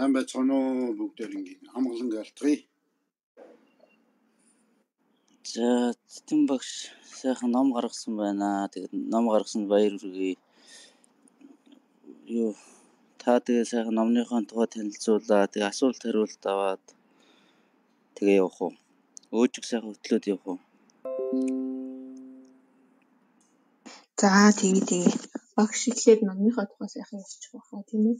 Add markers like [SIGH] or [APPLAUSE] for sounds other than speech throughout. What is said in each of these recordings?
сайн байцгаана уу бүгдээрийн амглан гэлтрий. За тэн багш сайхан ном гаргасан байна. Тэгээд ном гаргасан баяр хүргэе. Юу та тэгээд сайхан номныхон тухай танилцуулаа. Тэгээд асуулт хариулт аваад тэгээ явах уу? Өөжиг сайхан хөтлөөд явах уу? За тэгээ тэгээ. Багш ихлээр номныхоо тухай сайхан ярьчих واخа тийм үү?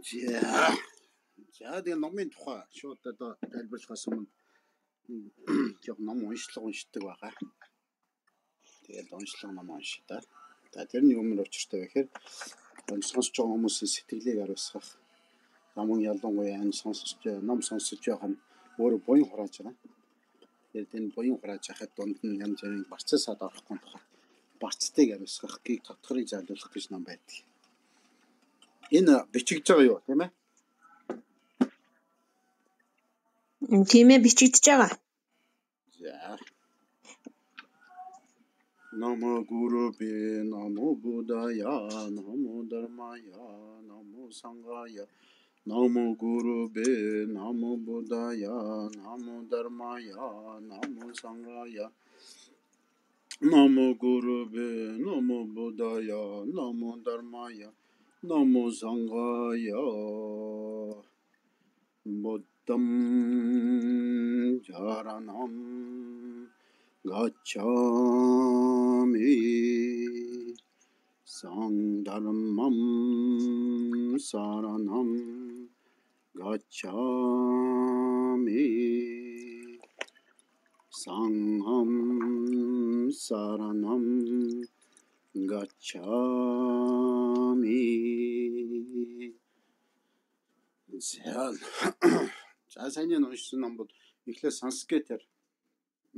За. Тэгээ номын тухай шууд одоо тайлбарлахаас өмнө яг ном уншлага уншдаг байгаа. Тэгээд уншлага ном уншаа та. За тэрний өмнө учиртай энэ сонсож байгаа хүмүүсийн сэтгэлийг хариуцах намын ялангуяа энэ сонсож ном сонсож байгаа нь өөрөө буян хурааж байгаа. Тэгээд энэ буян хурааж байхад дунд нь янз бүрийн барцаасаад орохгүй тухай барцтыг хариуцах, гиг тодхорыг зайлуулах гэж ном байдаг. Энэ бичигдэж байгаа юу тийм ээ? Тийм ээ бичигдэж байгаа. За. Намо гуру би намо будая намо дharmaya намо sangaya намо гуру би намо будая намо dharmaya намо sangaya намо гуру би намо будая намо dharmaya नमो सङ्गाय बुद्धं शरणं गच्छामि। सङ्गधर्मं शरणं गच्छामि। सङ्घं शरणं gacchami зэн [COUGHS] за саяны уншсан ном бол эхлээ санскритээр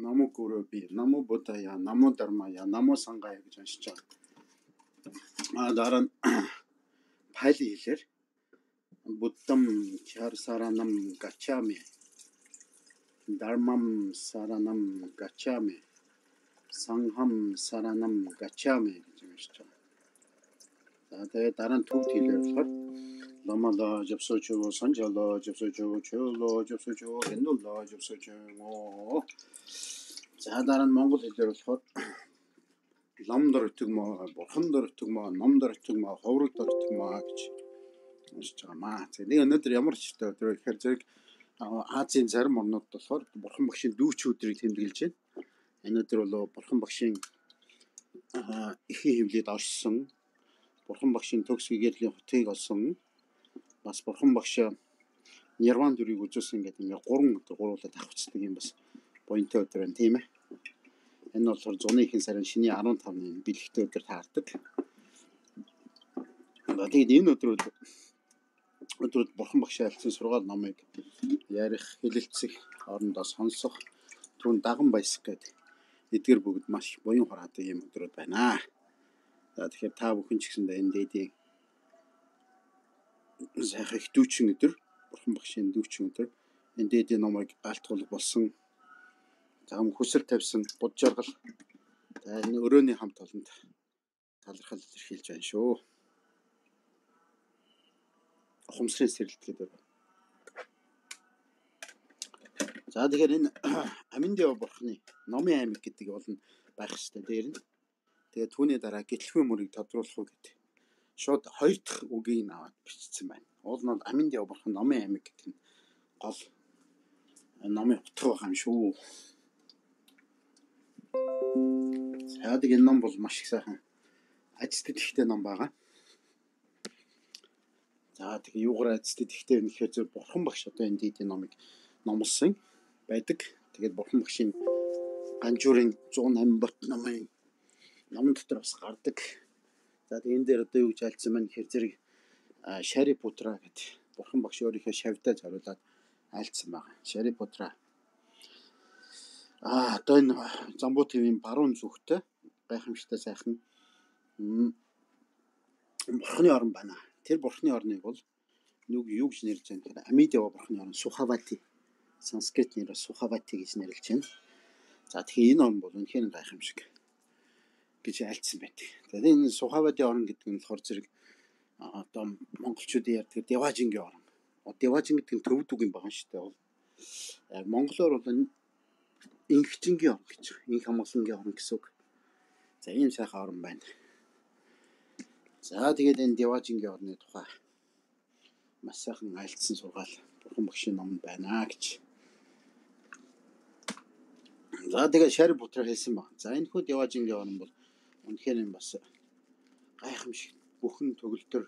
намо гуру би намо будая намо дармая намо сангая гэж уншиж байгаа. А дараа нь [COUGHS] пали хэлээр. Буддам чар саранам гачами. Дармам саранам гачами санхам саранам гачами гэж ингэж байна. За тэгээд дараа нь төвд хэлээр болохоор ламала жавсочоо санжала жавсочоо чөло жавсочоо хэннула жавсочоо За дараа нь монгол хэлээр болохоор лам дор өтгмөө бурхан дор өтгмөө ном дор өтгмөө ховрог дор өтгмөө гэж уншиж байгаамаа. Тэгээд нэг өнөөдөр ямар ч хэрэгтэй өдөр ихээр зэрэг Азийн зарим орнууд болохоор бурхан багшийн дүүч өдрийг тэмдэглэж байна Энэ өдөр бол бурхан багшийн эхийн хөвлөд орсон, бурхан багшийн төгс гэгэрлийн хотыг олсон бас бурхан багш Нирван дүрийг үзүүлсэн гэдэг ингээ гурван гуруулаад авчихдаг юм бас буянтай өдөр байна тийм ээ. Энэ болохоор зуны ихэнх сарын шиний 15-ны бэлэгтэй өдөр таардаг. Тэгээд энэ өдрүүд өдрүүд бурхан багш альцсан сургаал номыг ярих, хэлэлцэх, орондоо сонсох, түүн даган баясах гэдэг эдгээр бүгд маш буян хураадаг юм өдрүүд байна. За тэгэхээр та бүхэн ч гэсэндээ энэ дэдийн сайхан их дүүчин өдөр бурхан багшийн дүүчин өдөр энэ дээдийн номыг алтгуулах болсон зам хүсэл тавьсан буд жаргал энэ өрөөний хамт олонд талархал илэрхийлж байна шүү. Ухамсарын сэрэлт гэдэг. За тэгэхээр энэ [CLEARS THROAT] Аминдио бурхны номын аймаг гэдэг болно байх хэвээр дээр нь. Тэгээ түүний дараа гэтлэхүүн мөрийг тодруулах уу гэдэг шууд хоёр дахь үгийг аваад бичсэн байна. Уул нь Аминд явбархан номын аймаг гэдэг нь гол номын утга байгаа юм шүү. Саядаг энэ ном бол маш их сайхан ажилтд ихтэй ном байгаа. За тэгээ юугаар ажилтд ихтэй вэ гэхээр зөв бурхан багш одоо энэ дийдийн номыг номлосон байдаг. Тэгээд бурхан багшийн ганжуурын 108 бот номын номон дотор бас гардаг За энэ дээр одоо юу гэж альцсан маань гэхээр зэрэг Шари Путра гэдэг бурхан багш өөрийнхөө шавьдаа зориулаад альцсан байгаа. Шари Путра. Аа одоо энэ Замбуу ТV-ийн баруун зүгтээ гайхамшигтай сайхан бурхны орн байна. Тэр бурхны орныг бол нүг юу гэж нэрлэж байгаа гэхээр Амидева бурхны орн Сухавати санскрит нэрээр Сухавати гэж нэрлэж байна. За тэгэхээр энэ орн бол үнэхээр гайхамшиг гэж альцсан байдаг. Тэгээд энэ Сухавати орн гэдэг нь болохоор зэрэг одоо монголчуудын ярьдаг Деважингийн орн. Деважин гэдэг нь төвд үг юм байгаа шүү дээ. Монголоор бол инхчингийн орн гэж. Инх хамгаалангийн орн гэсэн үг. За ийм сайхан орн байна. За тэгээд энэ Деважингийн орны тухай маш сайхан альцсан сургаал бурхан багшийн номонд байна гэж. За тэгээд шар бутраа хэлсэн баг. За энэ хүү Деважингийн орн бол үнэхээр юм бас гайхамшиг бүхэн төгөлдөр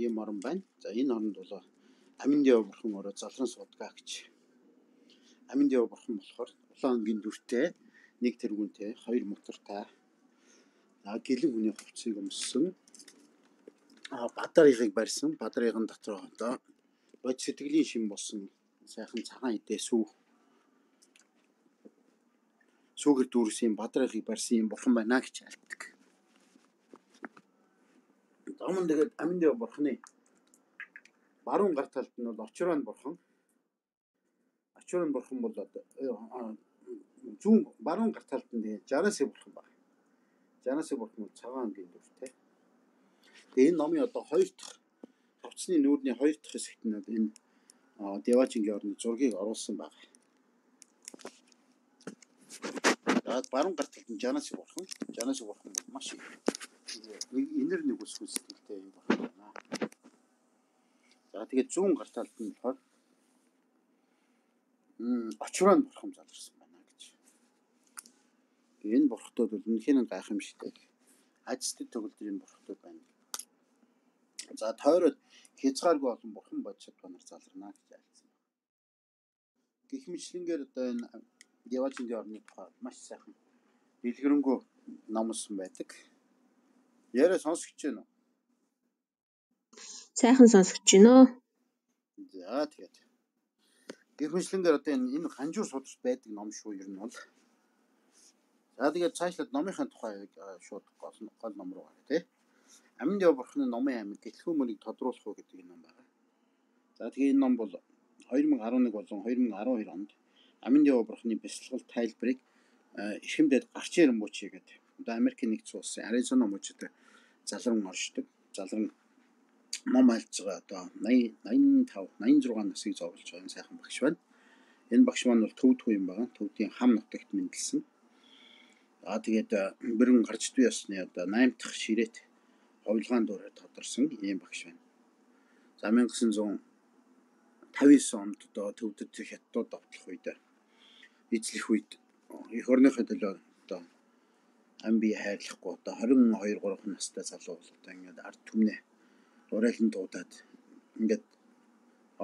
ийм орн байна. За энэ оронд бол аминд яв бурхан ороо залран суудгаа гэж. Аминд яв бурхан болохоор улаан ангийн дүртэй, нэг тэргүүнтэй, хоёр мотортай. А гэлэн хүний хувцсыг өмссөн. А бадарыгыг барьсан. Бадарыгын дотор одоо бод сэтгэлийн шин болсон сайхан цагаан идэ сүү сүүгэр дүүрсэн бадрахыг барьсан юм бурхан байна гэж альтдаг. Домон тэгээд аминдээ бурханы баруун гар талд нь бол очрон бурхан. Очрон бурхан бол зүүн баруун гар талд нь 60-аас бурхан байна. 60-аас бурхан бол цагаан ангийн дүртэй. Тэгээ энэ номын одоо хоёр дахь хавцны нүүрний хоёр дахь хэсэгт нь энэ Деважингийн орны зургийг оруулсан байна. За баруун гар талд нь 60-аас бурхан. 60-аас бурхан бол маш их нэг инэр нэг ус хүсэлтэй юм байна. За тэгээд зүүн гар талд нь болохоор очроо нь бурхан заларсан байна гэж. Энэ бурхтууд бол үнэхээр гайхамшигтай. Ажтд төгөлдрийн бурхтууд байна. За тойроод хязгааргүй олон бурхан бодис чадвараар заларна гэж айлцсан. Гэх мэтлэнгээр одоо энэ Яважингийн орны тухай маш сайхан дэлгэрэнгүй номсон байдаг. Яриа сонсогч байна уу? Сайхан сонсогч байна. За тэгээд гэх мэтлэнгээр одоо энэ энэ ханжуур сударч байдаг ном шүү ер нь бол. За тэгээд цаашлаад номынхаа тухай шууд гол гол ном руу гараа тий. Аминд яв бурхны номын амиг гэлхүү мөрийг тодруулах уу гэдэг ном байна. За тэгээд энэ ном бол 2011 болон 2012 онд Аминд яв бурхны бясалгал тайлбарыг эрхэмдэд гарч ирэнгүүч гэдэг. Одоо Америкийн нэгдсэн улсын Аризона мужид залран оршдог. Залран ном альж байгаа одоо 80 85 86 насыг зовлож байгаа сайхан багш байна. Энэ багш маань бол төвд хүн юм байгаа. Төвдийн хам нутагт мэндэлсэн. Аа тэгээд бэрэн гарч дүй ясны одоо 8 дахь ширээт ховлгаан дураар тодорсон ийм багш байна. За 1959 онд одоо төвдөд хятадууд давтлах үед эзлэх үед эх орныхоо төлөө одоо ам бие хайрлахгүй одоо 22 3 настай залуу бол одоо ингээд ард түмнээ урайлан дуудаад ингээд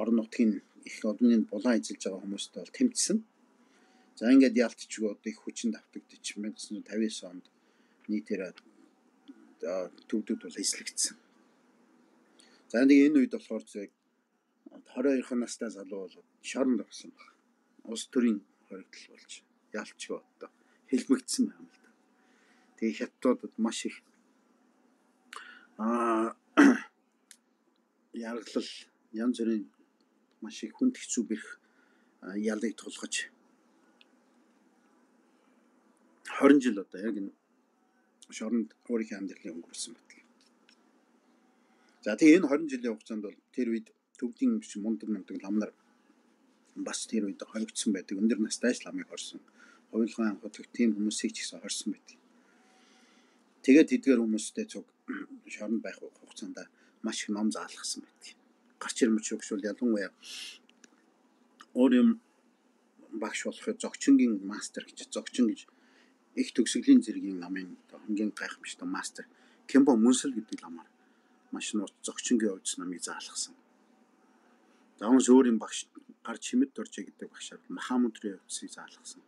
орон нутгийн их одны булан эзэлж байгаа хүмүүстэй бол тэмцсэн. За ингээд ялтчгүй одоо их хүчин давтагдчих 1959 онд нийтээр төвдөд бол эслэгдсэн. За нэг энэ үед болохоор зэрэг 22 настай залуу бол шоронд орсон баг. Ус төрийн хоригдл болж ялчгүй одоо хэлмэгдсэн байна л да. Тэгээ хятадууд маш их аа яргалал янз бүрийн маш их хүнд хэцүү бэрх ялыг тулгаж 20 жил одоо яг энэ шоронд өөрийнхөө амьдралыг өнгөрүүлсэн байдаг. За тэгээ энэ 20 жилийн хугацаанд бол тэр үед төвдийн мундаг мундаг ламнар бас тэр үед хоригдсан байдаг. Өндөр настай ч ламыг хорсон. Хувилгаан хотог тийм хүмүүсийг ч гэсэн хорсон байдаг. Тэгээд тэдгээр хүмүүстэй цуг [COUGHS] шоронд байх хугацаанд маш их ном заалгасан байдаг. Гарч ирмэж өгшүүл ялангуяа өөр юм багш болохыг зогчингийн мастер гэж зогчин гэж их төгсгөлийн зэргийн намын хамгийн гайхамшигтай мастер Кембо Мүнсэл гэдэг ламаар маш нууц зогчингийн хувьд намыг заалгасан. Заавал өөрийн багш гарч химэд доржээ гэдэг багшаар Махамудрын хувьцыг заалгасан.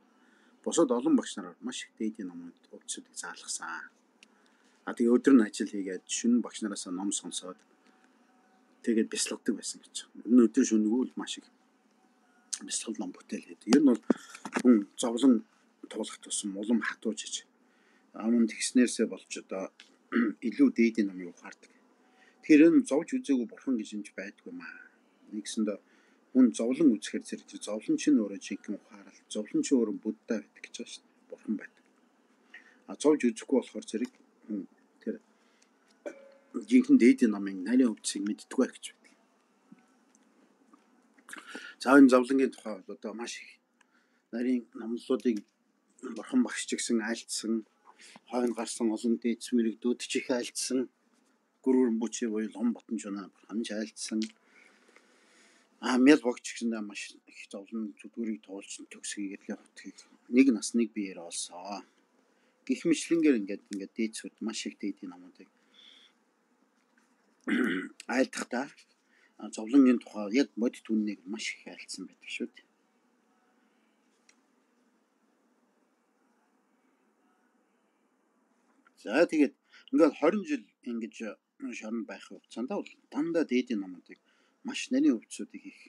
Бусад олон багш нараар маш их дээдийн номууд хувьцуудыг заалгасан. А тэгээ өдөр нь ажил хийгээд шүн багш нараас ном сонсоод тэгээд бясалгадаг байсан гэж. Энэ өдөр шөнөгөө л маш их бясалгал ном бүтээл хийдэг. Ер нь бол хүн зовлон туулах тусам улам хатууж иж амун тэгснээрсээ болж одоо [CLEARS THROAT] илүү дээдийн номыг ухаардаг. Тэгэхээр энэ зовж үзээгүй бурхан гэж юмж байдгүй маа. Нэгсэндээ хүн зовлон үзэхэр зэрэг тэр зовлон чинь өөрөө жинхэнэ ухаарал зовлон чинь өөрөө будда байдаг гэж байна шүү дээ. Бурхан байдаг а зовж үзэхгүй болохоор зэрэг хүн тэр жинхэнэ дээдийн намын нарийн өвчсийг мэддэггүй гэж байна. За энэ зовлонгийн тухай бол одоо маш их нарийн намлуудыг бурхан багш гэсэн айлтсан хойно гарсан олон дээд мэрэгдүүд ч их айлтсан гүрүүрэн бүчи буюу лом ботон жунаа бурхан ч айлтсан А мял богч гэсэндээ маш их зовлон зүдгүүрийг туулж төгсгийгээд л явахыг нэг нас нэг биеэр олсоо. Гэх мэтлэнгээр ингээд ингээд дээдсүүд маш их дээдийн намуудыг айлтгахдаа зовлонгийн тухай яг бодит үннийг маш их айлтсан байдаг шүү дээ. За тэгээд ингээд 20 жил ингэж шоронд байх хугацаанд бол дандаа дээдийн намуудыг маш нарийн өвчсүүдийг их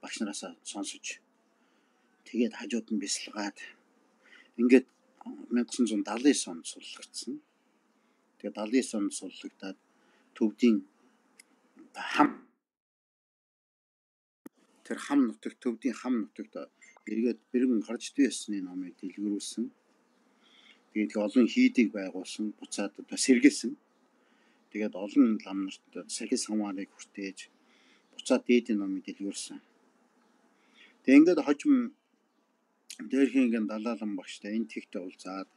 багш нараас сонсож тэгээд хажууд нь бясалгаад ингээд 1979 онд суллагдсан. Тэгээд 79 онд суллагдаад төвдийн хам тэр хам нутагт төвдийн хам нутагт эргээд бэргэн гарч дээсний номыг дэлгэрүүлсэн. Тэгээд олон хийдийг байгуулсан, буцаад одоо сэргээсэн. Тэгээд олон лам нарт сахис хамаарыг хүртээж буцаад дээдийн номыг дэлгүүрсэн. Тэг ингээд хожим дээрхийнхэн далаалан багштай энэ тэгтээ уулзаад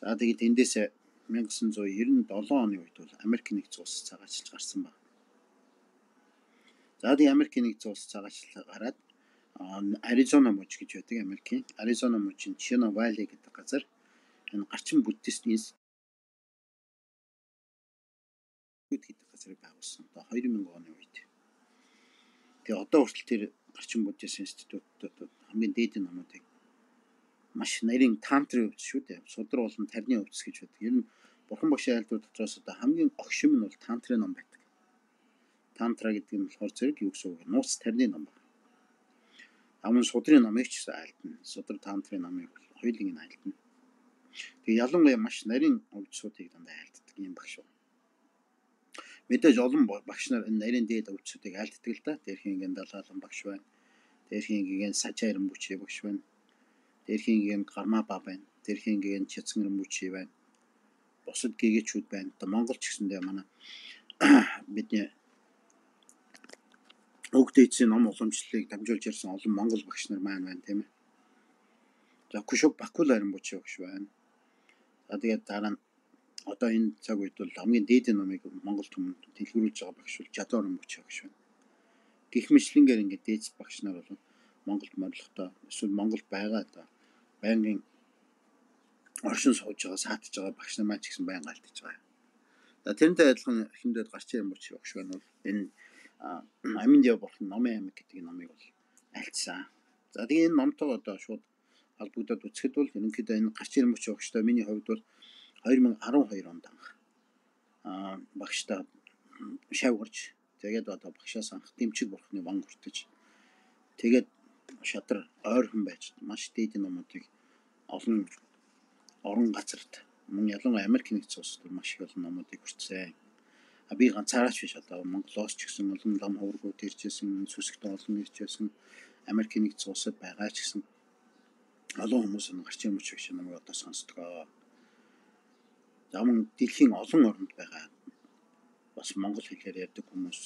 за тэгээд эндээс 1997 оны үед бол Америк нэгдсэн улс цагаачлж гарсан баг. За тэгээд Америк нэгдсэн улс цагаачлж гараад Аризона мужи гэж байдаг Америкийн Аризона мужийн Chino Valley гэдэг газар энэ гарчин буддист институт гэдэг газрыг байгуулсан. Одоо 2000 оны үед. Тэгээ одоо хүртэл тэр гарчин буддист институтууд хамгийн дээдийн номуудыг маш нарийн тантрын өвч шүү дээ. Судар болон тарны өвч гэж байдаг. Ер нь бурхан багшийн айлтууд дотроос одоо хамгийн огшим нь бол тантрын ном байдаг. Тантра гэдэг нь болохоор зэрэг юу гэсэн үг? Нууц тарны ном байна. Амун судрын номыг ч айлтна. Судар тантрын номыг бол хоёулын нь айлтна. Тэгээ ялангуяа маш нарийн өвчсүүдийг дандаа айлтдаг юм багш шүү. Мэдээж олон багш нар энэ нарийн дээд өвчсүүдийг айлтдаг л да. Дээрхийн далаалан багш байна. Дээрхийн сачаарн бүчи багш байна. Дээрхийн гармаба байна. Дээрхийн чицгэн бүчи байна. Бусад гэгээчүүд байна. Одоо Монгол ч гэсэндээ манай [COUGHS] бидний өгдөөцийн ном уламжлалыг дамжуулж ирсэн олон монгол багш нар маань байна тийм ээ. За Кушук Бакуларын бүчи багш байна. За тэгээд дараа нь одоо энэ цаг үед бол хамгийн дээдийн номыг Монгол түмэнд дэлгэрүүлж байгаа багш бол Жадорн бүч багш байна. Гэх мэтлэнгээр ингээд дээд багш нар бол Монголд морлохдоо эсвэл Монголд байгаа одоо байнгын оршин сууж байгаа саатж байгаа багш нар маань ч гэсэн байнга алдаж байгаа. За тэрнтэй адилхан хэмдээд гарч ирэн бүч багш байна бол энэ Аминд яв болох номын аймаг гэдэг номыг бол альцсан. За тэгээ энэ номтой одоо шууд холбогдоод үзэхэд бол ерөнхийдөө энэ гарч ирэн бүч багштай миний хувьд бол 2012 онд анх багштай шавгарч тэгээд одоо багшаас анх дэмчиг бурхны ван хүртэж тэгээд шадар ойрхон байж маш дээд номуудыг олон орон газарт мөн ялангуяа Америк нэгдсэн улсад маш их олон номуудыг хүртсэн. А би ганцаараач биш одоо Монголоос ч гэсэн олон лам хувргууд иржсэн, сүсгт олон иржсэн, Америк нэгдсэн улсад байгаа ч гэсэн олон хүмүүс энэ гарч ирмэч биш намайг одоо сонсдгоо замун дэлхийн олон оронд байгаа бас монгол хэлээр ярьдаг хүмүүс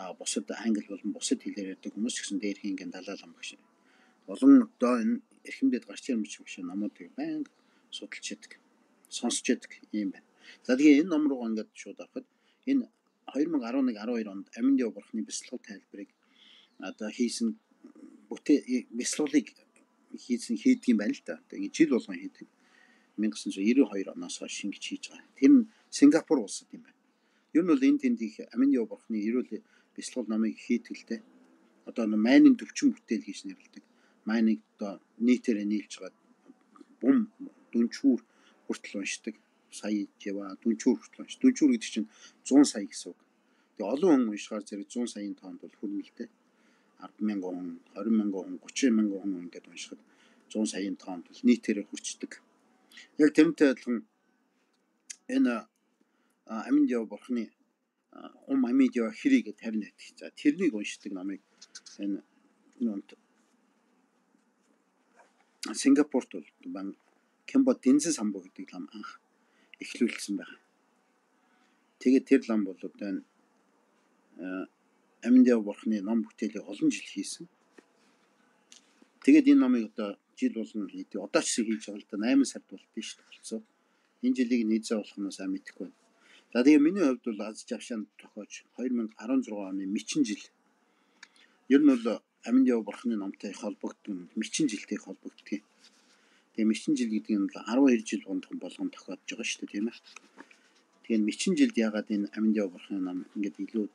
а бусад англи болон бусад хэлээр ярьдаг хүмүүс гэсэн дээрхийн гэн далаалан багш. Олон одоо энэ эрхэмдэд гарч ирэх мэт багш намуудыг байнга судалж яадаг, сонсч яадаг юм байна. За тэгээ энэ ном руу ингээд шууд ороход энэ 2011 12 онд Аминдио бурхны бяцлал тайлбарыг одоо хийсэн бүтээ бяцлалыг хийсэн хийдэг юм байна л да. Тэгээ жил болгон хийдэг. 1992 оноос хойш шингэж хийж байгаа. Тэр нь Сингапур улсад юм байна. Ер нь бол энэ тэнд их Аминио бурхны эрүүл бяцлал намыг хийдгэлтэй. Одоо майнинг төвчин бүтээл хийж нэрлэдэг. Майнинг одоо нийтээрээ нийлж байгаа бум дүнчүүр хүртэл уншдаг. Сая жива дүнчүүр хүртэл унш. Дүнчүүр гэдэг чинь 100 сая гэсэн үг. Тэгээ олон хүн уншихаар зэрэг 100 саяын тоонд бол хүрмэлтэй. 10 мянган хүн, 20 мянган хүн, 30 мянган хүн ингээд уншихад 100 саяын тоонд бол нийтээрээ хүрчдэг. Яг тэрнтэй адилхан энэ аминд яв бурхны ум амидио хэрийг тавина гэдэг. За тэрнийг уншдаг номыг энэ юунд Сингапурт бол бан Кембо Дэнзэн самбуу гэдэг лам анх эхлүүлсэн байна. Тэгээд тэр лам бол энэ Аминдиа бурхны ном бүтээлийг олон жил хийсэн. Тэгээд энэ номыг одоо жил болгон хийдэг. Одоо ч хийж байгаа л да 8 сард шүү дээ болцоо. Энэ жилиг нийцээ болох нь сайн мэдэхгүй байна. За тэгээ миний хувьд бол аз жавшаанд тохиож 2016 оны мэчин жил. Ер нь бол Аминдиа бурхны номтой холбогдсон мэчин жилтэй холбогддог. Тэгээ мэчин жил гэдэг нь 12 жил гондхон болгон тохиодж байгаа шүү дээ тийм ээ. Тэгээд мэчин жилд ягаад энэ Аминдиа бурхны ном ингээд илүү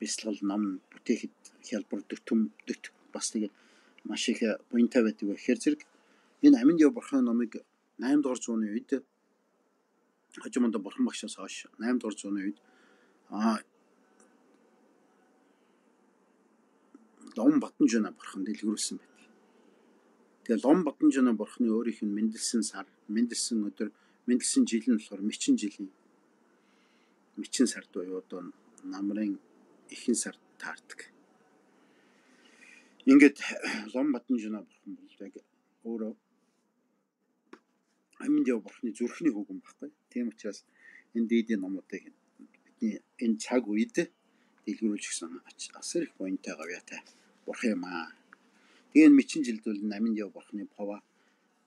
бясалгал ном бүтээхэд хялбар дөтөм дөт бас тэгээд маш их буянтай байдаг вэ гэхээр зэрэг энэ Аминдиа бурхны номыг 8 дугаар зууны үед хожимонд бурхан багшаас хойш 8 дугаар зууны үед аа Лом Батанжана бурхан дэлгэрүүлсэн байдаг. Тэгээ Лом Батанжана бурханы өөрийнх нь мэндэлсэн сар, мэндэлсэн өдөр, мэндэлсэн жил нь болохоор мэчин жилийн мэчин сард буюу одоо намрын ихэнх сард таардаг. Ингээд Лом Батанжана бурхан бол яг өөрөө Аминдиа бурхны зүрхний хүүгэн байхгүй. Тийм учраас энэ дээдийн номуудыг бидний энэ цаг үед дэлгэрүүлж гисэн асар их буянтай гавьяатай бурхан юм аа. Тэгээ энэ мэчин жилд бол Аминдиа бурхны пова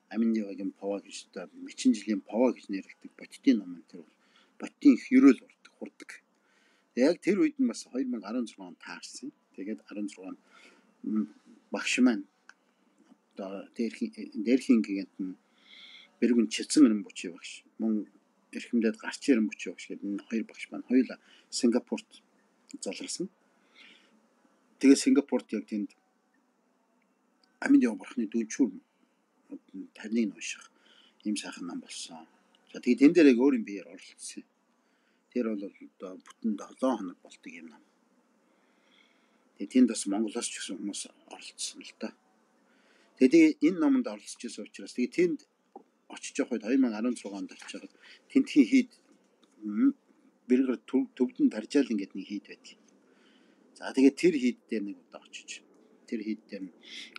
Аминдиагийн пова гэж одоо мэчин жилийн пова гэж нэрлэдэг ботитын ном энэ бол ботитын их ерөөл урдаг хурдаг. Яг тэр үед нь бас 2016 он таарсан. Тэгээд 16 багш маань одоо дээрхийн гигэнт нь Бэргүн Чилсэн Римбучи багш мөн эрхэмлээд гарч Римбучи багш гэдэг энэ хоёр багш маань хоёулаа Сингапурт заларсан. Тэгээ Сингапурт яг тэнд Аминдио бурхны дүүчүүр тарныг унших ийм сайхан нам болсон. За тэгээ тэн дээр яг өөр юм биеэр оролцсон. Тэр бол одоо бүтэн 7 хоног болдог юм нам. Тэгээ тэнд бас Монголоос ч гэсэн хүмүүс оролцсон л та. Тэгээ энэ номонд оролцож байсан учраас тэгээ тэнд очиж явах үед 2016 онд очиж байгаа. Тентхийн хийд бэргэр төвдөн таржаал ингээд нэг хийд байдаг. За тэгээд тэр хийд дээр нэг удаа очиж тэр хийд дээр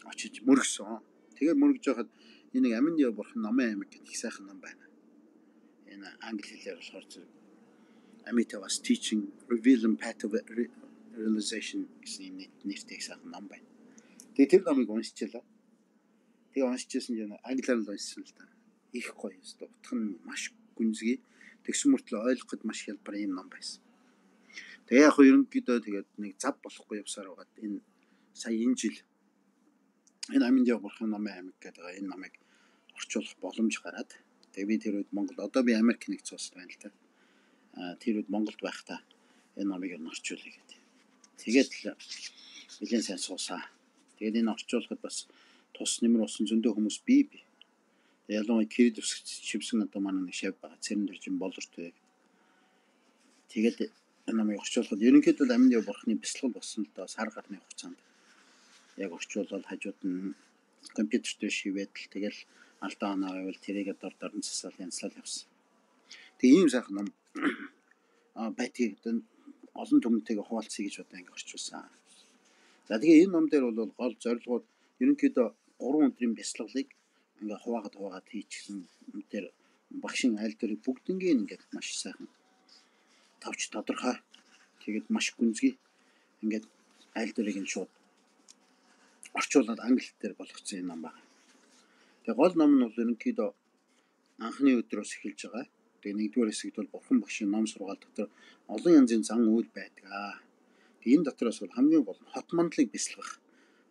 очиж мөргсөн. Тэгээд мөргөж байхад энэ нэг Аминдио бурхан номын аймаг гэдэг их сайхан ном байна. Энэ англи хэлээр болохоор зэрэг Amita was teaching revealing path of realization гэсэн нэртэй их сайхан ном байна. Тэгээд тэр номыг уншчихлаа. Тэгээ уншижсэн чинь англиар л уншсан л та их гоё ёстой. Утга нь маш гүнзгий. Тэгсэн мөртлөө ойлгоход маш хялбар юм ном байсан. Тэгээ яг ерөнхийдөө тэгээд нэг зав болохгүй явсаар байгаад энэ сая энэ жил энэ Аминдиа бурхан намын аймаг гэдэг энэ намыг орчуулах боломж гараад тэгээ би тэр үед Монгол одоо би Америк нэгдсэн улсад байна л та. Аа тэр үед Монголд байхдаа энэ намыг орчуулъя гэдэг. Тэгээд л нэлээд сайн суусаа. Тэгээд энэ орчуулахад бас тус нэмэр болсон зөндөө хүмүүс бий бий ялангуяа кредит өсгч шивсэн одоо манай нэг шав байгаа цэрэн дөржин болорт вэ. Тэгээд намайг орчуулахад ерөнхийдөө амны бурхны бясалгал болсон л доо сар гарны хугацаанд яг орчуулал хажууд нь компьютертэй шивээд л тэгэл алдаа оноо байвал тэрийг дор дорн засаал янзлал явсан. Тэгээ ийм сайхан ном [COUGHS] а байтгийг олон түмэнтэйг хуваалцъя гэж одоо ингэ орчуулсан. За тэгээ энэ ном дээр бол гол зорилгууд ерөнхийдөө 3 өдрийн бясалгалыг ингээ хуваагаад хуваагаад хийчихсэн тэр багшийн айл дээрийг бүгднгийн ингээд маш сайхан тавч тодорхой тэгээд маш гүнзгий ингээд айл дээрийг нь шууд орчуулад англи дээр болгоцсон юм байна. Тэгээ гол ном нь бол ерөнхийдөө анхны өдрөөс эхэлж байгаа. Тэгээ нэгдүгээр хэсэгт бол бурхан багшийн ном сургаал дотор олон янзын зан үйл байдаг аа. Тэгээ энэ дотроос бол хамгийн гол нь хот мандлыг бясалгах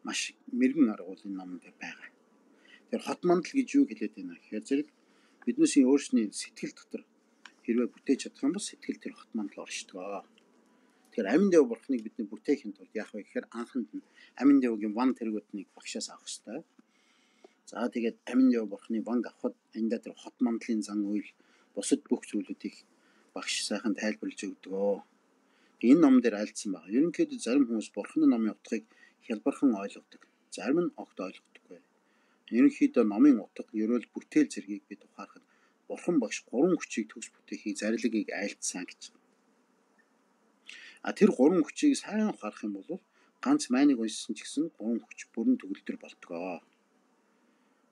маш мэрэгэн арга бол энэ номонд байгаа. Тэр хот мандал гэж юу хэлээд байна гэхээр зэрэг биднээс өөрсний сэтгэл дотор хэрвээ бүтээж чадах юм бол сэтгэл тэр хот мандал оршдог. Тэр амин дэв бурхныг бидний бүтээхин тулд яах вэ гэхээр анханд нь амин дэвгийн ван тэргүүднийг багшаас авах хэрэгтэй. За тэгээд амин дэв бурхны ванг авахд эндээ тэр хот мандлын зан үйл бусад бүх зүйлүүдийг багш сайхан тайлбарлаж өгдөг. Энэ ном дээр альцсан байна. Ерөнхийдөө зарим хүмүүс бурхны номын утгыг хялбархан ойлгодог. Зарим нь огт ойлгодоггүй. Ерөнхийдөө номын утга ерөөл бүтээл зэргийг бид ухаарахад Бурхан багш гурван хүчийг төгс бүтээхийг зарилгыг айлтсан гэж. А тэр гурван хүчийг сайн ухаарах юм бол ганц майныг уншсан ч гэсэн гурван хүч бүрэн төгөлдөр болтгоо.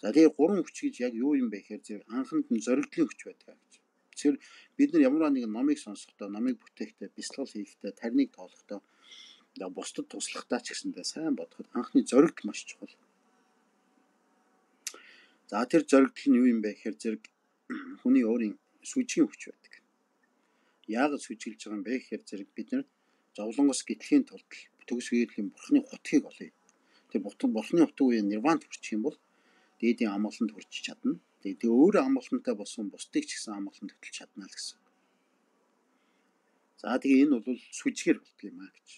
За тэгээ гурван хүч гэж яг юу юм бэ гэхээр зэрэг анханд нь зоригдлын хүч байдаг гэж. Тэгэхээр бид нар ямар нэгэн номыг сонсохдоо, номыг бүтээхдээ, бясалгал хийхдээ, тариныг тоолохдоо бусдад туслахтаа ч гэсэндээ сайн бодоход анхны зоригдол маш чухал. За тэр зоригдол нь юу юм бэ гэхээр зэрэг [CLEARS THROAT] хүний өөрийн сүжгийн хүч байдаг. Яагаад сүжиглж байгаа юм бэ гэхээр зэрэг бид нар зовлонгоос гэтлэхийн тулд төгс үеийн бурхны хутгийг олъё. Тэр бурхны бурхны хутг үеийн нирванд хүрчих юм бол дээдийн амгаланд хүрч чадна. Тэгээ өөрөө амгалантай болсон бусдыг ч гэсэн амгаланд хөтлөж чадна л гэсэн. За тэгээ энэ бол сүжгээр болтго юм а гэж.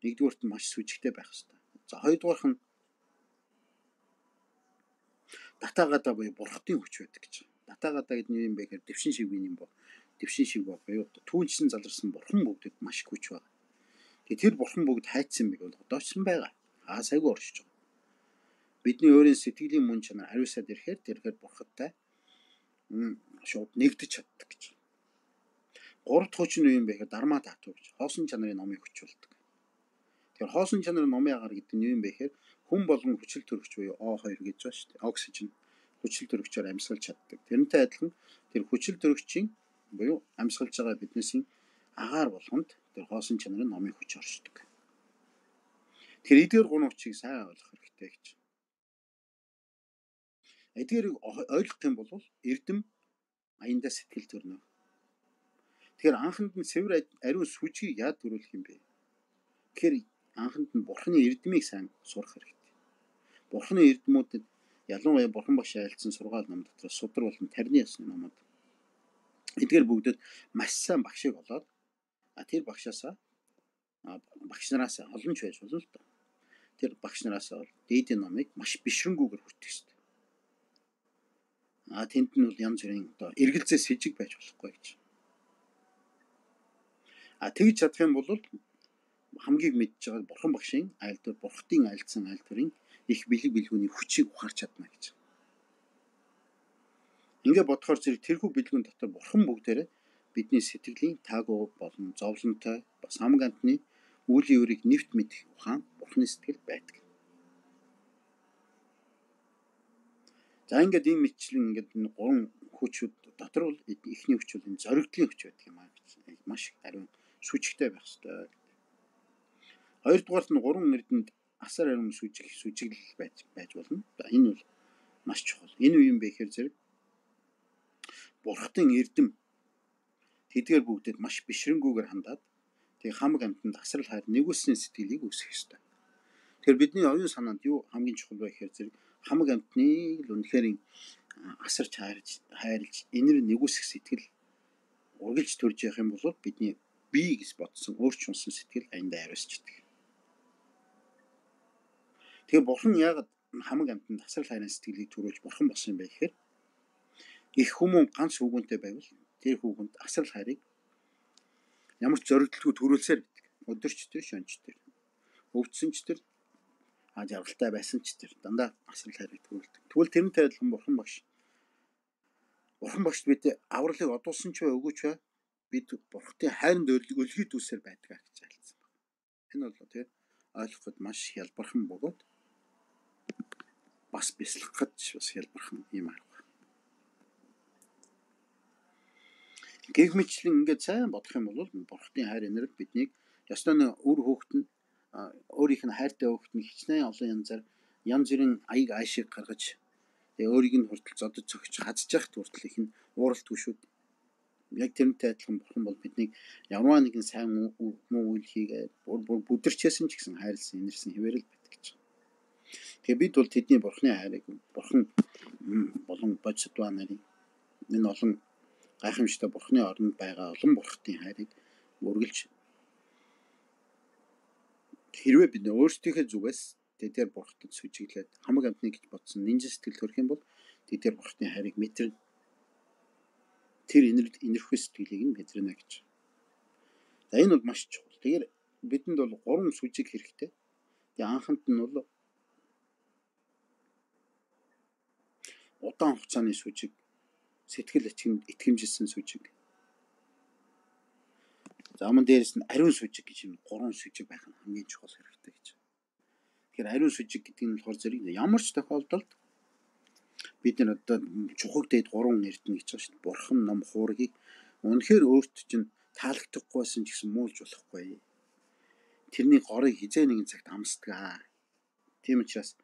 Нэгдүгüүрт нь маш сүжигтэй байх хэрэгтэй. За хоёрдугаарх нь датагада буюу бурхтын хүч байдаг гэж. Датагада гэдэг нь юм бэ гэхээр дэвшин шивгийн юм бо. Дэвшин шив буюу түүнчсэн заларсан бурхан бүгдэд маш хүч байна. Тэгээ тэр бурхан бүгд хайцсан байг бол одоочсон байгаа. Аа сайгүй оршиж. Бидний өөрийн сэтгэлийн мөн чанар хариусаад ирэхээр тэрхээр бурхадтай шууд нэгдэж чаддаг гэж. Гурав дахь хүч нь юу юм бэ гэхээр дарма татуу гэж. Хоосон чанарын номыг хүч болдог. Тэгэхээр хоосон чанарын номын агаар гэдэг нь юу юм бэ гэхээр хүн болгон хүчил төрөгч буюу O2 гэж байна шүү дээ. Оксижен хүчил төрөгчөөр амьсгалж чаддаг. Тэрнтэй адилхан тэр хүчил төрөгчийн буюу амьсгалж байгаа биднээсийн агаар болгонд тэр хоосон чанарын номын хүч оршдог. Тэр эдгээр гурван хүчийг сайн ойлгох хэрэгтэй гэж. Эдгээрийг ойлгох юм бол эрдэм аяндаа сэтгэл төрнө. Тэгэхээр анханд нь цэвэр ариун сүжгийг яад төрүүлэх юм бэ? Тэгэхээр анханд нь бурхны эрдмийг сайн сурах хэрэгтэй. Бурхны эрдмүүдэд ялангуяа бурхан багш айлцсан сургаал ном дотор судар болон тарны ясны номод эдгээр бүгдд маш сайн багшиг болоод тэр багшаасаа багш нараас олон ч байж болно л доо. Тэр багш нараас бол дээдийн номыг маш бишрэнгүйгээр хүртэх хэрэгтэй. А тэнд нь бол янз бүрийн одоо эргэлзээ сэжиг байж болохгүй гэж. А тэгж чадах юм бол хамгийн мэдж байгаа бурхан багшийн айл дээр бурхтын айлдсан айл төрийн их бэлэг бэлгүүний хүчийг ухаарч чадна гэж. Ингээ бодохоор зэрэг тэрхүү бэлгүүн дотор бурхан бүгдээрээ бидний сэтгэлийн таагүй болон зовлонтой бас хамаг амтны үлийн өрийг нэвт мэдэх ухаан бурхны сэтгэл байдаг. За ингээд ийм мэтчлэн ингээд энэ гурван хүчүүд дотор бол эхний хүч бол энэ зоригдлын хүч байдаг юм аа гэж маш ариун сүжигтэй байх хэрэгтэй. Хоёрдугаарт нь гурван эрдэнд асар ариун сүжиг сүжиглэл байж байж болно. Энэ бол маш чухал. Энэ үе юм бэ гэхээр зэрэг бурхтын эрдэм тэдгээр бүгдэд маш бишрэнгүйгээр хандаад тэг хамаг амтанд асрал хайр нэгүсний сэтгэлийг үүсгэх ёстой. Тэгэхээр бидний оюун санаанд юу хамгийн чухал вэ гэхээр зэрэг хамаг амтныг л үнэхээр асарч хайрж хайрлж энэр нэгүсэх сэтгэл ургалж төрж явах юм бол бидний бие гэж бодсон өөрчлөнсөн сэтгэл аяндаа хариуцчихдээ. Тэгээ бурхан яагаад хамаг амтнд асрал хайрын сэтгэлийг төрүүлж бурхан болсон юм бэ гэхээр их хүмүүн ганц хүүгэнтэй байвал тэр хүүгэнд асрал хайрыг ямар ч зоригдлгүй төрүүлсээр байдаг. Өдөрч тэр шонч тэр өвдсөн ч тэр жаргалтай байсан ч тэр дандаа асрал хайрыг төрүүлдэг. Тэгвэл тэрнтэй адилхан бурхан багш. Бурхан багш бид авралыг одуулсан ч бай өгөөч бай бид бурхтын хайранд өлгий дүүсээр байдаг гэж альцсан байна. Энэ бол тий ойлгоход маш хялбархан бөгөөд бас бясалгахад бас хялбархан юм арга. Гэх мэтлэн ингээд сайн бодох юм бол бурхтын хайр энерги биднийг ёстой нэг үр хөөхт нь өөрийнх нь хайртай хөөхт нь хичнээн олон янзаар янз бүрийн аяг аашиг гаргаж тэгээ өөрийг нь хүртэл зодож цогч хазж явахт хүртэл их нь ууралт гүшүүд яг тэрнтэй адилхан бурхан бол биднийг ямар нэгэн сайн муу үйл хийгээд бүдэрчээсэн ч гэсэн хайрлсан инэрсэн хэвээрэл байдаг гэж. Тэгээ бид бол тэдний бурхны хайрыг бурхан болон бодсодва нарын энэ олон гайхамшигтай бурхны оронд байгаа олон бурхтын хайрыг үргэлж хэрвээ бид өөрсдийнхээ зүгээс тэдгээр бурхтад сүжиглээд хамаг амтны гэж бодсон нинжин сэтгэл төрөх юм бол тэдгээр бурхтын хайрыг мэдрэн тэр инэрхүү сэтгэлийг нь мэдрэнэ гэж. За энэ бол маш чухал. Тэгэхээр бидэнд бол гурван сүжиг хэрэгтэй. Тэгээ анханд нь бол удаан хугацааны сүжиг, сэтгэл итгэмжсэн сүжиг. За мөн дээрэс нь ариун сүжиг гэж юм гурван сүжиг байх нь хамгийн чухал хэрэгтэй гэж. Тэгэхээр ариун сүжиг гэдэг нь болохоор зэрэг ямар ч тохиолдолд бид нар одоо чухагтээд гурван эрдэнэ гэж байна шүү дээ. Бурхан ном хуургийг үнэхээр өөрт чинь таалагдахгүйсэн ч гэсэн муулж болохгүй. Тэрний горыг хизээ нэгэн цагт амсдаг. Тийм учраас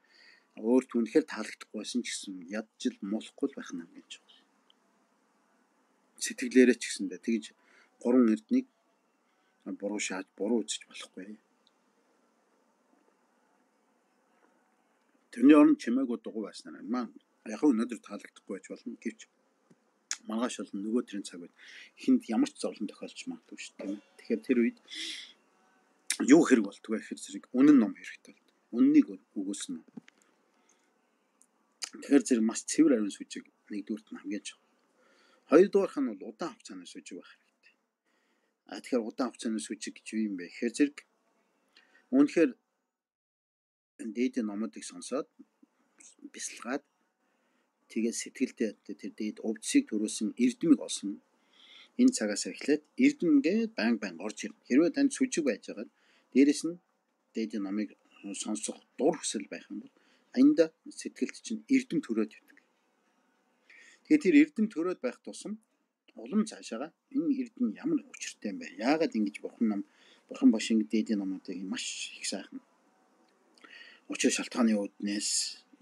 өөрт үнэхээр таалагдахгүйсэн ч гэсэн ядчил муулахгүй байх нь хамгийн чухал. Сэтгэлээрээ ч гэсэндээ тэгж гурван эрднийг буруу шааж буруу үзэж болохгүй. Тэрний оронд чимээгүй дугуй байснаар маань яг өнөөдөр таалагдахгүй байж болно гэвч маргааш бол нөгөө төрлийн цаг үед хинд ямар ч зовлон тохиолж магадгүй шүү дээ. Тэгэхээр тэр үед юу хэрэг болтгоо гэхээр зэрэг үнэн ном хэрэгтэй болт. Үннийг өгөөснө. Тэгэхээр зэрэг маш цэвэр ариун сүжиг нэгдүгürt нь хамгийн чухал. Хоёрдугаарх нь бол удаан хугацааны сүжиг байх. А тэгэхээр удаан хугацааны сүжиг гэж юу юм бэ? Тэгэхээр зэрэг үнэхээр дээдийн номуудыг сонсоод бясалгаад тэгээд сэтгэлдээ тэр дээд өвдсийг төрүүлсэн эрдмийг олсон. Энэ цагаас эхлээд эрдэм ингээд банг банг орж ирнэ. Хэрвээ танд сүжиг байж байгаа дээрэс нь дээдийн номыг сонсох дур хүсэл байх юм бол аянда сэтгэлд чинь эрдэм төрөөд байдаг. Тэгээд тэр эрдэм төрөөд байх тусам улам цаашаага энэ эрдэм ямар учиртай юм бэ? Яагаад ингэж бурхан ном бурхан башин дээдийн номуудыг маш их сайхан учир шалтгааны үүднээс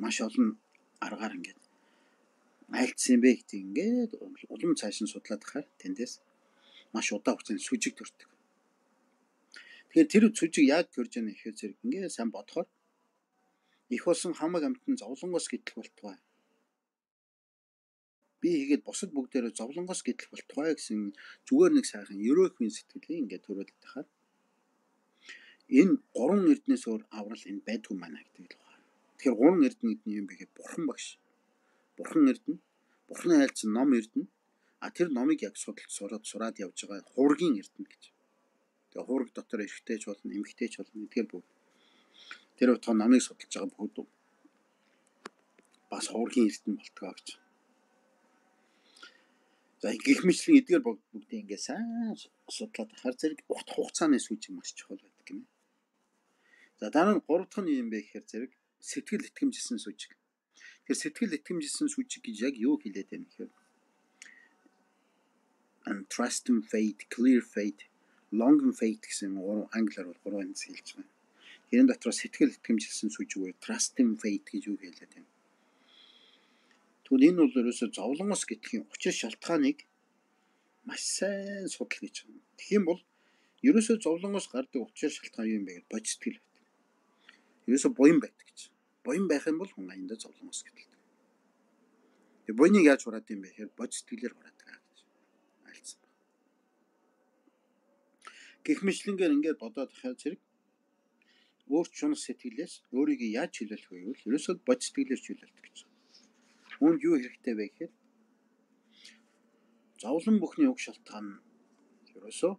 маш олон аргаар ингээд айлтсан бэ гэдэг ингээд улам цааш нь судлаад ахаар тэндээс маш удаан хугацаанд сүжиг төрдөг. Тэгэхээр тэр сүжиг яг төрж яана ихээр зэрэг ингээд сайн бодохоор их болсон хамаг амтан зовлонгоос гэтэл болтугай. Би хийгээд бусад бүгдээрээ зовлонгоос гэтэл болтугай гэсэн зүгээр нэг сайхан ерөөхөн сэтгэлийн ингээд төрөлд тахаар энэ гурван эрднээс өөр аврал энэ байдгүй маань гэдэг л байна. Тэгэхээр гурван эрдэнэ гэдэг нь юм бэ гэхэд бурхан багш Бурхан эрдэнэ. Бурханы айлцсан ном эрдэнэ. А тэр номыг яг судалж сураад сураад явж байгаа хуургийн эрдэнэ гэж. Тэгээ хуург дотор эрэгтэйч болно, эмэгтэйч болно. Тэгэхээр бүгд тэр утга номыг судалж байгаа бүгд бас хуургийн эрдэнэ болтгоо гэж. За гих мэтлэн эдгээр бүгдийг ингээ сайн судлаад ахаар зэрэг урт хугацааны сүжиг маш чухал байдаг гинэ. За дараа нь гурав дахь нь юм бэ гэхээр зэрэг сэтгэл итгэмжсэн сүжиг. Тэгэхээр сэтгэл итгэмжсэн сүжиг гэж яг юу хэлээд байна гэхээр and trust in faith, clear faith, long in faith гэсэн гурван англиар бол гурван хэсэг хэлж байна. Тэрэн дотор сэтгэл итгэмжсэн сүжиг буюу trust in faith гэж үг хэлээд байна. Тэгвэл энэ бол ерөөсөө зовлонгос гэдгийн учир шалтгааныг маш сайн судал гэж байна. Тэгэх юм бол ерөөсөө зовлонгос гардаг учир шалтгаан юу юм бэ гэж бодж сэтгэл байдаг. Ерөөсөө буян байдаг гэж буян байх юм бол хүн аяндаа зовлонгос гэдэлдэг. Тэгээ буйныг яаж хураад юм бэ гэхээр бод сэтгэлээр хураадаг гэж айлцсан байна. Гэх мэтлэнгээр ингээд бодоод ахаа зэрэг өөр чунах сэтгэлээс өөрийгөө яаж чөлөөлөх вэ гэвэл ерөөсөө бод сэтгэлээр чөлөөлдөг гэж. Үүнд юу хэрэгтэй вэ гэхээр зовлон бүхний уг шалтгаан нь ерөөсөө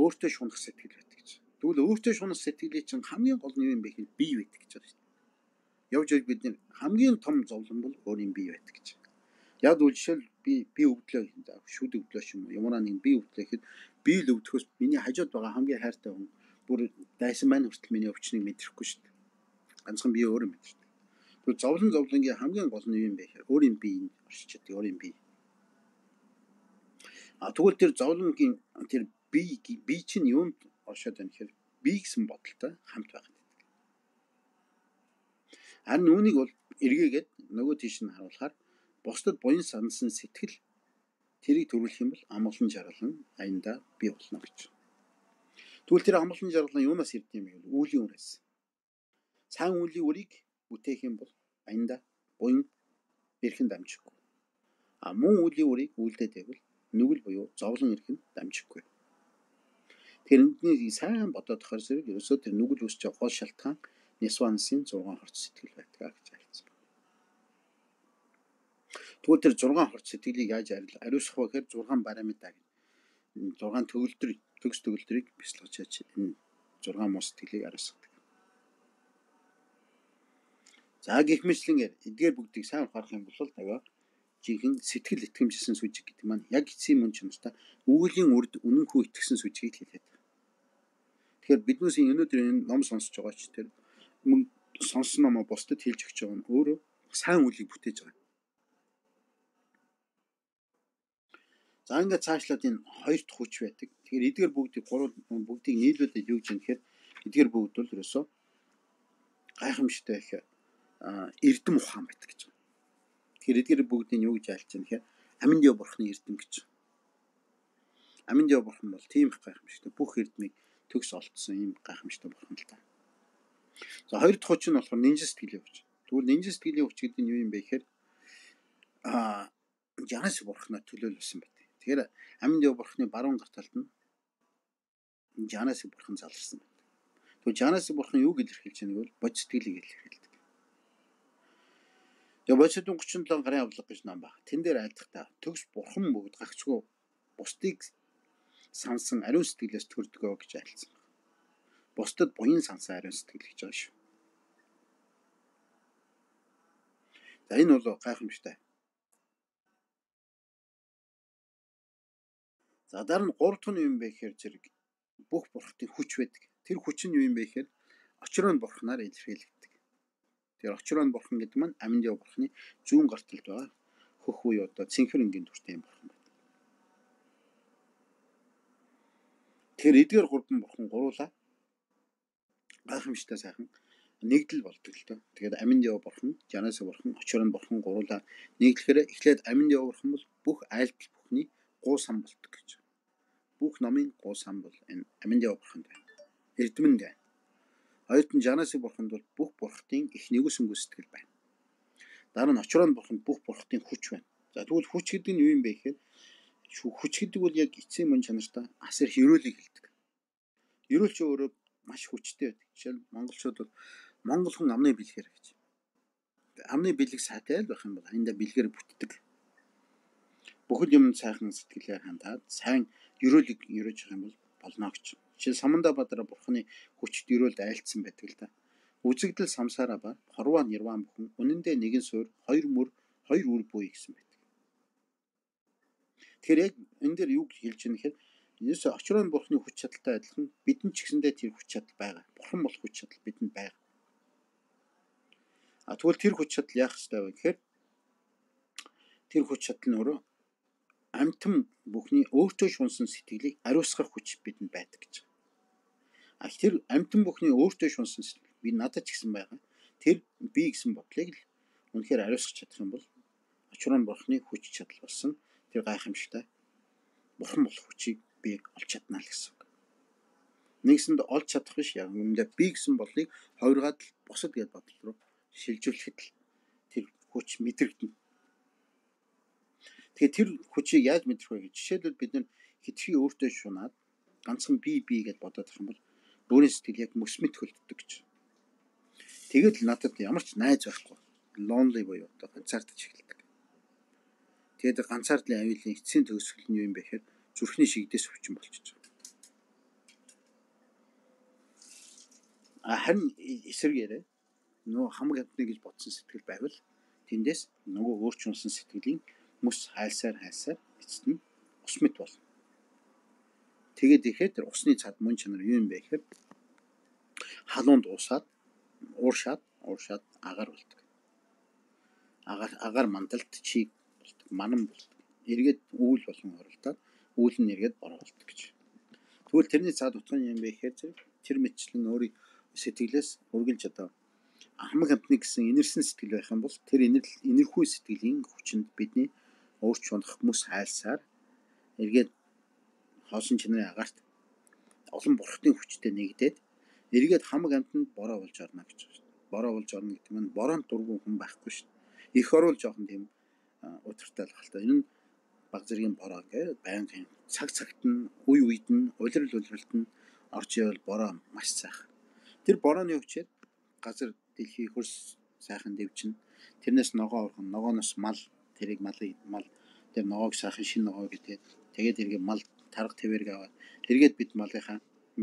өөртөө шунах сэтгэл байдаг гэж. Тэгвэл өөртөө шунах сэтгэлийн чинь хамгийн гол нь юу юм бэ гэхээр бие байдаг гэж байна шүү дээ. Явж явж бид нэр хамгийн том зовлон бол өөрийн бие байдаг гэж. Яг үл жишээл би би өвдлөө шүд өвдлөө юм уу ямар нэг би өвдлөө гэхэд би л өвдөхөөс миний хажууд байгаа хамгийн хайртай хүн бүр дайсан маань хүртэл миний өвчнийг мэдрэхгүй шүү дээ. Ганцхан би өөрөө мэдэрдэг. Тэгвэл зовлон зовлонгийн хамгийн гол нь юу юм бэ гэхээр өөрийн бие оршиж өөрийн бие. А тэгвэл тэр зовлонгийн тэр бие бие чинь юунд оршоод байна гэхээр би гэсэн бодолтой хамт байх гэдэг. Харин үүнийг бол эргээгээд нөгөө тийш нь харуулахаар бусдад буян сансан сэтгэл тэрийг төрүүлэх юм бол амгалан жаргалан аяндаа бий болно гэж. Тэгвэл тэр амгалан жаргалан юунаас ирдэг юм бэ? Үүлийн үрээс. Сайн үүлийн үрийг бүтээх юм бол аяндаа буян эрхэн дамжихгүй. А мөн үүлийн үрийг үлдээд байвал нүгэл буюу зовлон эрхэн дамжихгүй. Тэрнийг сайн бодоод тохиор зэрэг ерөөсөө тэр нүгэл байгаа гол шалтгаан Нисвансын 6 хорц сэтгэл байдаг гэж хэлсэн. Тэгвэл тэр 6 хорц сэтгэлийг яаж ариусгах вэ гэхээр 6 параметр гэж. 6 төгөлдөр төгс төгөлдрийг бяцлагч энэ 6 мус сэтгэлийг ариусгадаг. За гих мэтлэнгээр эдгээр бүгдийг сайн ухаарах юм бол тавиа жинхэнэ сэтгэл итгэмжсэн сүжиг гэдэг маань яг эцсийн мөн чанартай үүлийн үрд үнэнхүү итгэсэн сүжгийг хэлээд. Тэгэхээр биднээс өнөөдөр энэ ном сонсож байгаа ч тэр мөн сонсон номоо бусдад хэлж өгч байгаа нь өөрөө сайн үлийг бүтээж байгаа. За ингээд цаашлаад энэ хоёр дахь хүч байдаг. Тэгэхээр эдгээр бүгдийг гурав бүгдийг нийлүүлээд юу гэж юм гэхээр эдгээр бүгд бол ерөөсөө гайхамшигтай их эрдэм ухаан байдаг гэж. Тэгэхээр эдгээр бүгдийг юу гэж альж байгаа нэхээр аминдио бурхны эрдэм гэж. Аминдио бурхан бол тийм их гайхамшигтай бүх эрдмийг төгс олдсон юм гайхамшигтай бурхан л та. За хоёр дахь хүч нь болохоор нинжа сэтгэлийн хүч. Тэгвэл нинжа сэтгэлийн хүч гэдэг нь юу юм бэ гэхээр аа Жанас бурхнаа төлөөлсөн байт. Тэгэхээр аминд яв бурхны баруун гар талд нь Жанас бурхан заларсан байна. Тэгвэл Жанас бурхан юу илэрхийлж байгааг бол бод сэтгэлийг илэрхийлдэг. Бодит 37 гарын авлага гэж ном баг. Тэн дээр айлтгахта төгс бурхан бүгд гагцгүй бусдыг сансан ариун сэтгэлээс төрдгөө гэж айлцсан. Бусдад буян сансан ариун сэтгэл гэж байгаа шүү. За энэ бол гайхамшигтай. За дараа нь гурав дахь нь юм бэ гэхээр зэрэг бүх бурхтын хүч байдаг. Тэр хүч нь юу юм бэ гэхээр очроо бурхнаар илэрхийлэгддэг. Тэр очроо бурхан гэдэг маань аминд яв бурхны зүүн гарталд байгаа хөх үе одоо цэнхэрэнгийн дүртэй юм бурхан байна. Тэгэхээр эдгээр гурван бурхан гуруула гайхамшигтай сайхан нэгдэл болдог л доо. Тэгээд аминд яв бурхан, жанаас бурхан, очроо бурхан гуруула нэгдлэхээр эхлээд аминд яв бурхан бол бүх айлтал бүхний гуу сан болдог гэж бүх номын гол сан бол энэ Аминдиа бурханд байна. Эрдмэнд байна. Хоёрт нь Жанаси бурханд бол бүх бурхтын их нэгүсэнгү сэтгэл байна. Дараа нь очроо бурханд бүх бурхтын хүч байна. За тэгвэл хүч гэдэг нь юу юм бэ гэхээр хүч гэдэг бол яг эцсийн мөн чанартай асар хөрөөлийг хэлдэг. Ерөөлч өөрөө маш хүчтэй байдаг. Жишээл монголчууд бол монгол хүн амны бэлгээр гэж. Амны бэлэг сайтай л байх юм бол аяндаа бэлгээр бүтдэг. Бүхэл юм сайхан сэтгэлээр хандаад сайн ерөөлийг ерөөж явах юм бол болно гэж. Жишээ Саманда Бадраа бурхны хүчт ерөөлд айлцсан байдаг л да. Үзэгдэл самсараа ба хорвоо нирван бүхэн үнэндээ нэгэн суур хоёр мөр хоёр үр буй гэсэн байдаг. Тэгэхээр яг энэ дээр юу хэлж байгаа нэхэд Есүс очроо бурхны хүч чадалтай адилхан бидэнд ч гэсэндээ тэр хүч чадал байгаа. Бурхан бол хүч чадал бидэнд байгаа. А тэгвэл тэр хүч чадал яах ёстой вэ гэхээр тэр хүч чадал нь өөрөө амтан бүхний өөртөө шунсан сэтгэлийг ариусгах хүч бидэнд байдаг гэж. Тэр амтан бүхний өөртөө шунсан би надад ч гэсэн байгаа. Тэр би гэсэн бодлыг л үнэхээр ариусгах чадах юм бол очроо бурхны хүч чадал болсон тэр гайхамшигтай бурхан болох хүчийг би олж чадна л гэсэн. Нэгсэнд олж чадах биш яг өмнөдөө би гэсэн бодлыг хувиргаад л босод гэж бодол руу шилжүүлэхэд л тэр хүч мэдрэгдэнэ. Тэгэхээр тэр хүчийг яаж мэдрэх вэ гэж жишээлбэл бид нар хитрхи өөртөө шунаад ганцхан би би гэж бодоод их юм бол өөрийн сэтгэл яг мөсмөд хөлддөг гэж. Тэгээд л надад ямар ч найз байхгүй. Lonely буюу одоо ганцаардаж эхэлдэг. Тэгээд ганцаардлын аюулын эцсийн төгсгөл нь юу юм бэ гэхээр зүрхний шигдээс өвчин болчихж байгаа. А харин эсэргээрээ нөгөө хамаг амтны гэж бодсон сэтгэл байвал тэндээс нөгөө өөрчилсөн сэтгэлийн мөс хайлсаар хайлсаар эцэст нь ус мэт болно. Тэгээд ихэд тэр усны цад мөн чанар юу юм бэ гэхээр халуунд уусаад ууршаад ууршаад агаар болдог. Агаар агаар мандалт чиг болдог, манан болдог. Эргээд үүл болон оролдоод үүл нь эргээд бороо болдог гэж. Тэгвэл тэрний цаад утга нь юм бэ гэхээр тэр мэтчлэн өөрийн сэтгэлээс үргэлж одоо хамаг амтны гэсэн инэрсэн сэтгэл байх юм бол тэр инэрхүү сэтгэлийн хүчинд бидний өөрч унах хүмүүс хайлсаар эргээд хоосон чинарын агаарт олон бурхтын хүчтэй нэгдээд эргээд хамаг амтнд бороо болж орно гэж байна. Бороо болж орно гэдэг нь бороонд дургүй хүн байхгүй шүү дээ. Их оруул жоохон тийм удиртай л хальтаа. Энэ нь баг зэргийн бороо гэдэг байнгын цаг цагт нь үе үед нь улирал улиралт нь орж ивэл бороо маш сайх. Тэр борооны хүчээр газар дэлхий хөрс сайхан дэвчин тэрнээс ногоо урган ногооноос мал тэрийг малын мал тэр ногоог сайхан шин ногоо гэдэг. Тэгээд эргээ мал тарга твэрг аваад эргээд бид малынхаа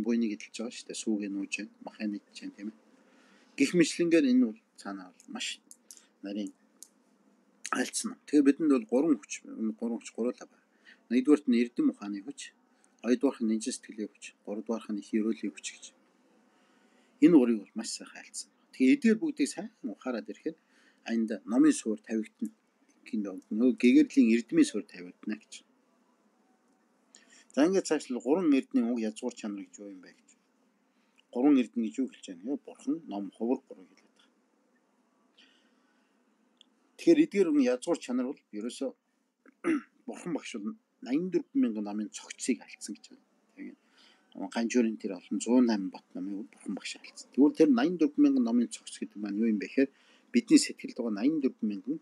буйныг эдэлж байгаа шүү дээ. Сүүг нүүж, махан идэж чинь тийм ээ. Гэх мэтлэнгээр энэ бол цаанаа бол маш нарийн альцсан. Тэгээ бидэнд бол гурван хүч, гурван хүч гурлаа байна. Нэгдүгээрт нь эрдэм ухааны хүч, хоёрдугаарх нь инжин сэтгэлийн хүч, гуравдугаарх нь хөрөөлийн хүч гэж. Энэ гурыг бол маш сайхан альцсан. Тэгээ эдгээр бүгдийг сайхан ухаарад ирэхэд анд номын суур тавигдана. Гин нөгөө гэгэрлийн эрдмийн суур тавигдана гэж. За ингээд цаашлал гурван эрдний уг язгуур чанар гэж юу юм бэ гэж. Гурван эрдэнэ гэж юу хэлж байгаа юм? Бурхан, ном, хувраг гурвыг хэлээд байгаа. Тэгэхээр эдгээр үн язгуур чанар бол ерөөсөө [CLEARS THROAT] бурхан багш бол 84 мянган намын цогцыг алдсан гэж байна. Тэгээд ганжуурын тэр олон 108 бот намыг бурхан багш алдсан. Тэгвэл тэр 84 мянган намын цогц гэдэг маань юу юм бэ гэхээр бидний сэтгэлд байгаа 84 мянган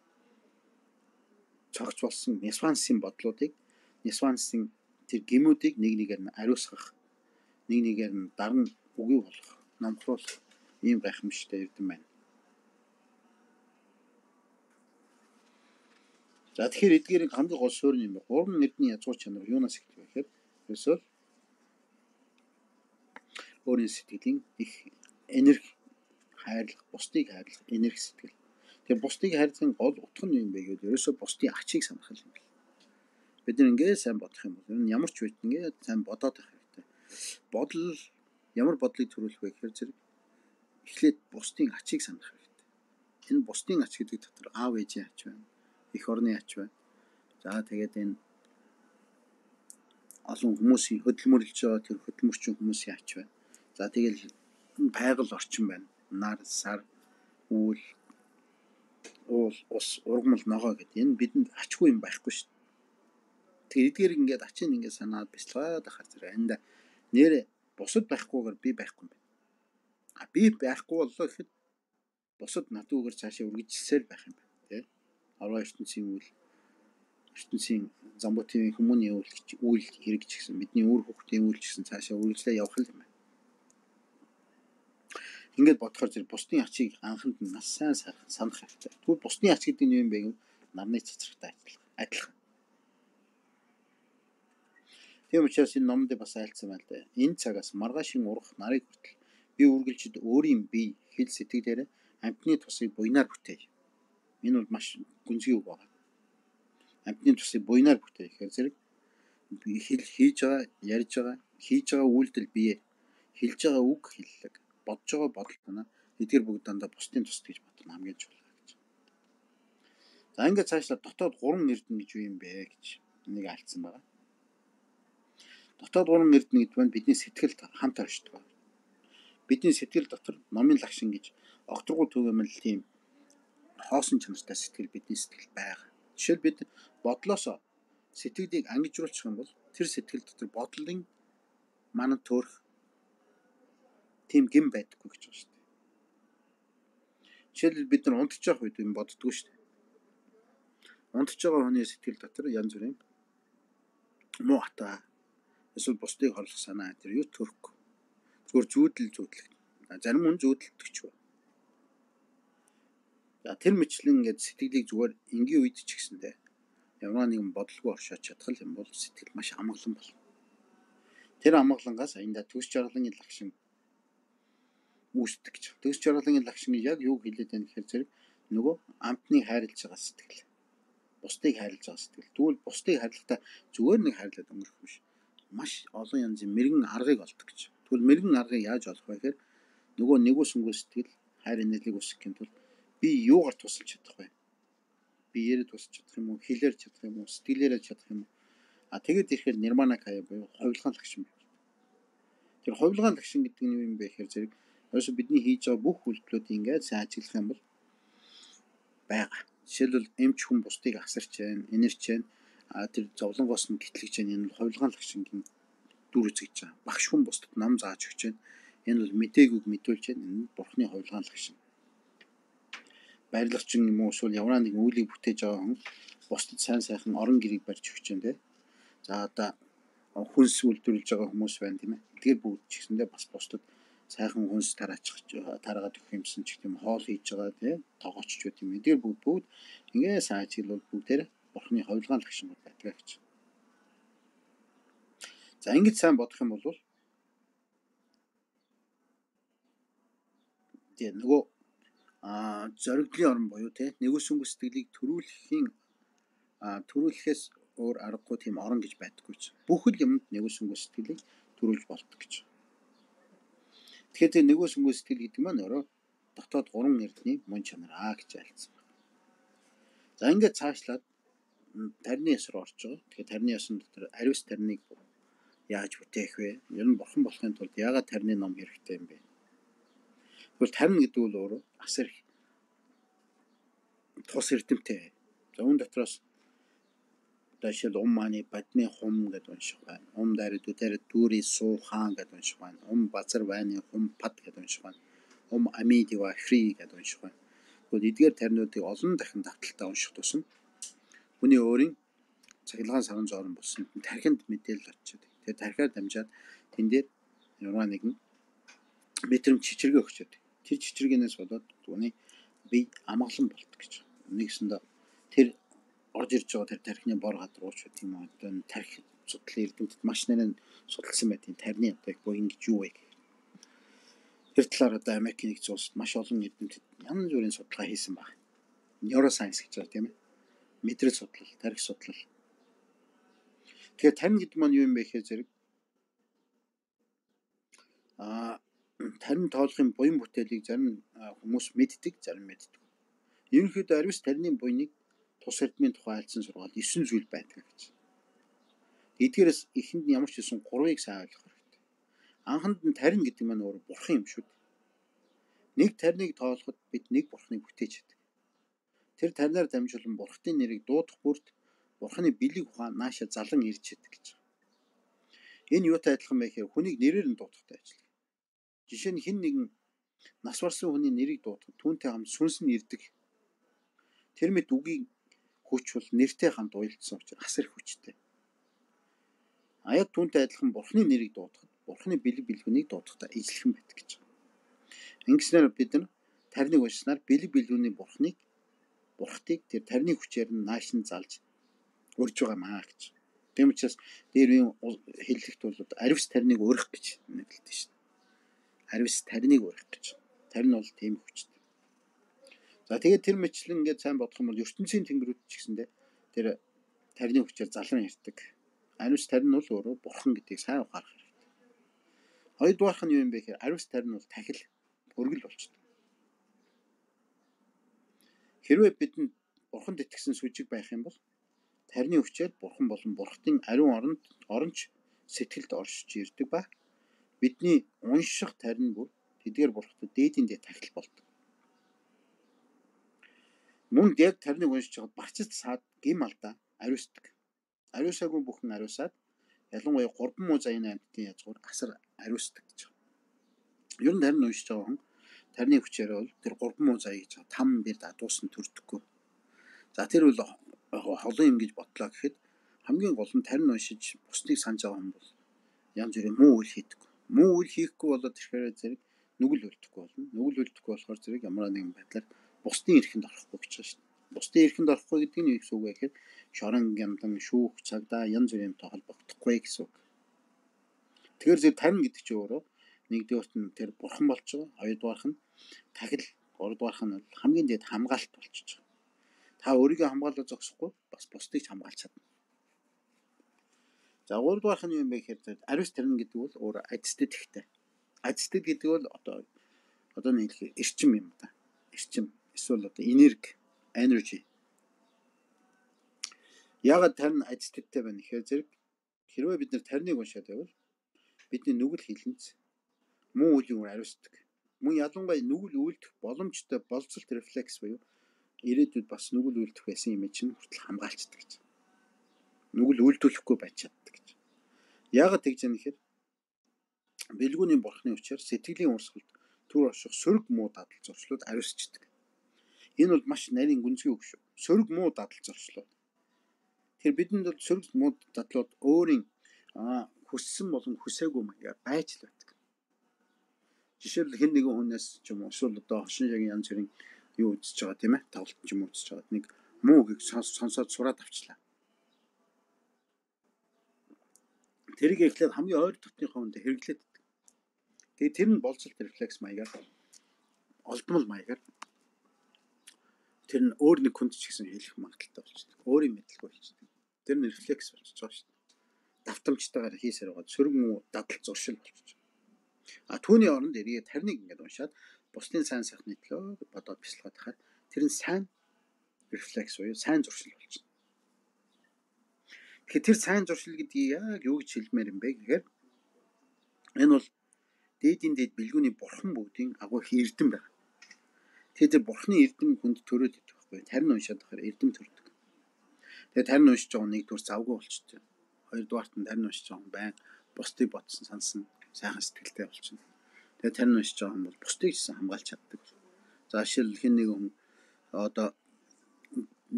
цогц болсон Нисвансын бодлуудыг Нисвансын тэр гимүүдийг нэг нэгээр нь ариусгах нэг нэгээр нь дарна үгүй болох номхруулах ийм гайхамшигтай эрдэм байна. За тэгэхээр эдгээрийг хамгийн гол суурь юм байна. Гурван эрдний язгуур чанар юунаас эхэлж байгаа гэхээр ерөөсөө өөрийн сэтгэлийн их энерги хайрлах, бусдыг хайрлах энерги сэтгэл. Тэгэхээр бусдыг хайрлахын гол утга нь юм бэ гэвэл ерөөсөө бусдын ачийг санах юм байна бид нэг ингээд сайн бодох юм бол энэ ямар ч үед ингээд сайн бодоод байх хэрэгтэй. Бодол ямар бодлыг төрүүлэх вэ гэхээр зэрэг эхлээд бусдын ачийг санах хэрэгтэй. Энэ бусдын ач гэдэг дотор аав ээжийн ач байна. Эх орны ач байна. За тэгээд энэ олон хүмүүсийн хөдөлмөрлөж байгаа тэр хөдөлмөрчин хүмүүсийн ач байна. За тэгэл байгаль орчин байна. Нар, сар, үүл, уул, ус, ургамал, ногоо гэдэг энэ бидэнд ачгүй юм байхгүй шүү дээ Тэгээ эдгээр ингээд ачийн ингээд санаад бяцлагаад ахаар зэрэг анда нэр бусад байхгүйгээр би байхгүй юм байна. А би байхгүй боллоо гэхэд бусад надуугаар цаашаа үргэлжилсээр байх юм байна. Тэ? Аврал ертөнцийн үйл ертөнцийн замбутын хүмүүний үйл үйл хэрэг ч гэсэн бидний үр хөвгтийн үйл гэсэн цаашаа үргэлжлээ явах юм байна. Ингээд бодохоор зэрэг бусдын ачийг анханд нь нас сайн санах хэрэгтэй. Тэгвэл бусдын ач гэдэг нь юу юм бэ гэвэл нарны цацрагтай адилхан. Адилхан. Тийм учраас энэ номд бас айлцсан байна л да. Энэ цагаас маргаашийн урах нарыг хүртэл би үргэлжид өөрийн бие хэл сэтгэлээр амтны тусыг буйнаар бүтээе. Энэ бол маш гүнзгий үг байна. Амтны тусыг буйнаар бүтээе гэхээр зэрэг хэл хийж байгаа, ярьж байгаа, хийж байгаа үйлдэл бие хэлж байгаа үг хэллэг, бодж байгаа бодол танаа эдгээр бүгд дандаа бусдын тус гэж бодно хамгийн чухал гэж. За ингээд цаашлаа дотоод гурван эрдэнэ гэж юу юм бэ гэж нэг альцсан байгаа. Дотоод гурван эрдэнэ гэдэг нь бидний сэтгэлд хамт оршдог. Бидний сэтгэл дотор номын лагшин гэж огторгуй түгээмэл тийм хоосон чанартай сэтгэл бидний сэтгэл байгаа. Жишээл бид бодлоос сэтгэлийг ангижруулчих юм бол тэр сэтгэл дотор бодлын манад төрөх тийм гин байдаггүй гэж байна шүү дээ. Жишээлбэл бид нар унтж явах үед юм боддгоо шүү дээ. Унтж байгаа хүний сэтгэл дотор янз бүрийн муу хата эсвэл бусдыг хорлох санаа тэр юу төрөхгүй. Зүгээр зүүдэл зүүдлэх. Зарим хүн зүүдэлдэг ч байна. За тэр мэтлэн ингээд сэтгэлийг зүгээр энгийн үед ч гэсэндээ ямар нэгэн бодлого оршоод чадхал юм бол сэтгэл маш амгалан болно. Тэр амгалангаас аянда төс жаргалын лагшин үүсдэг гэж. Төс жаргалын лагшин яг юу хэлээд байна гэхээр зэрэг нөгөө амтны хайрлаж байгаа сэтгэл. Бусдыг хайрлаж байгаа сэтгэл. Тэгвэл бусдыг хайрлахдаа зүгээр нэг хайрлаад өнгөрөх биш маш олон янзын мэрэгэн аргыг олдог гэж. Тэгвэл мэрэгэн аргыг яаж олох вэ гэхээр нөгөө нэгүсэнгүү сэтгэл хайр инээлийг үсгэхийн тулд би юугаар тусалж чадах вэ? Биеэрээ тусалж чадах юм уу? Хэлээр чадах юм уу? Сэтгэлээрээ чадах юм уу? А тэгээд ирэхээр нирмана кая буюу ховлгаан лагшин. Тэр ховлгаан лагшин гэдэг нь юу юм бэ гэхээр зэрэг ерөөсө бидний хийж байгаа бүх үйлдэлүүд ингээд сайн ажиглах юм бол байгаа. Жишээлбэл эмч хүн бусдыг асарч байна, инэрч байна тэр зовлонгоос нь байна. Энэ бол ховлгаан лагшингийн дүр үзэж байгаа. Багш хүн бусдад нам зааж өгч байна. Энэ бол мдэгүүг мэдүүлж байна. Энэ бурхны ховлгаан лагшин. Барилгачин юм уу эсвэл ямар нэгэн үйлийг бүтээж байгаа хүн бусдад сайн сайхан орон гэрийг барьж өгч байна те. За одоо хүнс үйлдвэрлэж байгаа хүмүүс байна тийм ээ. Тэгэхээр бүгд ч гэсэндээ бас бусдад сайхан хүнс тараачих тараагаад өгөх юмсан ч гэдэм хоол хийж байгаа тийм тоогоочч байт юм. Тэгэхээр бүгд бүгд ингээ сайн ажиглал бүгдээрээ бурхны ховлгаан лагшингууд байдаг гэж. За ингэж сайн бодох юм бол тэгээ нөгөө а зоригдлын орн буюу те нэгүсүнг сэтгэлийг төрүүлэхийн төрүүлэхээс өөр аргагүй тийм орон гэж байдаггүй ч. Бүхэл юмд нэгүсүнг сэтгэлийг төрүүлж болдог гэж. Тэгэхээр тэр нэгүсүнг сэтгэл гэдэг маань өөрөө дотоод гурван эрдний мөн чанар аа гэж байна. За ингээд цаашлаад тарны руу орж байгаа. Тэгэхээр тарны ёсон дотор ариус тарныг яаж бүтээх вэ? Ер нь бурхан болохын тулд яагаад тарны ном хэрэгтэй юм бэ? Тэгвэл тарин гэдэг бол өөрөө асар их тус эрдэмтэй. За үүн дотроос Дашил ум маны бадны хум гэдэг унших байна. Ум дарид үдээр дүүри суу хаан гэдэг унших байна. Ум базар байны хум пад гэдэг унших байна. Ум амидива фри гэдэг унших байна. Тэгвэл эдгээр таринуудыг олон дахин давталтаа унших тусам хүний өөрийн цахилгаан саран зоорн болсон тархинд мэдээлэл очиод. Тэгэхээр тархиар дамжаад тэн дээр ямар нэгэн мэдрэмж чичиргээ өгчөөд. Тэр чичиргээнээс болоод түүний бие амгалан болдог гэж. Нэгсэндээ тэр орж ирж байгаа тэр тархины бор гадрууч тийм одоо тархи судлалын эрдэмтэд маш нэрэн судалсан байдгийн тархины одоо яг боо ингэж юу вэ Тэр талаар одоо Америкийн нэгдсэн улсад маш олон эрдэмтэд янз бүрийн судалгаа хийсэн баг. Neuroscience гэж байгаа тийм ээ. Мэдрэл судлал, тархи судлал. Тэгэхээр тарин гэдэг маань юу юм бэ гэхээр зэрэг аа тарин тоолохын буян бүтээлийг зарим хүмүүс мэддэг, зарим мэддэг. Ерөнхийдөө ариус тарины буйныг тус эрдмийн тухай альцсан сургаал 9 зүйл байдаг гэж. Эдгээрээс эхэнд нь ямар ч хэсэн 3-ыг сайн ойлгох хэрэгтэй. Анханд нь тарин гэдэг маань өөр бурхан юм шүү дээ. Нэг тариныг тоолоход бид нэг бурханыг бүтээж байдаг. Тэр таринаар дамжуулан бурхтын нэрийг дуудах бүрт бурханы бэлэг ухаан нааша залан ирж идэг гэж. Энэ юутай адилхан бэ гэхээр хүнийг нэрээр нь дуудахтай ажилладаг. Жишээ нь хэн нэгэн нас барсан хүний нэрийг дуудах түүнтэй хамт сүнс нь ирдэг. Тэр мэд үгийг хүч бол нэртэй хамт уялдсан учраас асар хүчтэй. А яг түүнтэй адилхан бурхны нэрийг дуудахад бурхны бэлэг бэлгүүнийг дуудахтаа ижилхэн байдаг гэж. Ингэснээр бид нар тарныг уншсанаар бэлэг бэлгүүний бурхныг бурхтыг тэр тарны хүчээр нь нааш нь залж өрж байгаа маа гэж. Тийм учраас дээр үеийн хэллэгт бол аривс тарныг өрөх гэж нэрлэдэг дээ. Аривс тарныг өрөх гэж. Тарин бол тийм хүчтэй. За тэгээд тэр мэтлэн ингээд сайн бодох юм бол ертөнцийн тэнгэрүүд ч гэсэндээ тэр тарины хүчээр залан ирдэг. Ариус тарин бол өөрөө бурхан гэдгийг сайн ухаарах хэрэгтэй. Хоёрдугаарх нь юу юм бэ гэхээр ариус тарин бол тахил өргөл болчтой. Хэрвээ бидэнд бурханд итгэсэн сүжиг байх юм бол тарины хүчээр бурхан болон бурхтын ариун оронд оронч сэтгэлд оршиж ирдэг ба бидний унших тарин бүр тэдгээр бурхтад дээдиндээ тахил болдог. Мөн яг тарныг уншиж байгаад барчид саад гим алдаа ариусдаг. Ариусаагүй бүхэн ариусаад ялангуяа 3 муу заяаны амьтдын язгуур асар ариусдаг гэж байна. Ер нь тарин уншиж байгаа хүн тарны хүчээр бол тэр 3 муу заяа гэж там бэр дадуусан төрдөггүй. За тэр бол холон юм гэж бодлоо гэхэд хамгийн гол нь тарин уншиж бусдыг санаж байгаа хүн бол янз бүрийн муу үйл хийдэг. Муу үйл хийхгүй болоод ирэхээр зэрэг нүгэл үлдэхгүй болно. Нүгэл үлдэхгүй болохоор зэрэг ямар нэгэн байдлаар бусдын эрхэнд орохгүй гэж байна шүү дээ. Бусдын эрхэнд орохгүй гэдэг нь юу гэсэн үг вэ гэхээр шорон гямдан шүүх цагдаа янз бүрийн юмтай холбогдохгүй гэсэн үг. Тэгэхээр зэрэг тарин гэдэг чинь өөрөө нэгдүгээрт нь тэр бурхан болж байгаа. Хоёрдугаарх нь тахил, гуравдугаарх нь хамгийн дээд хамгаалт болчихж байгаа. Та өөрийгөө хамгаалаад зогсохгүй бас бусдыг ч хамгаалж чадна. За гуравдугаарх нь юм бэ гэхээр ариус тарин гэдэг бол өөр ажилтд ихтэй. Ажилтд гэдэг бол одоо одоо нэг хэлэх эрчим юм да. Эрчим эсвэл одоо энерги, energy. Ягаад тарин ажилтдтай байна гэхээр зэрэг хэрвээ бид нар тариныг уншаад байвал бидний нүгэл хилэнц муу үлийн үр ариусдаг. Мөн ялангуяа нүгэл үйлдэх боломжтой болцолт рефлекс буюу ирээдүйд бас нүгэл үйлдэх байсан юм чинь хүртэл хамгаалцдаг гэж. Нүгэл үйлдвэрлэхгүй байж чаддаг гэж. Яагаад тэгж яах нэхэр бэлгүүний бурхны хүчээр сэтгэлийн урсгалд төр орших сөрөг муу дадал зуршлууд ариусчдаг. Энэ бол маш нарийн гүнзгий үг шүү. Сөрөг муу дадал зорчлоо. Тэгэхээр бидэнд бол сөрөг муу дадлууд өөрийн хүссэн болон хүсээгүй маягаар байж л байдаг. Жишээл хэн нэгэн хүнээс ч юм уу эсвэл одоо хошин шагийн янз бүрийн юу үзэж байгаа тийм ээ тавлт ч юм уу үзэж байгаа. Нэг муу гэг сонсоод сураад авчлаа. Тэрийг эхлээд хамгийн ойр дотныхоо хүнд хэрэглээд. Тэгээ тэр нь болцолт рефлекс маягаар олдмол маягаар тэр нь өөр нэг хүнд ч гэсэн хэлэх магадaltaй болчихдог. Өөрийн мэдлэг болчихдог. Тэр нь рефлекс болчихж байгаа шүү дээ. Давтамжтайгаар хийсээр байгаа сөргөн дадал зуршил болчихж. А түүний оронд эргээ тарныг ингээд уншаад бусдын сайн сайхны төлөө бодоод бяцлагаад хахаар тэр нь сайн рефлекс буюу сайн зуршил болчихно. Тэгэхээр тэр сайн зуршил гэдгийг яг юу гэж хэлмээр юм бэ гэхээр энэ бол дээдийн дээд бэлгүүний бурхан бүгдийн агуу эрдэм байна. Тэгээд тэр бурханы эрдэм хүнд төрөөд идэх байхгүй. Тарин уншаад байхаар эрдэм төрдөг. Тэгээд тарин уншиж байгаа нэг дүр завгүй болчихсон. Хоёрдугаарт нь тарин уншиж байгаа байн бусдыг бодсон сансан сайхан сэтгэлтэй болчихно. Тэгээд тарин уншиж байгаа юм бол бусдыг ч хамгаалж чаддаг. За жишээл хин нэг хүн одоо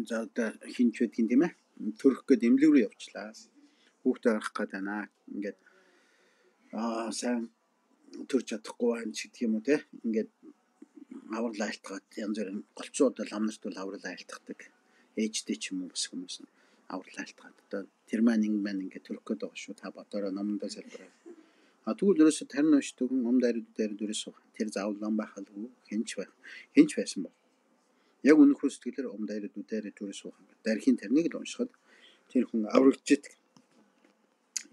за одоо хинч байдгийн тийм ээ төрөх гээд эмнэлэг рүү явчлаа. Хүүхдээ гарах гээд байна. Ингээд аа сайн төрж чадахгүй байна ч гэдэг юм уу те. Ингээд аврал айлтгаад янз бүрийн голцоод ам нарт бол аврал айлтгадаг. Ээжтэй ч юм уу бас хүмүүс аврал айлтгаад одоо тэр маань ингэ маань ингээд төрөх гээд байгаа шүү. Та бодороо номдоо залбираа. А тэгвэл ерөөсө тарин ууш төгөн ум дайрууд дээр дүрээс тэр ном байхалгүй хинч байх. Хинч байсан бол яг үнэхээр сэтгэлээр ум дайрууд суух юм. Дархийн тарныг л уншихад тэр хүн аврагдчихэдэг.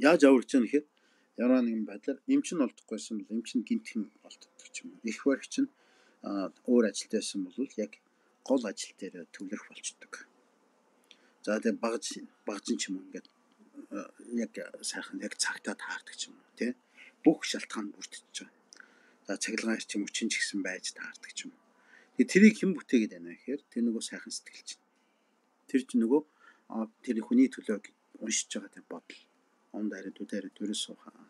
Яаж аврагдж байгаа нэхэд ямар нэгэн байдлаар эмч нь олдохгүйсэн бол эмч нь гинтхэн олддог ч юм уу. Их баригч нь өөр ажилтай байсан бол яг гол ажил дээр төвлөрөх болчдөг. За тэгээ багж багжин ч юм уу ингээд яг сайхан яг цагтаа таардаг ч юм уу тий. Бүх шалтгаан бүрдэж байгаа. За цахилгаан ч юм уу чин ч гэсэн байж таардаг юм. Тэгээ тэрийг хэн бүтээгээд байна вэ гэхээр тэр нөгөө сайхан сэтгэлч. Тэр чинь нөгөө тэр хүний төлөө уншиж байгаа тэр бодол. Он дайраа дүүрээ дүүрээ суухаа.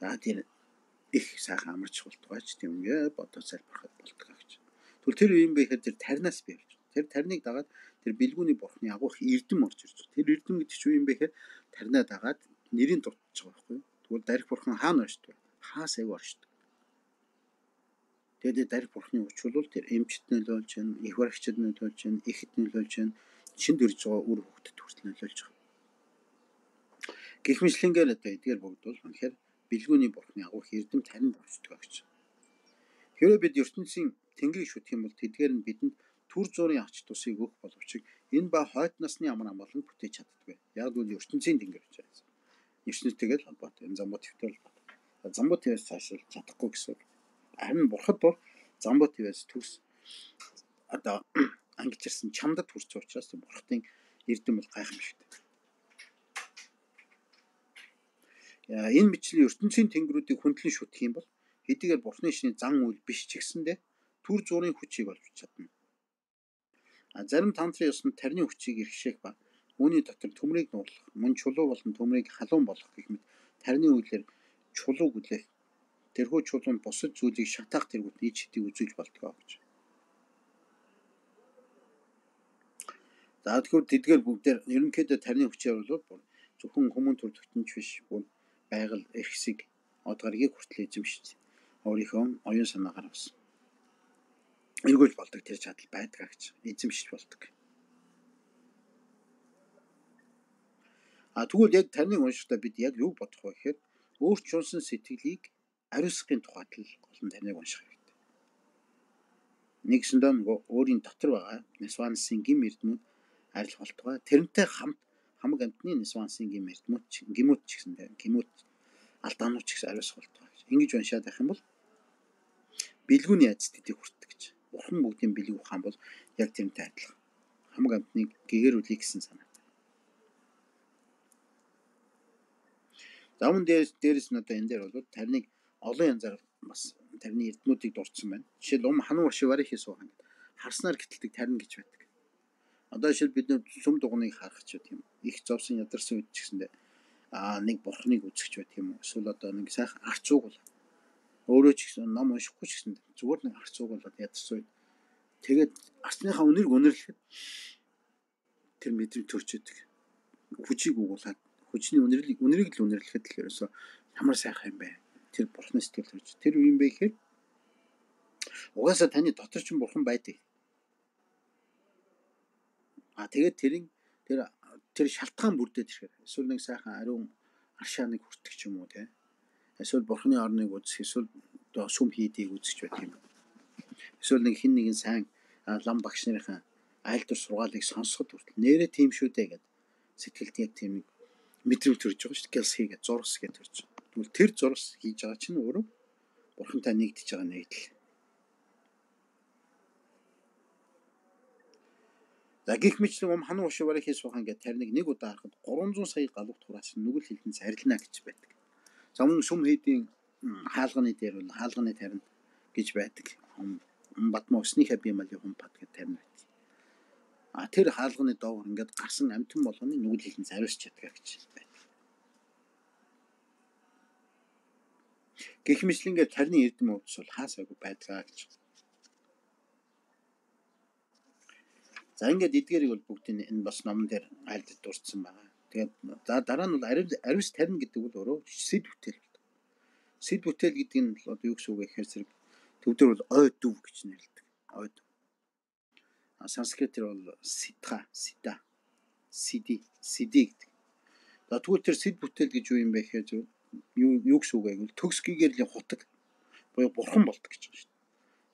За тэр их сайхан амарч болтгооч тиймгээ бодож залбирахад болтгоо гэж. Тэгвэл тэр юм бэ гэхээр тэр тарнаас бий болж. Тэр тарныг дагаад тэр бэлгүүний бурхны агуух эрдэм орж ирж байна. Тэр эрдэм гэдэг чинь юу юм бэ гэхээр тарнаа дагаад нэрийн дутж байгаа байхгүй юу? Тэгвэл дарих бурхан хаана оршдог? Хаас аяг оршдог. Тэгээд дарих бурхны хүч бол тэр эмчт нөлөөлж байна, их баригчд нөлөөлж байна, ихэд нөлөөлж байна, шинд ирж байгаа үр хөвгөдөд хүртэл нөлөөлж байгаа. Гэх мэтлэнгээр одоо эдгээр бүгд бол үнэхээр бэлгүүний бурхны агуух эрдэм таринд оршдог гэж. Хэрэв бид ертөнцийн тэнгийг шүтэх юм бол тэдгээр нь бидэнд түр зуурын ач тусыг өгөх боловч энэ ба хойд насны амар амгалан бүтээж чаддаггүй. Яг л ертөнцийн тэнгэр гэж байна. Ертөнцтэйгээ холбоотой. Энэ замбуу твтэй холбоотой. Замбуу твээс цаашаа чадахгүй гэсэн харин бурхад бол замбуу твээс төрс одоо [CLEARS THROAT] ангижирсан чамдад хүрсэн учраас бурхтын эрдэм бол гайхамшигтай. Энэ мэтчлийн ертөнцийн тэнгэрүүдийг хөндлөн шүтэх юм бол хэдийгээр бурхны шиний зан үйл биш ч гэсэндэ төр зуурын хүчийг олж чадна. А зарим тантрын ёсонд тарны хүчийг иргэшээх ба үүний дотор төмрийг нуурлах, мөн чулуу болон төмрийг халуун болгох гэх мэт тарны үйлээр чулууг үлээх тэрхүү чулуунд бусад зүйлийг шатаах тэргүүт нийт шидийг үзүүлж болтгоо гэж. За тэгэхээр тэдгээр бүгдээр ерөнхийдөө тарны хүчээр бол зөвхөн хүмүүн төрөлхтөнч биш бүр байгаль эрх хэсэг од гарагийг хүртэл эзэмшиж өөрийнхөө оюун санаагаар бас эргүүлж болдог тэр чадал байдаг гэж эзэмшиж болдог. А тэгвэл яг тарныг уншихдаа бид яг юу бодох вэ гэхээр өөрч унсан сэтгэлийг ариусгахын тухайд л голон таныг унших хэрэгтэй. Нэгсэндээ нөгөө өөрийн дотор байгаа Нисвансын гим эрдмүүд арилах болтугай тэрнтэй хамт хамаг амтны Нисвансын гим эрдмүүд гимүүд ч гэсэн гимүүд алдаанууд ч гэсэн ариусгах болтугай. Ингэж уншаад байх юм бол бэлгүүний айц тэдийг хүртдэг гэж. Бурхан бүгдийн бэлэг ухаан бол яг тэрнтэй адилхан. Хамаг амтныг гэгэрүүлэх гэсэн санаа. Замун дээрс дээрс нь одоо энэ дээр бол тарныг олон янзаар бас тарны эрдмүүдийг дурдсан байна. Жишээл ум хануу шивари хийсүү хань. Харснаар гítэлдэг тарин гэж байдаг. Одоо жишээл бид нэр сүм дугныг харах ч юм. Их зовсон ядарсан үед ч гэсэндээ аа нэг бурхныг үзэх ч байдаг юм. Эсвэл одоо нэг сайхан арцууг бол өөрөө ч гэсэн ном уншихгүй ч гэсэн зүгээр нэг арцууг болоод ядарсан үед тэгээд арцныхаа үнэрг үнэрлэхэд тэр мэдрэмж төрж идэг. Хүчийг угуулад хүчний үнэрлийг үнэрийг л үнэрлэхэд л ерөөсөө ямар сайхан юм бэ тэр бурхны сэтгэл төрж. Тэр юу юм бэ гэхээр угаасаа таны дотор ч бурхан байдаг. А тэгээд тэрийн тэр тэр шалтгаан бүрдээд ирэхээр эсвэл нэг сайхан ариун аршааныг хүртэх ч юм уу те. Эсвэл бурхны орныг үзэх, эсвэл сүм хийдийг үзэж байдаг юм. Эсвэл нэг хин нэгэн сайн лам багш нарын айлтар сургаалыг сонсоход хүртэл нэрээ тийм шүү дээ гэд сэтгэлд яг тийм нэг мэдрэмж төрж байгаа шүү дээ. Гэлс хийгээд зурс гэж төрж. Тэгвэл тэр зурс хийж байгаа чинь өөрөө бурхантай нэгдэж байгаа нэгдэл. За гих мэтлэн ум хануу ушиварыг хийж суухан гэдэг тарныг нэг удаа харахад 300 сая галууг тураас нүгэл хилдэн царилна гэж байдаг. За мөн сүм хийдийн хаалганы дээр бол хаалганы тарин гэж байдаг. Батма усны хабимали хум пат гэдэг тарин байдаг. А тэр хаалганы доогор ингээд гарсан амтэн болгоны нүгэл хилдэн цариусч чадгаа гэж байдаг. Гэх мэтлэнгээр тарны эрдэм өвдөс бол хаасаагүй байдгаа гэж За ингээд эдгээрийг бол бүгдийг энэ бас номон дээр айлд дурдсан байгаа. Тэгээд за дараа нь бол ариус тарин гэдэг бол өөрөө сэд бүтээл болдог. Сэд бүтээл гэдэг нь одоо юу гэсэн үг вэ гэхээр зэрэг төвдөр бол ой дүв гэж нэрлэдэг. Ой дүв. Санскритээр бол ситха, сита, сиди, сиди гэдэг. За тэгвэл тэр сэд бүтээл гэж юу юм бэ гэхээр зөв юу гэсэн үг гэвэл төгс гэгэрлийн хутаг буюу бурхан болдог гэж байна шүү дээ.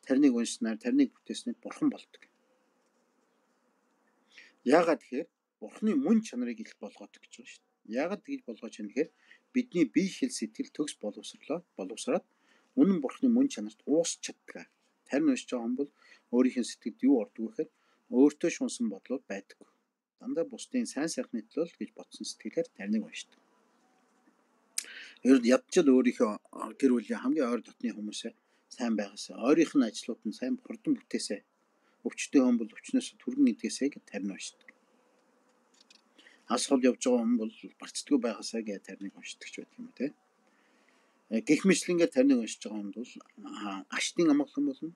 Тарныг уншснаар тарныг бүтээснээр бурхан болдог. Яагаад тэгэхээр Бурхны мөн чанарыг илт болгоод гэж байгаа шүү дээ. Яагаад тэгж болгож байна гэхээр бидний бие хэл сэтгэл төгс боловсрлоо боловсраад үнэн Бурхны мөн чанарт уусч чаддаг. Тарин уншиж байгаа хүн бол өөрийнх нь сэтгэлд юу ордог вэ гэхээр өөртөө шунсан бодлууд байдаг. Дандаа бусдын сайн сайхны төлөө гэж бодсон сэтгэлээр тариныг уншдаг. Ер нь ядчил өөрийнхөө гэр бүлийн хамгийн ойр дотны хүмүүсээ сайн байгаасаа, ойрынх нь ажлууд нь сайн хурдан бүтээсэй өвчтөе хүн бол өвчнөөс түргэн идгээсэй гэж тарин уншдаг. Ас хол явж байгаа хүн бол барцдаггүй байгаасаа гэж тариныг уншдаг ч байдаг юм те. Э, гих мэтлэнгээр тариныг уншиж байгаа хүн бол аштын амгалан болно.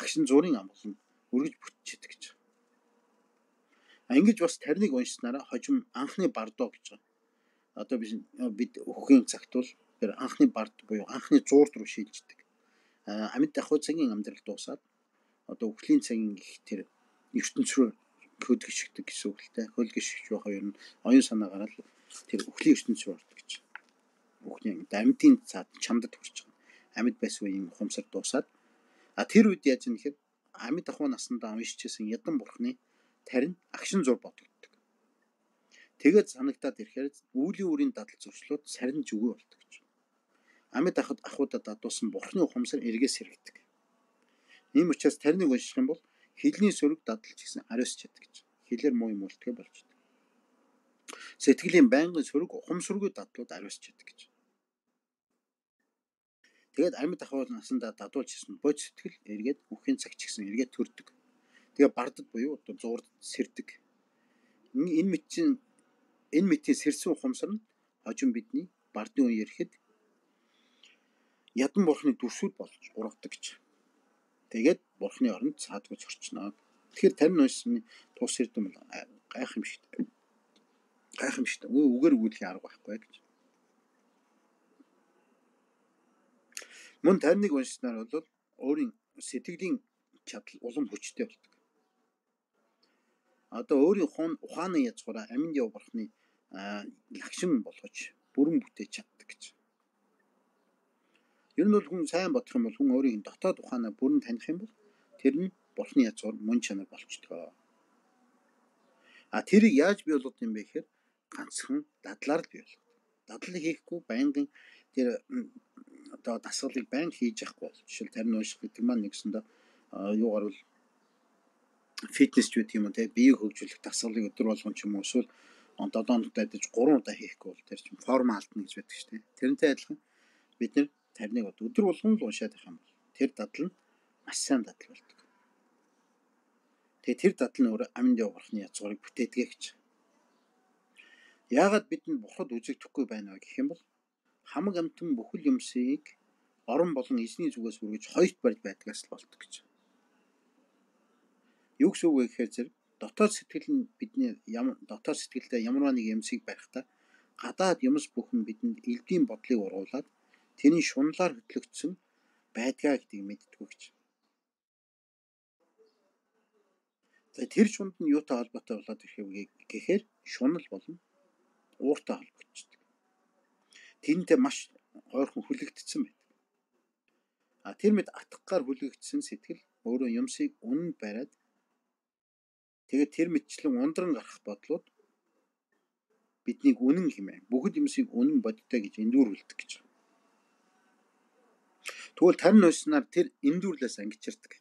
Агшин зургийн амгалан үргэж бүтчихэд гэж. А ингэж бас тарныг уншсанараа хожим анхны бардуу гэж байна. Одоо э, бид бид өхийн цагт бол тэр анхны бард буюу анхны зуурд руу шилждэг. А амьд дах цагийн амьдрал дуусаад одоо өхлийн цагийн их тэр ертөнц рүү хөдгөшгдөг гэсэн үг л тэ. Хөлгөшгч байхаа ер нь оюун санаа гараад тэр өхлийн ертөнц рүү ордог гэж. Бүхний амьд амьдын цаад чамдад хүрч байгаа. Амьд байсан үеийн хумсар дуусаад а тэр үед яаж юм хэрэг амьд ахуй насандаа уншижсэн ядан бурхны тарин агшин зур бодогддог. Тэгээд санагтаад ирэхээр үүлийн үрийн дадал зуршлууд сарин зүгөө болдог гэж. Амьд ахад ахуудад дадуулсан бурхны ухамсар эргээс сэргийдэг. Ийм учраас тариныг унших юм бол хилний сөрөг дадалж гисэн ариус чад гэж. Хилээр муу юм үлтгэе болж байна. Сэтгэлийн байнгын сөрөг ухамсаргүй дадлууд ариус чад гэж. Тэгээд амьд ахуул насандаа дадуулж гисэн бод сэтгэл эргээд үхийн цаг ч гэсэн эргээд төрдөг. Тэгээ бардад буюу одоо зуурд сэрдэг. Энэ мэт чинь энэ мэтийн сэрсэн ухамсар нь хожим бидний бардын үе ирэхэд ядан бурхны дүрсүүд болж ургадаг гэж. Тэгээд бурхны оронд саадгүйж орчноо. Тэгэхээр тарин уншсны тус эрдэм бол гайх юм шиг. Гайх юм шиг. Өө үгээр өгүүлэх арга байхгүй гэж. Мөн тариныг уншснаар бол өөрийн сэтгэлийн чадал улам хүчтэй болдог. Одоо өөрийн ухааны язгуураа аминд яв бурхны лагшин болгож бүрэн бүтээж чаддаг гэж. Ер нь бол хүн сайн бодох юм бол хүн өөрийн дотоод ухаанаа бүрэн таних юм бол тэр нь бурхны язгуур мөн чанар болчдгоо. А тэрийг яаж бий болгох юм бэ гэхээр ганцхан дадлаар л бий болгох. Дадлыг хийхгүй байнгын тэр одоо дасгалыг байнг хийж явахгүй бол жишээл тарин ууших гэдэг маань нэгсэндээ юугаар бол фитнес ч гэдэг юм уу те биеийг хөгжүүлэх дасгалыг өдөр болгон ч юм уу эсвэл 7 хоногт адиж 3 удаа хийхгүй бол тэр чинь форм алдна гэж байдаг шүү дээ. Тэрнтэй адилхан бид нэр тарныг өдөр болгон л уншаад байх юм бол тэр дадал нь маш сайн дадал болдог. Тэгээ тэр дадал нь өөр аминд явахны язгуурыг бүтээдэг гэж. Яагаад бидэнд бурхад үзэгдэхгүй байна вэ гэх юм бол хамаг амтан бүхэл юмсыг орон болон эзний зүгээс үргэж хоёрт барьж байдгаас л болдог гэж. Юу гэсэн үг вэ гэхээр зэрэг дотоод сэтгэл нь бидний ямар дотоод сэтгэлдээ ямар нэг юмсыг барихтаа гадаад юмс бүхэн бидэнд элдийн бодлыг ургуулад тэрний шунлаар хөтлөгдсөн байдгаа гэдгийг мэдтгүү гэж. За тэр шунд нь юутай холбоотой болоод ирэх вэ гэхээр шунал болон ууртай холбогддог. Тэрнтэй маш ойрхон хүлэгдсэн байдаг. А тэр мэд атгахаар хүлэгдсэн сэтгэл өөрөө юмсыг үнэн бариад Тэгээд тэр мэтчлэн ундран гарах бодлууд биднийг үнэн хэмээн бүгд юмсыг үнэн бодтой гэж эндүүрүүлдэг гэж. Тэгвэл тарин уйснаар тэр эндүүрлээс ангичирдаг.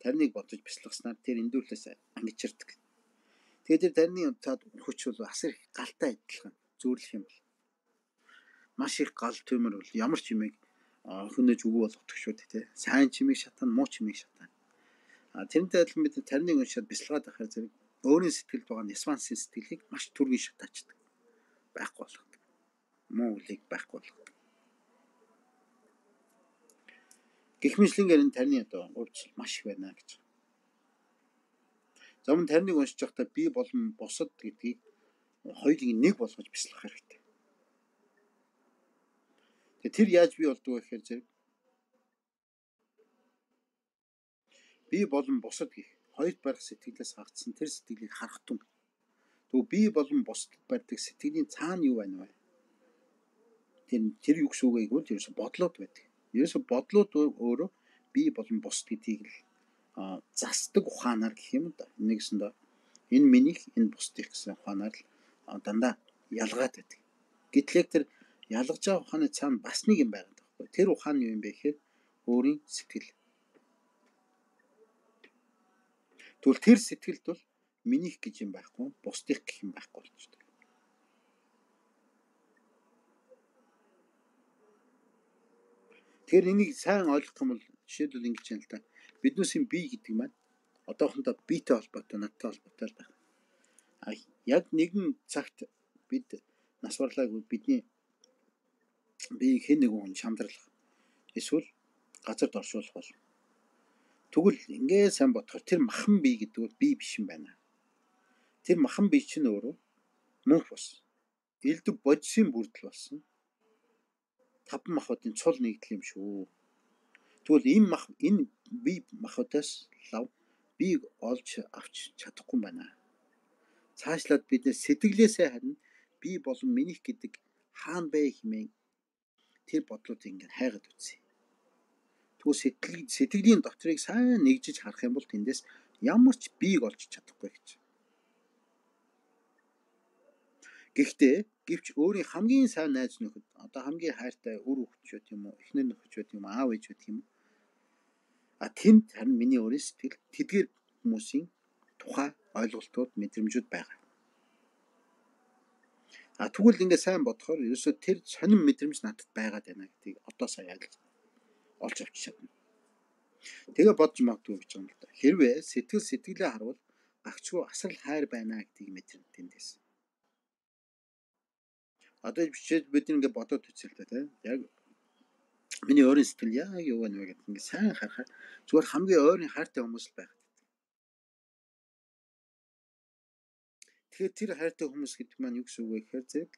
Тарныг бодож бяцлагснаар тэр эндүүрлээс ангичирдаг. Тэгээд тэр тарны цаад хүч бол асар их галтай адилхан зөөрлөх юм бол маш их гал төмөр бол ямар ч юмыг хөнөөж өгөө болгодог шүү дээ тий. Сайн чимийг шатан, муу чимийг шатан. А тэрнтэй адилхан бид тарныг уншаад бяцлагаад ахаар зэрэг өөрийн сэтгэлд байгаа нисвансын сэтгэлийг маш түргэн шатаачдаг. байхгүй болгодог. Муу үлийг байхгүй болгодог. Гэх мэтлэнгээр энэ тарны одоо өвчл маш их байна гэж. Замун тарныг уншиж байхдаа би болон бусад гэдгийг хоёулыг нэг болгож бяцлах хэрэгтэй. Тэр яаж бий болдгоо гэхээр зэрэг би болон бусад гэх хоёрт барих сэтгэлээс хагацсан тэр сэтгэлийг харах тун. Тэгвэл би болон бусдад барьдаг сэтгэлийн цаана юу байна вэ? Тэр тэр юу гэсэн үг вэ гэвэл ерөөсө бодлоод байдаг. Ерөөсө бодлоод өөрөө би болон бусд гэдгийг л засдаг ухаанаар гэх юм да. Нэгсэндээ энэ минийх энэ бусдыг гэсэн ухаанаар л дандаа ялгаад байдаг. Гэтэл тэр ялгаж байгаа ухааны цаана бас нэг юм байгаа байхгүй. Тэр ухаан юу юм бэ гэхээр өөрийн сэтгэл Тэгвэл тэр сэтгэлд бол минийх гэж юм байхгүй, бусдых гэх юм байхгүй болчихдог. Тэгэхээр энийг сайн ойлгох юм бол жишээлбэл ингэж юм л да. Биднээсийн бие гэдэг маань одоохондоо биетэй холбоотой, надтай холбоотой л байна. А яг нэгэн цагт бид нас барлааг бидний бие хэн нэгэн шамдарлах эсвэл газарт оршуулах бол Тэгвэл ингээ сайн бодохоор тэр махан бие гэдэг бол бие биш юм байна. Тэр махан бие чинь өөрөө мөнх бос. Элдв бодисын бүрдэл болсон. Таван махуудын цул нэгдэл юм шүү. Тэгвэл энэ мах энэ бие махуудаас лав биеийг олж авч чадахгүй байна. Цаашлаад бид сэтгэлээсээ харин би болон минийх гэдэг хаан бай хэмээн тэр бодлуудыг ингээд хайгаад үтсэ. Тэгвэл сэтгэл сэтгэлийн дотрыг сайн нэгжиж харах юм бол тэндээс ямар ч биеийг олж чадахгүй гэж. Гэхдээ гэвч өөрийн хамгийн сайн найз нөхөд одоо хамгийн хайртай үр хөвч байт юм уу эхнэр байт юм аав ээж байт юм а тэнд харин миний өөрийн сэтгэл тэдгээр хүмүүсийн тухай ойлголтууд мэдрэмжүүд байгаа. А тэгвэл ингээ сайн бодохоор ерөөсөө тэр сонин мэдрэмж надад байгаад байна гэдгийг одоо сая ялж олж авч чадна. Тэгээ бодж магадгүй гэж юм л да. Хэрвээ сэтгэл сэтгэлээ харуул гагчгүй асрал хайр байна гэдгийг мэдэрнэ тэндээс. Одоо бичээд бид ингээ бодоод үзэл та тийм яг миний өөрийн сэтгэл яг юу вэ гэдэг ингээ сайн харахаар зүгээр хамгийн ойрын хайртай хүмүүс л байх. Тэгэхээр тэр хайртай хүмүүс гэдэг маань юу гэсэн үг вэ гэхээр зэрэг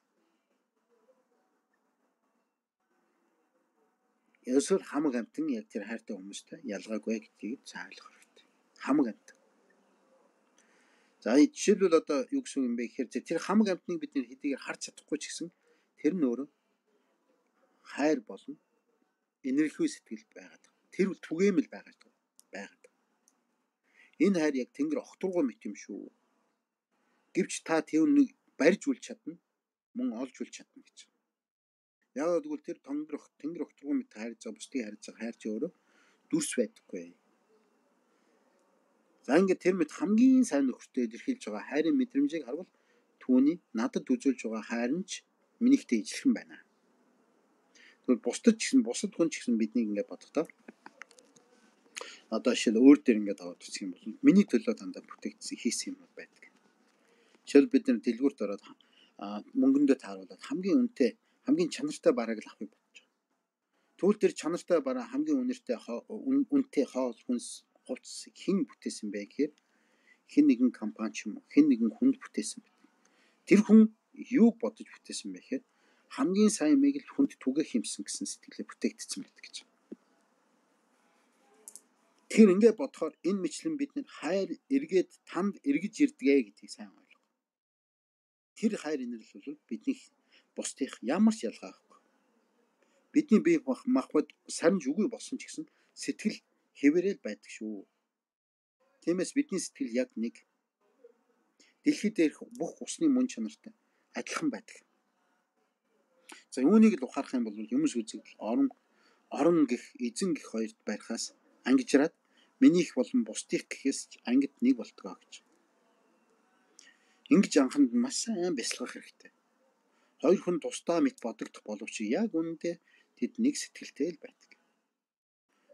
Есүр хамаг амтан яг тэр хайртай хүмүүстэй ялгаагүй гэдгийг цаалах хэрэгтэй. Хамаг амтан. За жишээлбэл одоо юу гэсэн юм бэ гэхээр тэр хамаг амтныг бид хэдийгээр харж чадахгүй ч гэсэн тэр нь өөрөө хайр болон энерги сэтгэл байгаад. Тэр түгээмэл байгаад байгаад. Энэ хайр яг тэнгэр огтургуу мэт юм шүү. Гэвч та тэр нэг барьж үл чадна, мөн олж үл чадна гэж. Яг тэгвэл тэр тонгор тэнгэр огтургуу мэт хайрж байгаа бусдыг хайрж байгаа хайр чи өөрөө дүрс байдаггүй. За ингээд тэр мэд хамгийн сайн нөхөртөө илэрхийлж байгаа хайрын мэдрэмжийг харвал түүний надад үзүүлж байгаа хайр нь ч минийхтэй ижилхэн байна. Тэгвэл бусдад ч гэсэн бусад хүн ч гэсэн биднийг ингээд бодохдоо одоо жишээл өөр дээр ингээд аваад үзэх юм бол миний төлөө дандаа бүтээгдсэн хийсэн юм байдаг. Жишээл бид нар дэлгүүрт ороод мөнгөндөө тааруулаад хамгийн үнэтэй хамгийн чанартай барааг л авахыг бодож байгаа. Тэгвэл тэр чанартай бараа хамгийн үнэртэй үнэтэй хоол хүнс хувцс хэн бүтээсэн бэ гэхээр хэн нэгэн компани ч юм уу хэн нэгэн хүнд бүтээсэн бэ. Тэр хүн юу бодож бүтээсэн бэ гэхээр хамгийн сайн юмыг л хүнд түгэх юмсан гэсэн сэтгэлээр бүтээгдсэн байдаг гэж. Тэгэхээр ингээд бодохоор энэ мэтлэн бидний хайр эргээд танд эргэж ирдгээ гэдгийг сайн. Тэр хайр инэрл бол бидний бусдыг ямар ч ялгаахгүй. Бидний бие махбод сарнж үгүй болсон ч гэсэн сэтгэл хэвээрэл байдаг шүү. Тиймээс бидний сэтгэл яг нэг. Дэлхий дээрх бүх усны мөн чанартай адилхан байдаг. За үүнийг л ухаарах юм бол юмс үзэгдэл орон орон гих эзэн гих хоёрт байрхаас ангижраад минийх болон бусдых гэхээс ч ангид нэг болтгоо гэж. Ингэж анханд маш сайн бясалгах хэрэгтэй. Хоёр хүн тусдаа мэт бодогдох боловч яг үүндээ тэд нэг сэтгэлтэй л байдаг.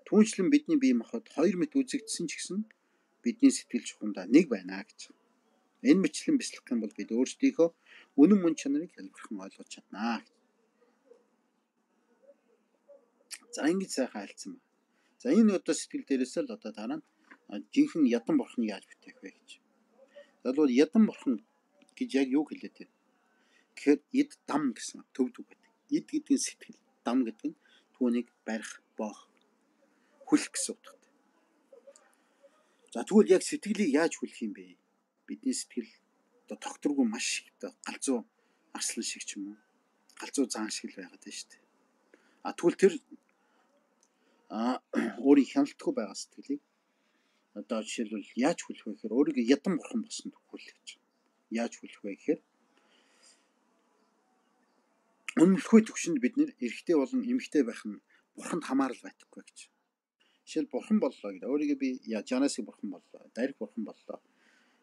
Түүнчлэн бидний бие махбод хоёр мэт үзэгдсэн ч гэсэн бидний сэтгэл чухамдаа нэг байна гэж. Энэ мэтлэн бяцлах юм бол бид өөрсдийнхөө үнэн мөн чанарыг хэлбэрхэн ойлгож чаднаа. За ингэж сайхан альцсан байна. За энэ одоо сэтгэл дээрээс л одоо дараа нь жинхэнэ ядан бурхныг яаж бүтээх вэ гэж. Залуу ядан бурхан гэж яг юу хэлээд байна? Тэгэхээр эд дам гэсэн төв төв байдаг. Эд гэдэг нь сэтгэл, дам гэдэг нь түүнийг барих, боох, хүлэх гэсэн утгатай. За тэгвэл яг сэтгэлийг яаж хүлэх юм бэ? Бидний сэтгэл одоо тогтворгүй маш их одоо галзуу арслан шиг ч юм уу галзуу заан шиг л байгаад байна шүү дээ. А тэгвэл тэр а өөрийн хяналтгүй байгаа сэтгэлийг одоо жишээлбэл яаж хүлэх вэ гэхээр өөрийгөө ядан бурхан болсон хүлэх гэж. Яаж хүлэх вэ гэхээр үнэлэхгүй төвшөнд бид нэр эрэгтэй болон эмэгтэй байх нь бурханд хамаарал байдаггүй гэж. Жишээл бурхан боллоо гэдэг. Өөрийгөө би Жанасыг бурхан боллоо, Дарих бурхан боллоо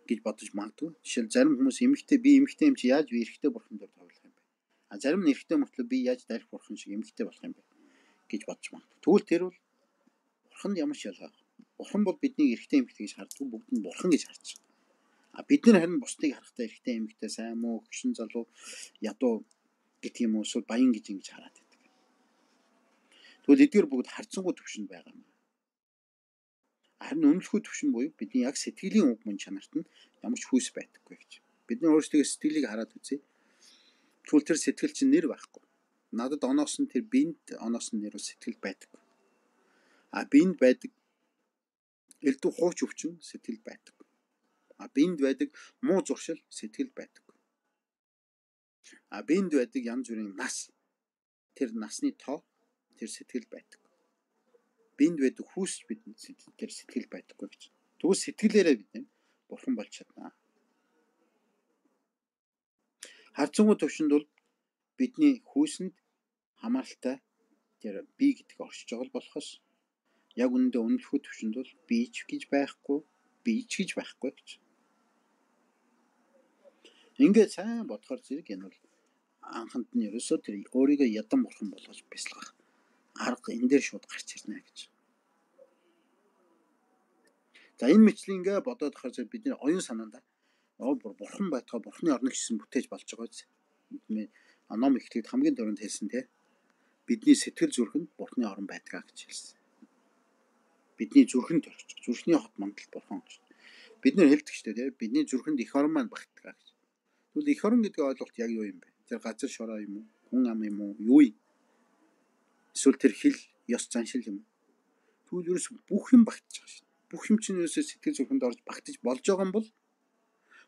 гэж бодож магадгүй. Жишээл зарим хүмүүс эмэгтэй би эмэгтэй юм чи яаж би эрэгтэй бурхан дээр тоглох юм бэ? А зарим нь эрэгтэй мөртлөө би яаж Дарих бурхан шиг эмэгтэй болох юм бэ гэж бодож магадгүй. Тэгвэл тэр бол бурханд ямар ч ялгаа. Бурхан бол бидний эрэгтэй эмэгтэй гэж харддаг, бүгд нь бурхан гэж харж байна. А бид нар харин бусдыг харахтаа эрэгтэй эмэгтэй сайн муу гүшин залуу ядуу гэдэг юм уу эсвэл баян гэж ингэж хараад байдаг. Тэгвэл эдгээр бүгд харцсангуй төвшөнд байгаа юм. Харин үнэлэхгүй төвшин буюу бидний яг сэтгэлийн уг мөн чанарт нь ямар ч хүйс байдаггүй гэж. Бид нар өөрсдөө сэтгэлийг хараад үзье. Тэгвэл тэр сэтгэл чинь нэр байхгүй. Надад оноос нь тэр бинд оноос нь нэр сэтгэл байдаггүй. А бинд байдаг элдв хууч өвчин сэтгэл байдаг. А бинд байдаг муу зуршил сэтгэл байдаг. А бинд байдаг янз бүрийн нас тэр насны тоо тэр сэтгэл байдаг бинд байдаг хүүсч бидэнд сэтгэл сэтгэл байдаггүй гэж. Тэгвэл сэтгэлээрээ бид нэ бурхан болж чаднаа. Харцангуй төвшөнд бол бидний хүүсэнд хамааралтай тэр би гэдэг оршиж байгаа болохоос яг үнэндээ үнэлэхгүй төвшөнд бол би ч гэж байхгүй, би ч гэж байхгүй гэж. Ингээд сайн бодохоор зэрэг энэ бол анханд нь ерөөсөө тэр өөрийгөө ядан бурхан болгож бясалгах арга энэ дээр шууд гарч ирнэ гэж. За энэ мэтлингээ бодоод харахаар бидний оюун санаанда оо бурхан байтугай бурханы орно гэсэн бүтээж болж байгаа биз. Ном ихтэйд хамгийн дөрөнд хэлсэн те. Бидний сэтгэл зүрхэнд бурханы орон байдгаа гэж хэлсэн. Бидний зүрхэнд орч. Зүрхний хот мандал бурхан гэж. Бид нэр хэлдэг шүү дээ. Бидний зүрхэнд их орон маань багтдаг гэж. Тэгвэл их орон гэдэг ойлголт яг юу юм бэ? Тэр газар шороо юм уу? Хүн ам юм уу? Юу юм? Эсвэл тэр хил ёс заншил юм. Тэгвэл ерөөс бүх юм багтаж байгаа шин. Бүх юм чинь ерөөсөө сэтгэл зүрхэнд орж багтаж болж байгаа юм бол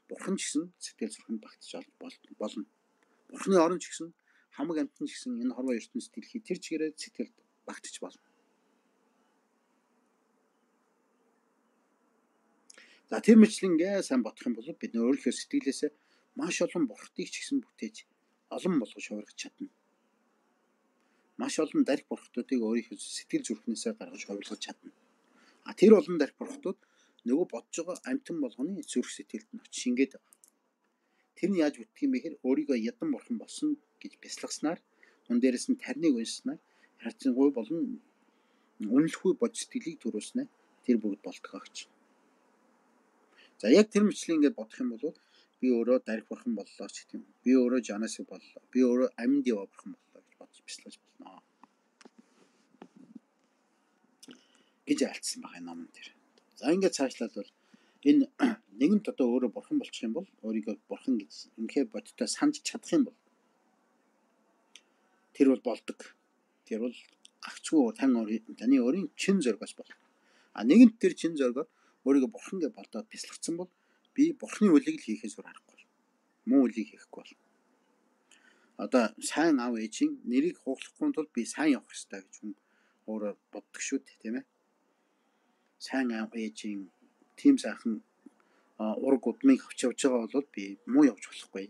бурхан ч гэсэн сэтгэл зүрхэнд багтаж болно. Бурханы орон ч гэсэн хамаг амтан ч гэсэн энэ хорвоо ертөнц дэлхий тэр чигээрээ сэтгэлд багтаж болно. За тэр мэтлэнгээ сайн бодох юм бол бид нөр өөрийнхөө сэтгэлээсээ маш олон бурхтыг ч гэсэн бүтээж олон болгож хувиргах чадна маш олон дарих бурхтуудыг өөрийнхөө сэтгэл зүрхнээсээ гаргаж хувилгаж чадна. А тэр олон дарих бурхтууд нөгөө бодж байгаа амтан болгоны зүрх сэтгэлд нь очиж байгаа. Тэр нь яаж бүтэх юм бэ гэхээр өөрийгөө ядан бурхан болсон гэж бясалгаснаар хүн дээрээс нь тарныг уншснаар харцангуй болон үнэлэхгүй бод сэтгэлийг төрүүлснээр тэр бүгд болтгоо гэж. За яг тэр мэтлийг ингээд бодох юм бол би өөрөө дарих бурхан боллоо ч гэдэг юм. Би өөрөө жанасыг боллоо. Би өөрөө амьд ява бурхан боллоо бодож бяцлаж болно гэж альцсан байгаа ном дээр. За ингээд цаашлаад бол энэ [CLEARS THROAT] нэгэнт одоо өөрөө бурхан болчих юм бол өөрийгөө бурхан гэж үнхээр бодтой санаж чадах юм бол тэр бол болдог. Тэр бол гагцгүй тань таны өөрийн чин зоригоос болно. А нэгэнт тэр чин зоригоор өөрийгөө бурхан гэж болдоод бяцлагдсан бол би бурханы үлийг л хийхээс өөр аргагүй. Муу үлийг хийхгүй бол одоо сайн аав ээжийн нэрийг хуглахгүй тул би сайн явах хэрэгтэй гэж хүн өөрөө боддог шүү дээ тийм ээ. Сайн аав ээжийн тийм сайхан ураг удмыг авч явж байгаа бол би муу явж болохгүй.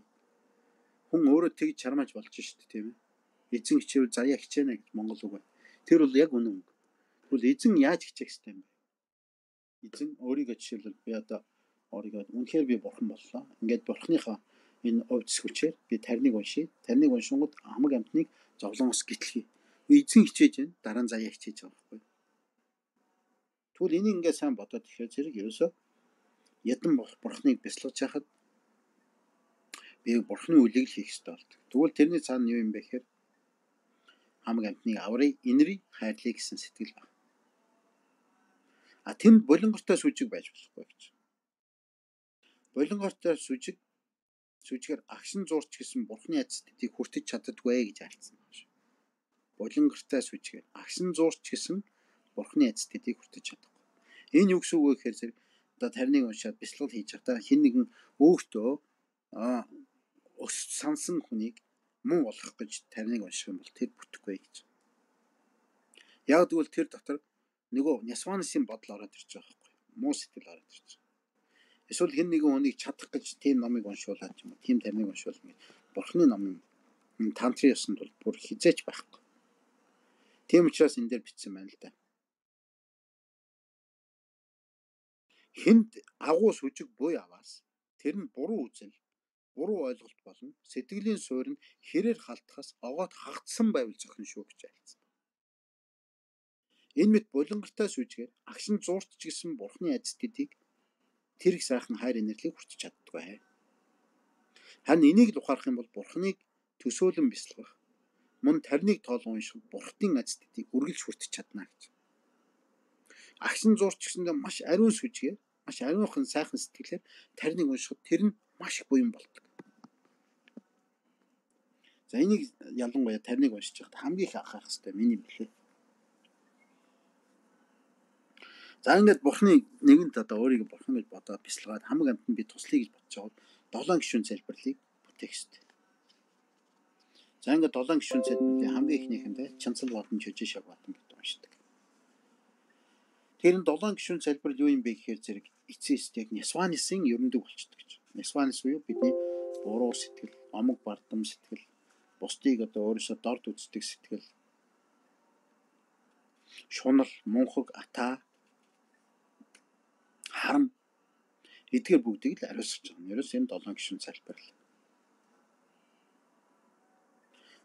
Хүн өөрөө тэгж чармааж болж шít тийм ээ. Эзэн хичээвэл заяа хичээнэ гэж Монгол үг байна. Тэр бол яг үнэн үг. Тэгвэл эзэн яаж хичээх ёстой юм бэ? Эзэн өөрийгөө жишээлбэл би одоо өөрийгөө үнэхээр би бурхан боллоо. Ингээд бурханыхаа энэ овц хүчээр би тарныг уншия. Тарныг уншингууд хамаг амтныг зовлонгос гитлхий. Эзэн хичээж байна. Дараа нь заяа хичээж байгаа байхгүй. Тэгвэл энийг ингээд сайн бодоод ихээр зэрэг ерөөсөө ядан бурхныг бясалгаж яхад би бурхны үлийг л хийх ёстой болдог. Тэгвэл тэрний цаана юу юм бэ гэхээр хамаг амтныг аврыг инэрий хайрлыг гэсэн сэтгэл байна. А тэнд болонгортой сүжиг байж болохгүй гэж. Болонгортой сүжиг сүжгээр агшин зурч гэсэн бурхны эцэдийг хүртэж чаддаггүй гэж альцсан байна. Болонгортой сүжгээр агшин зурч гэсэн бурхны эцэдийг хүртэж чадахгүй. Энэ юу гэсэн үг вэ гэхээр зэрэг одоо тарныг уншаад бяцлал хийж байхдаа хин нэгэн өөртөө а өс сансан хүнийг муу болгох гэж тарныг унших юм бол тэр бүтэхгүй гэж. Яг тэгвэл тэр дотор нөгөө Нясванысын бодол ороод ирж байгаа байхгүй. Муу сэтгэл ороод ирж байгаа. Эсвэл хэн нэгэн хүнийг чадах гэж тийм номыг уншуулаад юм уу? Тийм тарныг уншуул ингэ. Бурхны номын тантри ёсонд бол бүр хизээч байхгүй. Тийм учраас энэ дээр бичсэн байна л да. Хүнд агуу сүжиг буй аваас тэр нь буруу үзэл, буруу ойлголт болон сэтгэлийн суурь нь хэрээр халтахаас огоот хагдсан байвал зохин шүү гэж айлцсан. Энэ мэт булангартай сүжгээр агшин зуурч гэсэн бурхны ажилт гэдгийг тэр их сайхан хайр инэрлийг хүртэж чаддгүй. Харин энийг л ухаарах юм бол бурхныг төсөөлөн бясалгах мөн тарныг тоол унших бурхтын ажилтдыг үргэлж хүртэж чадна гэж. Агшин зуурч гэсэндээ маш ариун сүжгээр маш ариунхан сайхан сэтгэлээр тарныг уншихад тэр нь маш их буян болдог. За энийг ялангуяа тарныг уншиж байхад хамгийн их анхаарах хэрэгтэй миний билээ. За ингээд бурхны нэгэнт одоо өөрийгөө бурхан гэж бодоод бясалгаад хамаг амтнд би туслая гэж бодож байгаа долоон гишүүн залбирлыг бүтээх хэрэгтэй. За ингээд долоон гишүүн залбирлын хамгийн ихнийхэндээ чанцал болон чөжөө шаг батан гэдэг уншдаг. Тэр нь долоон гишүүн залбирал юу юм бэ гэхээр зэрэг эцэст яг Нясванисын ерөндөг болчдөг гэж. Нясванис буюу бидний буруу сэтгэл, омог бардам сэтгэл, бусдыг одоо өөрөөсөө дорд үздэг сэтгэл, шунал, мунхаг, атаа харам эдгээр бүгдийг л ариусгаж байгаа. Ерөөс энэ долоон гишүүн залбирал.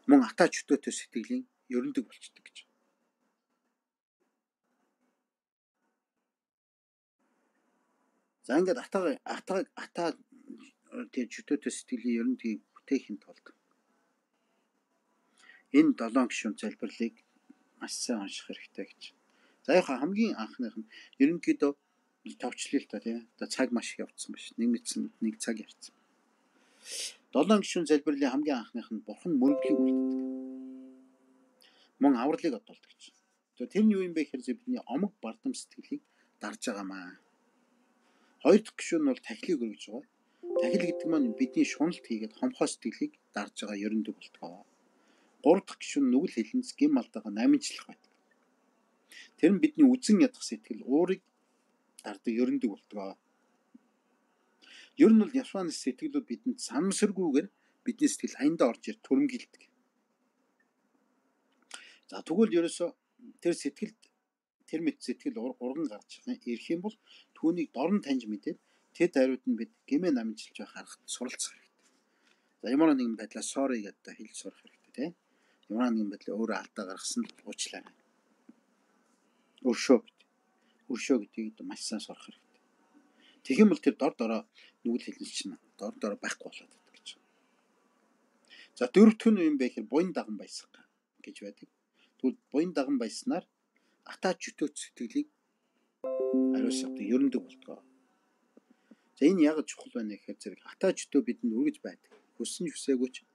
Мөн атаа чөтөөтэй сэтгэлийн ерөндөг болчдөг гэж. За ингээд атаа атаа атаа тэр чөтөөтэй сэтгэлийн ерөндөгийг бүтээхийн тулд энэ долоон гишүүн залбирлыг маш сайн унших хэрэгтэй гэж. За яг хамгийн анхных нь ерөнхийдөө товчлээ л та тийм. Одоо цаг маш их явцсан байна. Нэг мэдсэн нэг цаг явцсан. Долоон гишүүн залбирлын хамгийн анхных нь бурхан мөрөглийг үлддэг. Мөн авралыг одолдог гэж. Тэгээ тэр нь юу юм бэ гэхээр бидний омог бардам сэтгэлийг дарж байгаамаа. Хоёр дахь гишүүн нь бол тахилыг өргөж байгаа. Тахил гэдэг маань бидний шуналт хийгээд хомхоо сэтгэлийг дарж байгаа ерөндөг болтгоо. Гурав дахь гишүүн нүгэл хилэнц гим алдаага намжлах байдаг. Тэр нь бидний үзен ядах сэтгэл уурыг дардаг ерөндөг болтгоо. Ер нь бол Японы сэтгэлүүд бидэнд санамсаргүйгээр бидний сэтгэл хаяндаа орж ир түрэмгийлдэг. За тэгвэл ерөөсө тэр сэтгэлд тэр мэд сэтгэл урган гарч ирэх юм бол түүнийг дорн таньж мэдээд тэд хариуд нь бид гимээ намжилж байх харахад суралцах хэрэгтэй. За ямар нэгэн байдлаар sorry гэдэг хэлж сурах хэрэгтэй тийм. Ямар нэгэн байдлаар өөрөө алдаа гаргасан л уучлаарай. Өршөө өршөө гэдгийг маш сайн сурах хэрэгтэй. Тэгэх юм бол тэр дор дороо нүгэл хэлнэ чинь дор дороо байхгүй болоод байдаг гэж. За дөрөвдөх нь юм бэ гэхээр буян даган баясах гэж байдаг. Тэгвэл буян даган баяснаар атаа чөтөөц сэтгэлийг ариусгадаг ерөндөг болтгоо. За энэ яг чухал байна гэхээр зэрэг атаа чөтөө бидэнд үргэж байдаг. Хүссэн хүсээгүй ч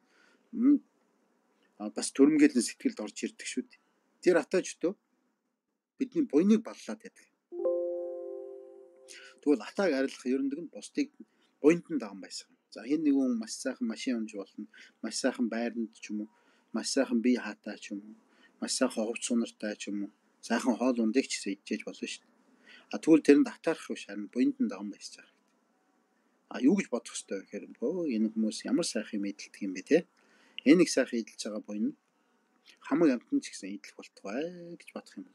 бас төрөмгөлн сэтгэлд орж ирдэг шүү дээ. Тэр атаа чөтөө бидний буйныг баллаад байдаг. Тэгвэл атааг арилгах ерөндөг нь бусдыг буйнтан даган байсан. За хин нэг хүн маш сайхан машин унж болно. Маш сайхан байранд ч юм уу, маш сайхан бие хаатай ч юм уу, маш сайхан ховц сунартай ч юм уу, сайхан хоол ундыг ч хийж болно шүү дээ. А тэгвэл тэрэнд атаарах биш харин буяндан даган байж байгаа. А юу гэж бодох ёстой вэ гэхээр өө энэ хүмүүс ямар сайхан юм эдэлдэг юм бэ те? Энэ их сайхан эдэлж байгаа буян хамаг амтан ч гэсэн эдлэх болтугай гэж бодох юм.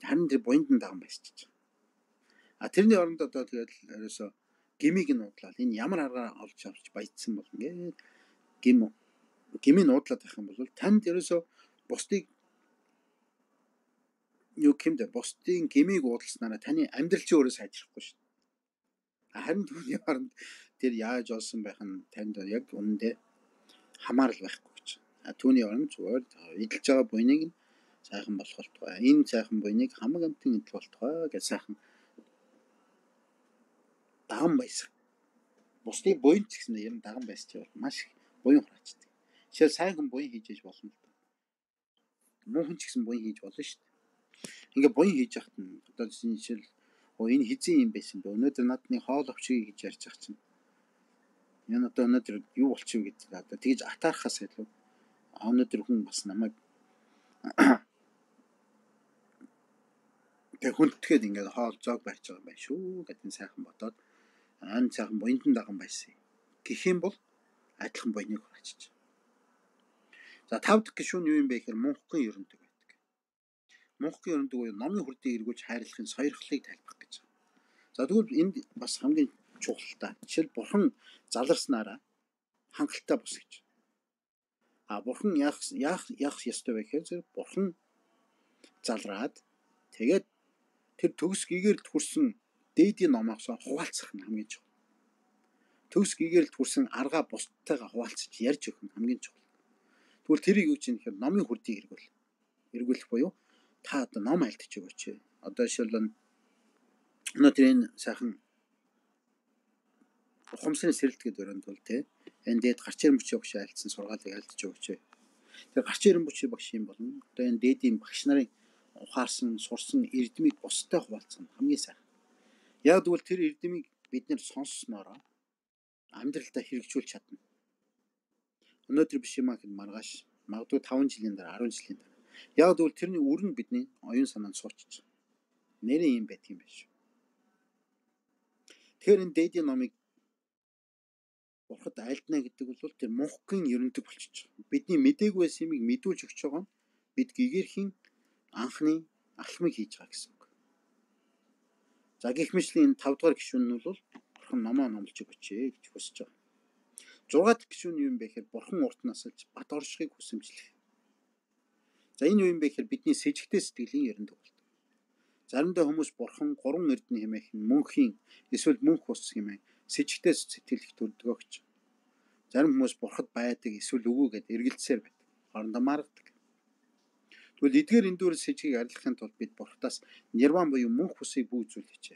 Харин тэр буяндан даган байсчих. А тэрний оронд одоо тэгээд ерөөсө гимиг нь нуудлал энэ ямар аргаар олж авч баяжсан бол ингээд гим гимийг нуудлаад байх юм бол танд ерөөсө бусдыг юу гэмдэ бусдын гимиг уудалснараа таны амьдрал чи өөрөө сайжрахгүй шүү дээ. Харин түүний оронд тэр яаж олсон байх нь танд яг үнэндээ хамаарал байхгүй гэж. А түүний оронд зүгээр эдэлж байгаа буйныг нь сайхан болох болтугай. Энэ сайхан буйныг хамаг амтэн эдэл болтугай гэж сайхан даган байсан. Бусдыг буян ч гэсэн ер нь даган байсч бол маш буян хураачдаг. Жишээл сайн хүн буян хийж яж болно л да. Муухан ч гэсэн буян хийж болно шүү дээ. Ингээ буян хийж яхад нь одоо жишээл оо энэ хизээ юм байсан бэ? Өнөөдөр надны хоол овчгийг гэж ярьж байгаа чинь. Энэ одоо өнөөдөр юу болчих вэ гэдэг одоо тэгж атаархаас илүү өнөөдөр хүн бас намайг [COUGHS] тэг хүндтгэхэд ингээд хоол зоог барьж байгаа юм байна шүү гэдэг нь сайхан бодоод ан цаахан буяндан даган байсан. Гэх юм бол адилхан буйныг хураачиж. За тав дахь гишүүн юу юм бэ гэхээр мунхгийн ерөндөг байдаг. Мунхгийн ерөндөг буюу номын хүрдийг эргүүлж хайрлахын сойрхлыг тайлбах гэж байна. За тэгвэл энд бас хамгийн чухал та. Жишээл бурхан заларснараа хангалттай бос гэж. А бурхан яах яах яах ёстой вэ гэхээр зэрэг бурхан залраад тэгээд тэр төгс гигээр хүрсэн дээдийн номоос хуваалцах нь хамгийн чухал. Төгс гэгээлд хүрсэн аргаа бусдтайгаа хуваалцаж ярьж өгөх нь хамгийн чухал. Тэгвэл тэрийг юу чинь гэхээр номын хүрдийг эргүүл. Эргүүлэх буюу та одоо ном альтж өгөөч. Одоо жишээлбэл өнөөдөр энэ сайхан ухамсарын сэрэлт гэдэг өрөөнд бол тий энэ дээд гарч ирэн бүчийн багш айлцсан сургаалыг альтж өгөөч. Тэр гарч ирэн бүчийн багш юм болно. Одоо энэ дээдийн багш нарын ухаарсан, сурсан эрдмийг бусдад хуваалцах нь хамгийн сайхан. Яг тэгвэл тэр эрдэмийг бид нэр сонссноор амьдралдаа хэрэгжүүлж чадна. Өнөөдөр биш юм аа гэхэд маргааш магадгүй 5 жилийн дараа 10 жилийн дараа. Яг тэгвэл тэрний үр нь бидний оюун санаанд суучж. Нэрийн юм байдаг юм биш. Тэгэхээр энэ дээдийн номыг бурхад альдна гэдэг бол тэр мунхгийн ерөндөг болчихж байгаа. Бидний мдээгүй байсан юмыг мэдүүлж өгч байгаа нь бид гэгэрхийн анхны алхмыг хийж байгаа гэсэн. За гих мэтлийн 5 дугаар гишүүн нь бол бурхан номоо номлож өгөөч гэж хүсэж байгаа. 6 дахь гишүүн юу юм бэ гэхээр бурхан урт насалж бат оршихыг хүсэмжлэх. За энэ юу юм бэ гэхээр бидний сэжигтэй сэтгэлийн ерөндөг болт. Заримдаа хүмүүс бурхан гурван эрдэнэ хэмээх нь мөнхийн эсвэл мөнх ус хэмээн сэжигтэй сэтгэл их төрдөг гэж. Зарим хүмүүс бурхад байдаг эсвэл үгүй гэд эргэлзсээр байдаг. Хоорондоо маргадаг. Тэгвэл эдгээр эндүүрс сэжгийг арилгахын тулд бид бурхтаас нирван буюу мөнх хүсийг бүү үзүүлээч.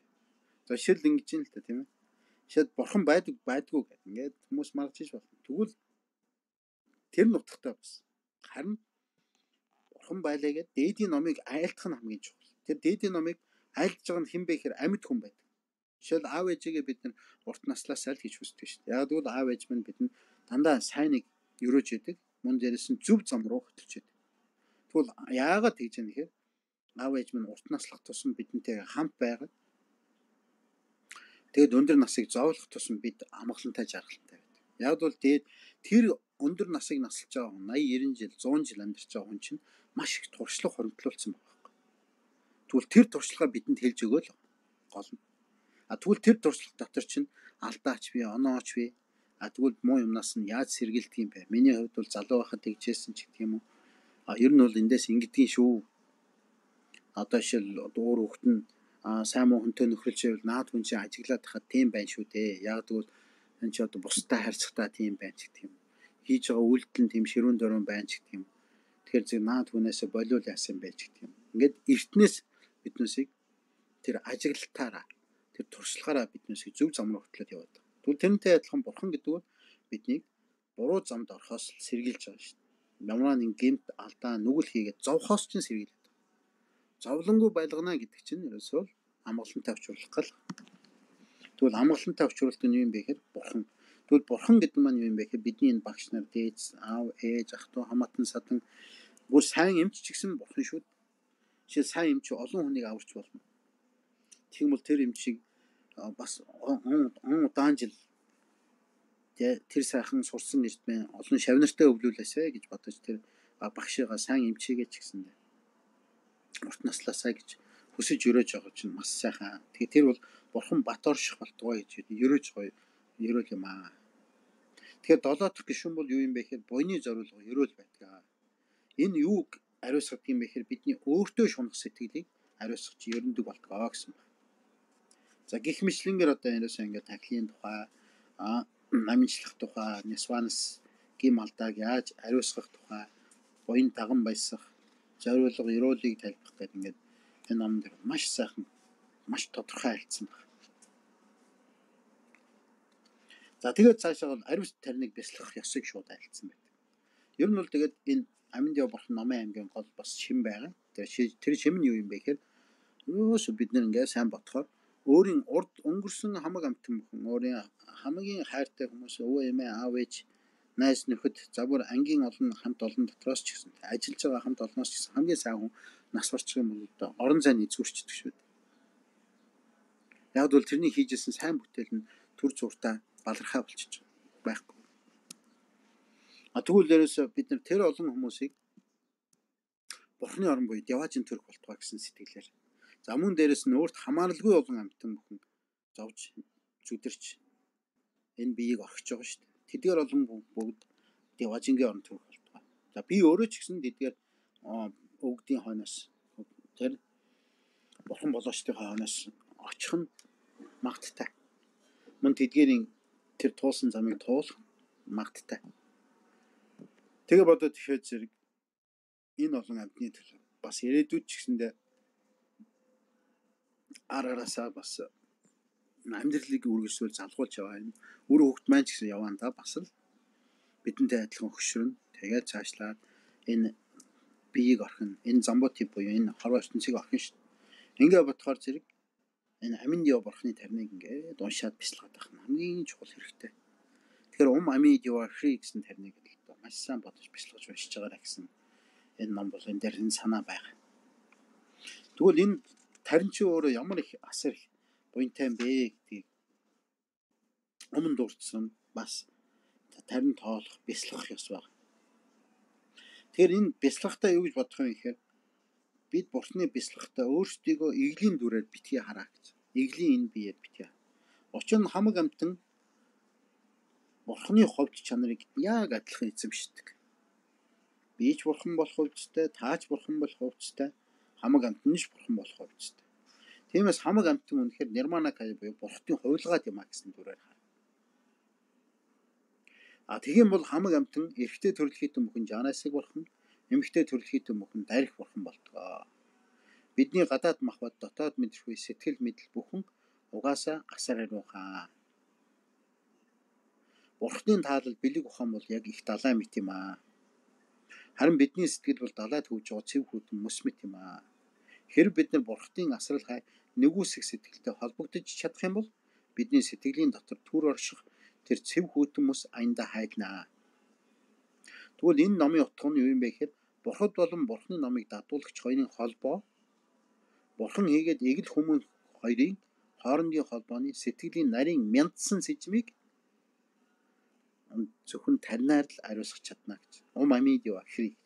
За шил ингэж юм л та тийм ээ. Шид бурхан байдаг байдгүй гэдэг. Ингээд хүмүүс маргаж иж байна. Тэгвэл тэр нутагтай бас. Харин бурхан байлаа гэдэг дээдийн номыг айлтгах нь хамгийн чухал. Тэр дээдийн номыг айлтж байгаа нь хэн бэ гэхээр амьд хүн байдаг. Жишээл аав ээжигээ бид нар урт наслаас аль гэж хүсдэг шүү дээ. Яг тэгвэл аав ээж минь бидэнд дандаа сайныг өрөөж идэг. Мөн дээрээс нь зөв зам руу хөтлөж идэг. Тэгвэл яагаад тэгж яах нэхээр аав ээж минь урт наслах тусам бидэнтэй хамт байгаад тэгээд өндөр насыг зовлох тусам бид амгалантай жаргалтай байдаг. Яг бол тэгээд тэр өндөр насыг насалж байгаа хүн 80 90 жил 100 жил амьдарч байгаа хүн чинь маш их туршлага хоримтлуулсан байгаа юм. Тэгвэл тэр туршлагаа бидэнд хэлж өгөөл гол нь. А тэгвэл тэр туршлага дотор чинь алдаач би онооч би а тэгвэл муу юмнаас нь яаж сэргийлдэг юм бэ? Миний хувьд бол залуу байхад тэгжсэн ч гэх юм уу ер нь бол эндээс ингэдгийн шүү. Одоо шил уур хөхт нь сайн муу хүнтэй нөхрөлж байвал наад хүн чинь ажиглаад тахад тийм байна шүү дээ. Яг тэгвэл энэ ч одоо бусдаа харьцахтаа тийм байна ч гэх юм. Хийж байгаа үйлдэл нь тийм ширүүн дөрөн байна ч гэх юм. Тэгэхээр зөв наад хүнээсээ болиул яасан байж гэх юм. Ингээд эртнээс биднээсийг тэр ажиглалтаараа тэр туршлагаараа биднээсийг зөв зам руу хөтлөд яваад. Тэгвэл тэрнтэй адилхан бурхан гэдэг нь биднийг буруу замд орохоос сэргийлж байгаа шүү дээ ямар нэг гэмт алдаа нүгэл хийгээд зовхоос ч сэргийлээд. Зовлонгүй байлгана гэдэг чинь ерөөсөө амгалантай авчруулах гал. Тэгвэл амгалантай авчруулалт нь юу юм бэ гэхээр бурхан. Тэгвэл бурхан гэдэг маань юу юм бэ гэхээр бидний энэ багш нар дээд аав ээж ах トゥ хамаатан садан бүр сайн эмч ч гэсэн бурхан шүү. Жишээ сайн эмч олон хүнийг аварч болно. Бол тэр эмчийг бас он удаан жил тэр сайхан сурсан нэртмээ олон шавнартай өвлүүлээсэ гэж бодож тэр багшигаа сайн эмчигээ ч гэсэндээ урт наслаасаа гэж хүсэж өрөөж байгаа чинь маш сайхан. Тэгээ тэр бол бурхан бат орших болтугай гэж өрөөж гоё өрөөл юм аа. Тэгэхээр долоо дахь гишүүн бол юу юм бэ гэхээр буйны зориулга өрөөл байдаг. Энэ юуг ариусгах юм бэ гэхээр бидний өөртөө шунах сэтгэлийг ариусгах чи ерөндөг болтгоо гэсэн. За гих мэтлэнгээр одоо ерөөсөө ингээд тахлын тухай а намжлах тухай нисванас гим алдааг яаж ариусгах тухай буян таган баясах зориулга өрөөлийг тайлбах гэдэг ингээд энэ номд маш сайхан маш тодорхой хэлсэн байна. За тэгээд цаашаа бол ариус тарныг бяцлах ёсыг шууд айлцсан байдаг. Ер нь бол тэгээд энэ Аминд яв бурхан номын аймгийн гол бас шим байгаа. Тэр тэр шим нь юу юм бэ гэхээр юус бид нэр ингээ сайн бодохоор өөрийн урд өнгөрсөн хамаг амтан бүхэн өөрийн хамгийн хайртай хүмүүс өвөө эмээ аав ээж найз нөхөд за бүр ангийн олон хамт олон дотроос ч гэсэн ажиллаж байгаа хамт олноос ч гэсэн хамгийн сайн хүн нас бол одоо орон зай эзгүрчдэг шүү дээ. Яг бол тэрний хийжсэн сайн бүтээл нь төр зуртаа балархаа байгаа байхгүй. А тэгвэл ерөөсөө бид нар тэр олон хүмүүсийг Бурхны орон буюу Деважин төрөх болтугай гэсэн сэтгэлээр. За мөн дээрэс нь өөрт хамааралгүй олон амьтан бүхэн зовж зүдэрч энэ биеийг орхиж байгаа шүү дээ. Тэдгээр олон бүгд Деважингийн орон төрөх болтугай. За би өөрөө ч гэсэн тэдгээр өвгдийн хойноос тэр Бурхан болоочтой хойноос очих нь магттай. Мөн тэдгээрийн тэр туулсан замыг туулах магттай. Тэгээ бодоод ихэд зэрэг энэ олон амьтны төлөө бас ирээдүйд ч гэсэндээ арараасаа бас амьдралыг үргэлжлүүл залгуулж яваа юм. Үр хөвгт маань ч гэсэн яваан та бас л бидэнтэй адилхан хөшрөн тэгээд цаашлаад энэ биеийг орхин энэ замбути буюу энэ хорвоо ертөнцийг орхин шүү. Ингээ бодохоор зэрэг энэ аминд яв бурхны тарныг ингээд уншаад бяцлагаад байх нь хамгийн чухал хэрэгтэй. Тэгэхээр ум амид яв free гэсэн тарныг л маш сайн бодож бяцлагаж уншиж байгаарай гэсэн энэ ном бол энэ дээр энэ санаа байгаа. Тэгвэл энэ тарин чи өөрөө ямар их асар их буянтай юм бэ гэдгийг өмнө дурдсан бас тарин тоолох, бяцлах ёс баг. Тэгэхээр энэ бяцлахтаа юу гэж бодох юм гэхээр бид бурхны бяцлахтаа өөрсдийгөө иглийн дүрээр битгий хараа гэж. Иглийн энэ биеэр битгий. Учир нь хамаг амтан бурхны ховж чанарыг яг адилхан эзэмшдэг. Би ч бурхан болох хувьцтай, таач бурхан болох хувьцтай, хамаг амтан нь ч бурхан болох хувьцтай. Тиймээс хамаг амтан үнэхээр нирмана кая буюу бурхтын хувилгаад юм а гэсэн дүрээр хар. А тийм бол хамаг амтан эрэгтэй төрөлхитэн бүхэн жанасыг бурхан, эмэгтэй төрөлхитэн бүхэн дарих бурхан болтгоо. Бидний гадаад махбат дотоод мэдрэхүй сэтгэл мэдэл бүхэн угаасаа асар ариухан. Бурхны таалал бэлэг ухаан бол яг их далай мэт юм аа. Харин бидний сэтгэл бол далайд хөвж байгаа цэв хүтэн мөс мэт юм аа. Хэрв бид нар бурхтын асрал хай нэгүсэх сэтгэлтэй холбогдож чадах юм бол бидний сэтгэлийн дотор түр орших тэр цэв хүтэн мөс аянда хайлнаа. Тэгвэл энэ номын утга нь юу юм бэ гэхээр бурхад болон бурхны номыг дадуулагч хоёрын холбоо бурхан хийгээд эгэл хүмүүн хоёрын хоорондын холбооны сэтгэлийн нарийн мяндсан сэжмийг зөвхөн таринаар л ариусгах чадна гэж. Ум амид юу ахри.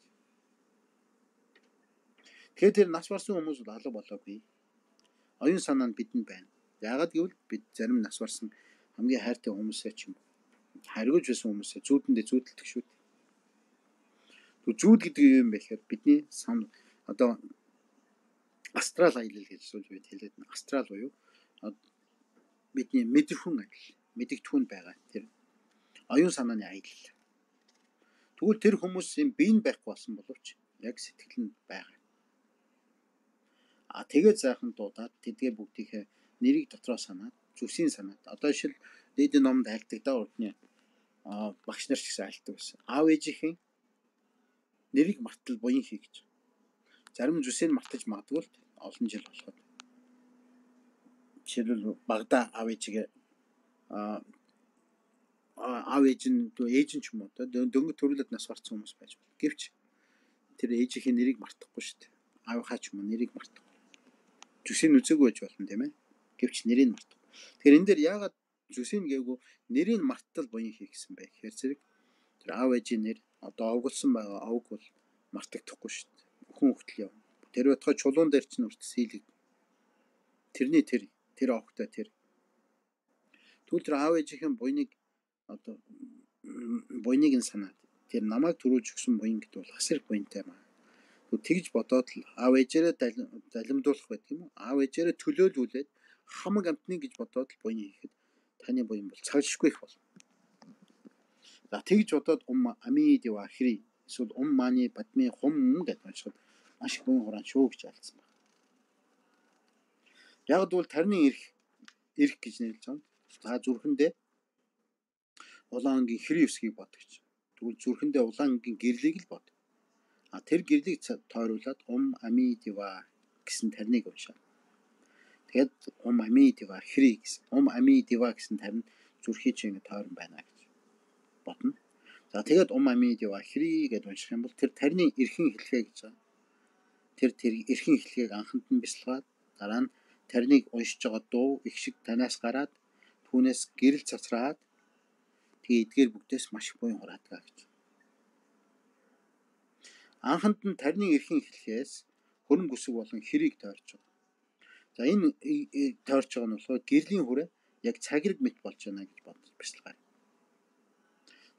Тэгэхээр тэр нас барсан хүмүүс бол алга болоогүй. Оюун санаа нь бидэнд байна. Яагаад гэвэл бид зарим нас барсан хамгийн хайртай хүмүүсээ ч юм харгуйж байсан хүмүүсээ зүүдэндээ зүүдэлдэг шүү дээ. Тэгвэл зүүд гэдэг юу юм бэ гэхээр бидний сан одоо астрал аялал гэж суулж бид хэлээд. Астрал буюу бидний мэдрэхүүн аялал, мэдэгдэхүүн байгаа тэр оюун санааны аялал. Тэгвэл тэр хүмүүсийн бие нь байхгүй болсон боловч яг сэтгэл нь байгаа. А тэгээд зайхан дуудаад тэдгээ бүгдийнхээ нэрийг дотроо санаад зүсийн санаад одоо шил дээдийн номд альдаг да урдны багш нар ч гэсэн альдаг байсан. Аав ээжийнхэн нэрийг мартал буян хий гэж. Зарим зүсийг мартаж магадгүй л олон жил болоход. Жишээлбэл багада аав ээжигээ аав ээж нь ээж нь ч юм уу дөнгөж төрүүлээд нас барсан хүмүүс байж болно. Гэвч тэр ээжийнхээ нэрийг мартахгүй шүү дээ. Аавынхаа ч юм уу нэрийг мартахгүй. Зүсийг үзээгүй байж болно тийм ээ. Гэвч нэрийг мартав. Тэгэхээр энэ дээр яагаад зүсийн гээгүй нэрийг мартал буян хийх гэсэн бэ гэхээр зэрэг тэр аав ээжийн нэр одоо овголсон байгаа овг бол мартагдахгүй шүү дээ. Хүн хөлтөл яв. Тэр байтугай чулуун дээр чинь үрт сийлэг. Тэрний тэр тэр овгтой тэр. Түл тэр аав ээжийнхэн буйныг одоо буйныг нь санаад тэр намайг төрүүлж өгсөн буян гэдэг бол хасар буянтай маа. Тэгж бодоод л аав ээжээрээ залимдуулах байдаг юм уу? Аав ээжээрээ төлөөлүүлээд хамаг амтны гэж бодоод л буян хийхэд таны буян бол цагшгүй их болно. За тэгж бодоод ум ами дива хри эсвэл ум мани бадми хум гэдэг уншихад маш их буян хураан шүү гэж альцсан байна. Яг бол тарны эрх эрх гэж нэрлэж байгаа. За зүрхэндээ улаангийн хри өсгийг бодгоч. Тэгвэл зүрхэндээ улаангийн гэрлийг л бод. А тэр гэрлийг тойруулаад ум ами дива гэсэн тарныг уншаа. Тэгээд ум ами дива хри гэсэн. Ум ами дива гэсэн тарин зүрхий чинь тойрон байна гэж бодно. За тэгээд ум ами дива хри гэдээ унших юм бол тэр тарны эрхэн хэлхээ гэж байгаа. Тэр тэр эрхэн хэлхээг анханд нь бясалгаад дараа нь тарныг уншиж байгаа дуу их шиг танаас гараад түүнээс гэрэл цацраад тэгээ эдгээр бүгдээс маш их буян хураадгаа гэж. Анханд нь тарны эрхэн хэлхээс хөрөнгө үсэг болон хэрийг тойрч байгаа. За энэ тойрч байгаа нь болохоор гэрлийн хүрээ яг цагирэг мэт болж байна гэж бодож бясалгаа.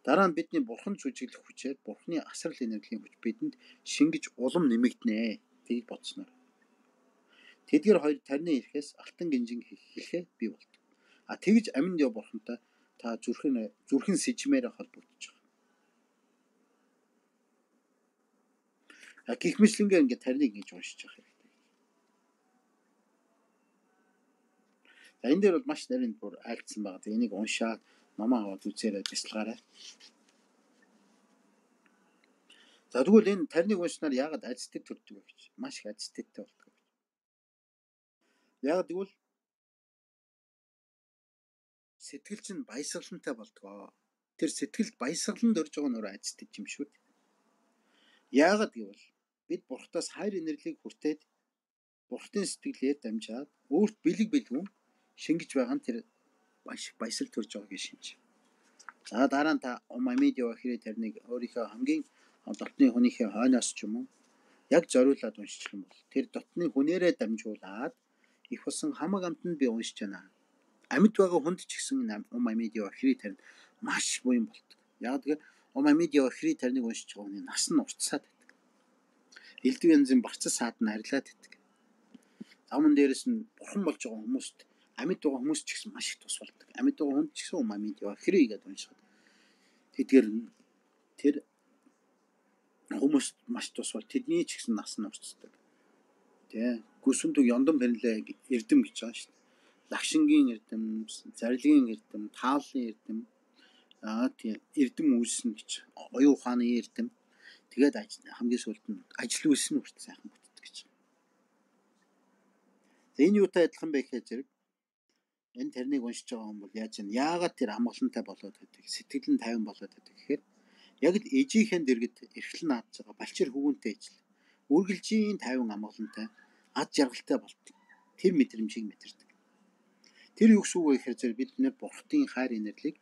Дараа нь бидний бурхан зүжиглэх хүчээр бурханы асрал энергийн хүч бидэнд шингэж улам нэмэгдэнэ гэж бодсноор. Тэдгээр хоёр тарны ирэхээс алтан гинжин хэлхээ бий болт. А тэгж аминд яв бурхантай та зүрхэн зүрхэн сэжмээр холбогдож байгаа. А гих мэтлэнгээр ингээд тарныг ингэж уншиж явах хэрэгтэй. За энэ дээр бол маш нарийн бүр айлцсан байгаа. Энийг уншаад намаа аваад үзээрэй бясалгаарай. За тэгвэл энэ тарныг уншнаар яагаад альцтэй төрдөг вэ гэж маш их альцтэй болдог. Яг тэгвэл сэтгэл чинь баясгалантай болдгоо. Тэр сэтгэлд баясгаланд орж байгаа нөр альцтэй юм шүү дээ. Яагаад гэвэл бид бурхтаас хайр инэрлийг хүртээд бурхтын сэтгэлээр дамжаад өөрт бэлэг бэлгүүн шингэж байгаа нь тэр маш баясгал төрж байгааг шинж. За дараа нь та Омамид яваа хэрэг тэрнийг өөрийнхөө хамгийн дотны хүнийхээ хойноос ч юм уу яг зориулаад уншчих юм бол тэр дотны хүнээрээ дамжуулаад их болсон хамаг амтнд би уншиж байна. Амьд байгаа хүнд ч гэсэн Омамид яваа хэрэг тэр маш буян болдог. Яг тэгээ Омамид яваа хэрэг тэрнийг уншиж байгаа хүний нас нь уртсаад байдаг. Элдв янзын барцас саад нь арилаад байдаг. Замун дээрэс нь бурхан болж байгаа хүмүүст амьд байгаа хүмүүс ч гэсэн маш их тус болдог. Амьд байгаа хүн ч гэсэн умамид яа хэрэг гэдэг уншихад. Тэдгээр тэр хүмүүс маш тус бол тэдний ч гэсэн нас нь урцдаг. Тэ гүсүндөг ёндон бэрнлээ эрдэм гэж байгаа шүү дээ. Лагшингийн эрдэм, зарилгийн эрдэм, тааллын эрдэм. Аа тийм эрдэм үүснэ гэж. Оюун ухааны эрдэм. Тэгээд хамгийн сүүлд нь ажил үйлс нь хүрт сайхан бүтдэг гэж. Энэ юутай адилхан байх хэрэг зэрэг энэ тэрнийг уншиж байгаа хүн бол яаж юм яагаад тэр амгалантай болоод байдаг сэтгэл нь тайван болоод байдаг гэхээр яг л ээжийнхэн дэргэд эрхлэн наадж байгаа балчир хөвгөнтэй ижил үргэлжийн тайван амгалантай ад жаргалтай болдог тэр мэдрэмжийг мэдэрдэг тэр юу гэсэн үг вэ гэхээр зэрэг бид нэр бурхтын хайр инэрлийг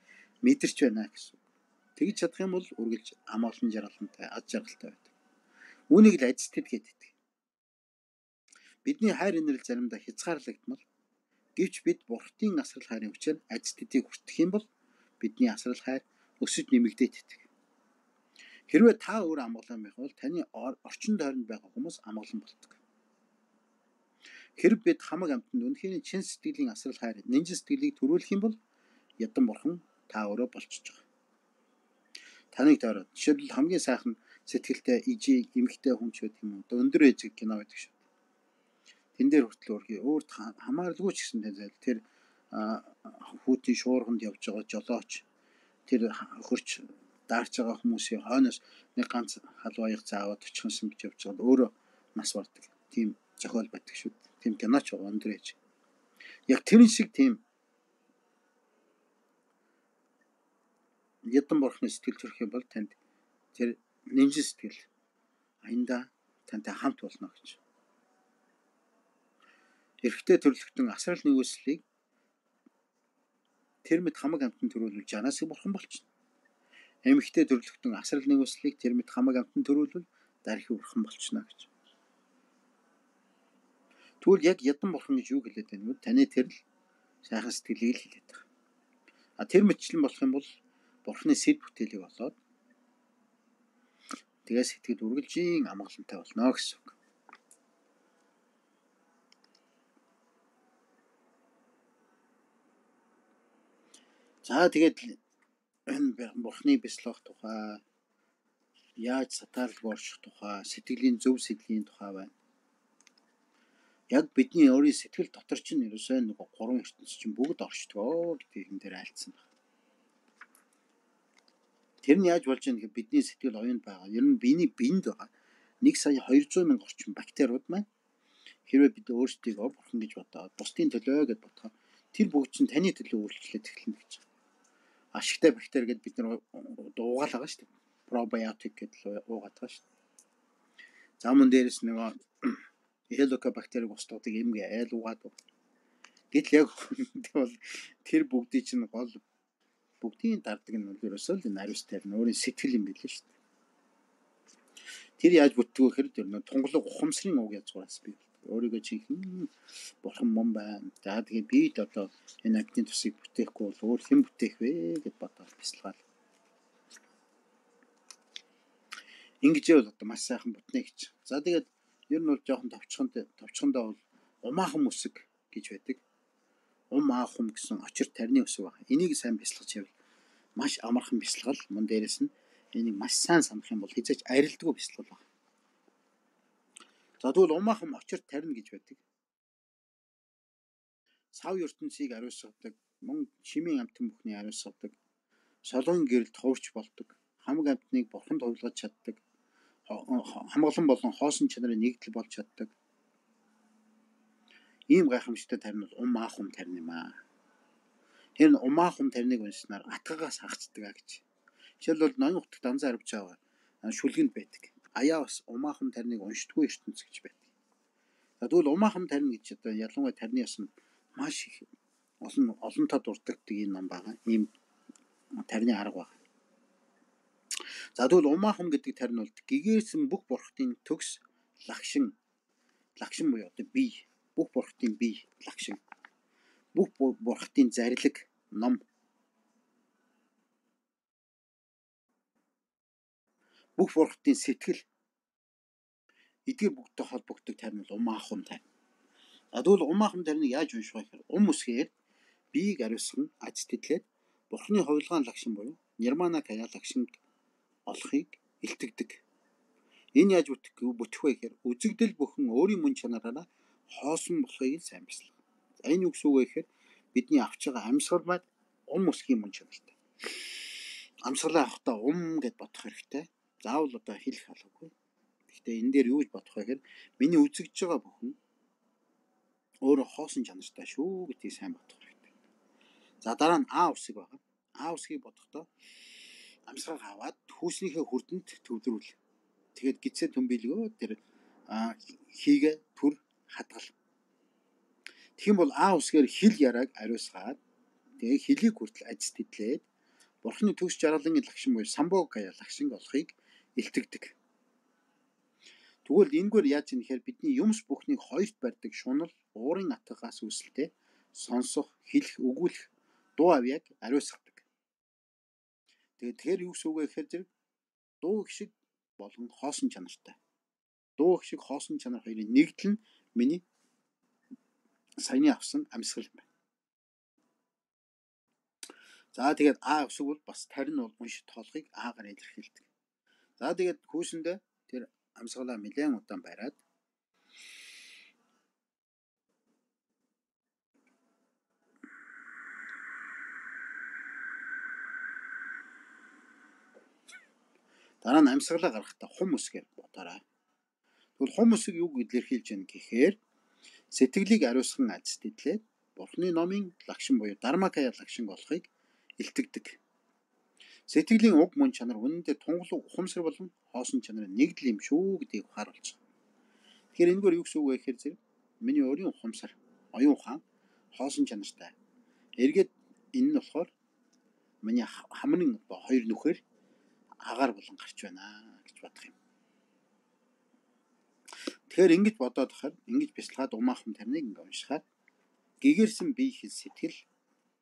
мэдэрч байна гэсэн тэгж чадах юм бол үргэлж амгалан жаргалтай ад жаргалтай байдаг үүнийг л ажилтд гэдэг бидний хайр инэрл заримдаа хязгаарлагдмал Гэвч бид Бурхтын асрал хайрын хүчээр ажилт төдийг хүртэх юм бол бидний асрал хайр өсөж нэмэгдээд итдэг. Хэрвээ та өөр амгалан байх бол таны орчин тойронд байгаа хүмүүс амгалан болдог. Хэрв бид хамаг амтнд үнэхээр чин сэтгэлийн асрал хайр, нэнжин сэтгэлийг төрүүлэх юм бол ядан бурхан та өөрөө болчихж байгаа. Таныг тойроод жишээлбэл хамгийн сайхан сэтгэлтэй ижи эмгтэй хүн ч байдаг юм уу? Өндөр ээжиг кино байдаг шүү тэн дээр хүртэл өрхий өөрт хамааралгүй ч гэсэн тэр тэр хүүтийн шуурганд явж байгаа жолооч тэр хөрч даарч байгаа хүмүүсийн хойноос нэг ганц халууяг заавад очихсан гэж явж байгаа өөрөө нас бардаг тийм зохиол байдаг шүү тийм киноч ундрэйч. Яг тэрэн шиг тийм Ядан бурхны сэтгэл төрхий бол танд тэр нэмж сэтгэл аянда тантай хамт болно гэж. Эрэгтэй төрлөختөн асрал нэгүслийг тэр мэд хамаг амтан төрүүлвэл жанасыг бурхан болчихно. Эмэгтэй төрлөختөн асрал нэгүслийг тэр мэд хамаг амтан төрүүлвэл дархи бурхан болчихно гэж. Тэгвэл яг ядан бурхан гэж юу хэлээд байна вэ? Таны тэрл сайхан сэтгэлийг л хэлээд байна. А тэр мэтчлэн болох юм бол бурхны сэд бүтээлийг болоод тэгээ сэтгэл үргэлжийн амгалантай болно гэсэн үг. За тэгээд бурхны бяцлах тухай яаж сатаарлаг орших тухай сэтгэлийн зөв сэдлийн тухай байна. Яг бидний өөрийн сэтгэл дотор чинь ерөөсөө нэг гурван ертөнц чинь бүгд оршдгоо гэдгийг энэ дээр альцсан байна. Тэр нь яаж болж гэхээр бидний сэтгэл оюунд байгаа. Ер нь биений биед байгаа. 1 сая 200 мянга орчим бактериуд маань хэрвээ бид өөрсдийгөө бурхан гэж бодоод бусдын төлөө гэж бодохоор тэр бүгд чинь таны төлөө үйлчлээд эхэлнэ гэж ашигтай бактери гэдээ бид нар дуугаал байгаа шүү дээ. Пробиотик гэдэг уугаад байгаа шүү дээ. За мөн дээрэс нөгөө Бактерийг устгадаг эмгээ айл уугаад байна. Гэтэл яг [LAUGHS] бол тэр бүгдийг чинь гол бүгдийн дардаг нь ерөөсөө л нариустай нь өөрийн сэтгэл юм билээ шүү дээ. Тэр яаж бүтдэг вэ гэхээр нөө тунгалаг ухамсарын уг язгуураас бий өөрийгөө чихэн бурхан мөн байна. За тэгээ би d одоо энэ актийн тусыг бүтээхгүй бол өөр хэн бүтээх вэ гэд бодоод бясалгаал. Ингэж бол одоо маш сайхан бүтнэ гэж. За тэгээд ер нь бол жоохон товчхонд товчхондоо бол умаахан үсэг гэж байдаг. Ум аахум гэсэн очир тарны үсэг байна. Энийг сайн бясалгаж явал маш амархан бясалгал мөн дээрэс нь энийг маш сайн санах юм бол хизээч арилдгүй бясалгал байна. За тэгвэл умаахан очир тарина гэж байдаг. Сав ертөнцийг ариусгадаг, мөн чимийн амтан бүхний ариусгадаг, солон гэрэлд ховч болдог, хамаг амтныг бурханд хувилгаж чаддаг, хамглан болон хоосон чанарын нэгдэл болж чаддаг. Ийм гайхамшигтай тарин бол ум аах ум тарин юм аа. Тэр нь умаах ум тариныг уншснаар атгагаас хагцдаг гэж. Жишээлбэл ноён утгад данзаа арвж байгаа шүлгэнд байдаг аяа бас умаахан тарныг уншдаггүй ертөнц гэж байдаг. За тэгвэл умаахан тарин гэж одоо ялангуяа тарны ясна маш их олон олонтоо дурддагдаг энэ ном байгаа. Ийм тарны арга байна. За тэгвэл умаахан гэдэг тарин бол гэгээрсэн бүх бурхтын төгс лагшин лагшин буюу одоо бие. Бүх бурхтын бие лагшин бүх бурхтын зарлиг ном. Бүх бурхтын сэтгэл. Эдгээр бүгдтэй холбогддог тарин бол умаахум тарин. А тэгвэл умаахум тариныг яаж унших вэ гэхээр ум үсгээр биеийг ариусган ац тэтлээд бурхны хувилгаан лагшин буюу нирмана кая лагшинд олохыг илтгэдэг. Энэ яаж бүтэх вэ гэхээр үзэгдэл бүхэн өөрийн мөн чанараараа хоосон болохыг сайн бяцлах. За энэ юу гэсэн үг вэ гэхээр бидний авч байгаа амьсгал маань ум үсгийн мөн чанартай. Амьсгалаа авахдаа ум гэд бодох хэрэгтэй заавал одоо хэлэх алгагүй. Гэхдээ энэ дээр юу гэж бодох вэ гэхээр миний үзэгдэж байгаа бүхэн өөрөө хоосон чанартай шүү гэдгийг сайн бодох хэрэгтэй. За дараа нь А усыг байгаа. А усгийг бодохдоо амсгааг аваад хүүснийхээ хүрдэнд төвлөрүүл. Тэгээд гидсээ төмбөлгөө тэр хийгээ төр хадгал. Юм бол А усгээр хил ярааг ариусгаад тэгээ хилийг хүртэл ажис тэтлээд Бурхны төгс жаргалын лагшин буюу самбог гая лагшинг олохыг илтгэдэг. Тэгвэл энэгээр яаж юм гэхээр бидний юмс бүхнийг хоёрт барьдаг шунал уурын атгаас үүсэлтэй сонсох, хэлэх, өгүүлэх дуу авьяаг ариусгадаг. Тэгээд тэр юу гэсэн үг вэ гэхээр зэрэг дуу гişиг болон хоосон чанартай. Дуу гişиг хоосон чанар хоёрын нэгдэл нь миний саяны авсан амьсгал юм байна. За тэгээд А өсөг бол бас тарин бол уншид тоолохыг Агаар илэрхийлдэг. За тэгээд хүүсэндээ тэр амьсгалаа нэлээд удаан бариад дараа нь амьсгалаа гаргахдаа хум үсгээр бодоорой. Тэгвэл хум үсэг юу илэрхийлж байна гэхээр сэтгэлийг ариусган ажил тэтлээд Бурхны номын лагшин буюу Дармакая лагшин болохыг илтгэдэг. Сэтгэлийн уг мөн чанар үнэндээ тунгалаг ухамсар болон хоосон чанарын нэгдэл юм шүү гэдгийг харуулж байгаа. Тэгэхээр энэгээр юу гэсэн үг вэ гэхээр зэрэг миний өөрийн ухамсар оюун ухаан, хоосон чанартай. Эргээд энэ нь болохоор миний хамрын хоёр нүхээр агаар болон гарч байна гэж бодох юм. Тэгэхээр ингэж бодоод хахад ингэж бяцлагаад умаахан тарныг ингээ уншихаар гэгэрсэн бие хэл сэтгэл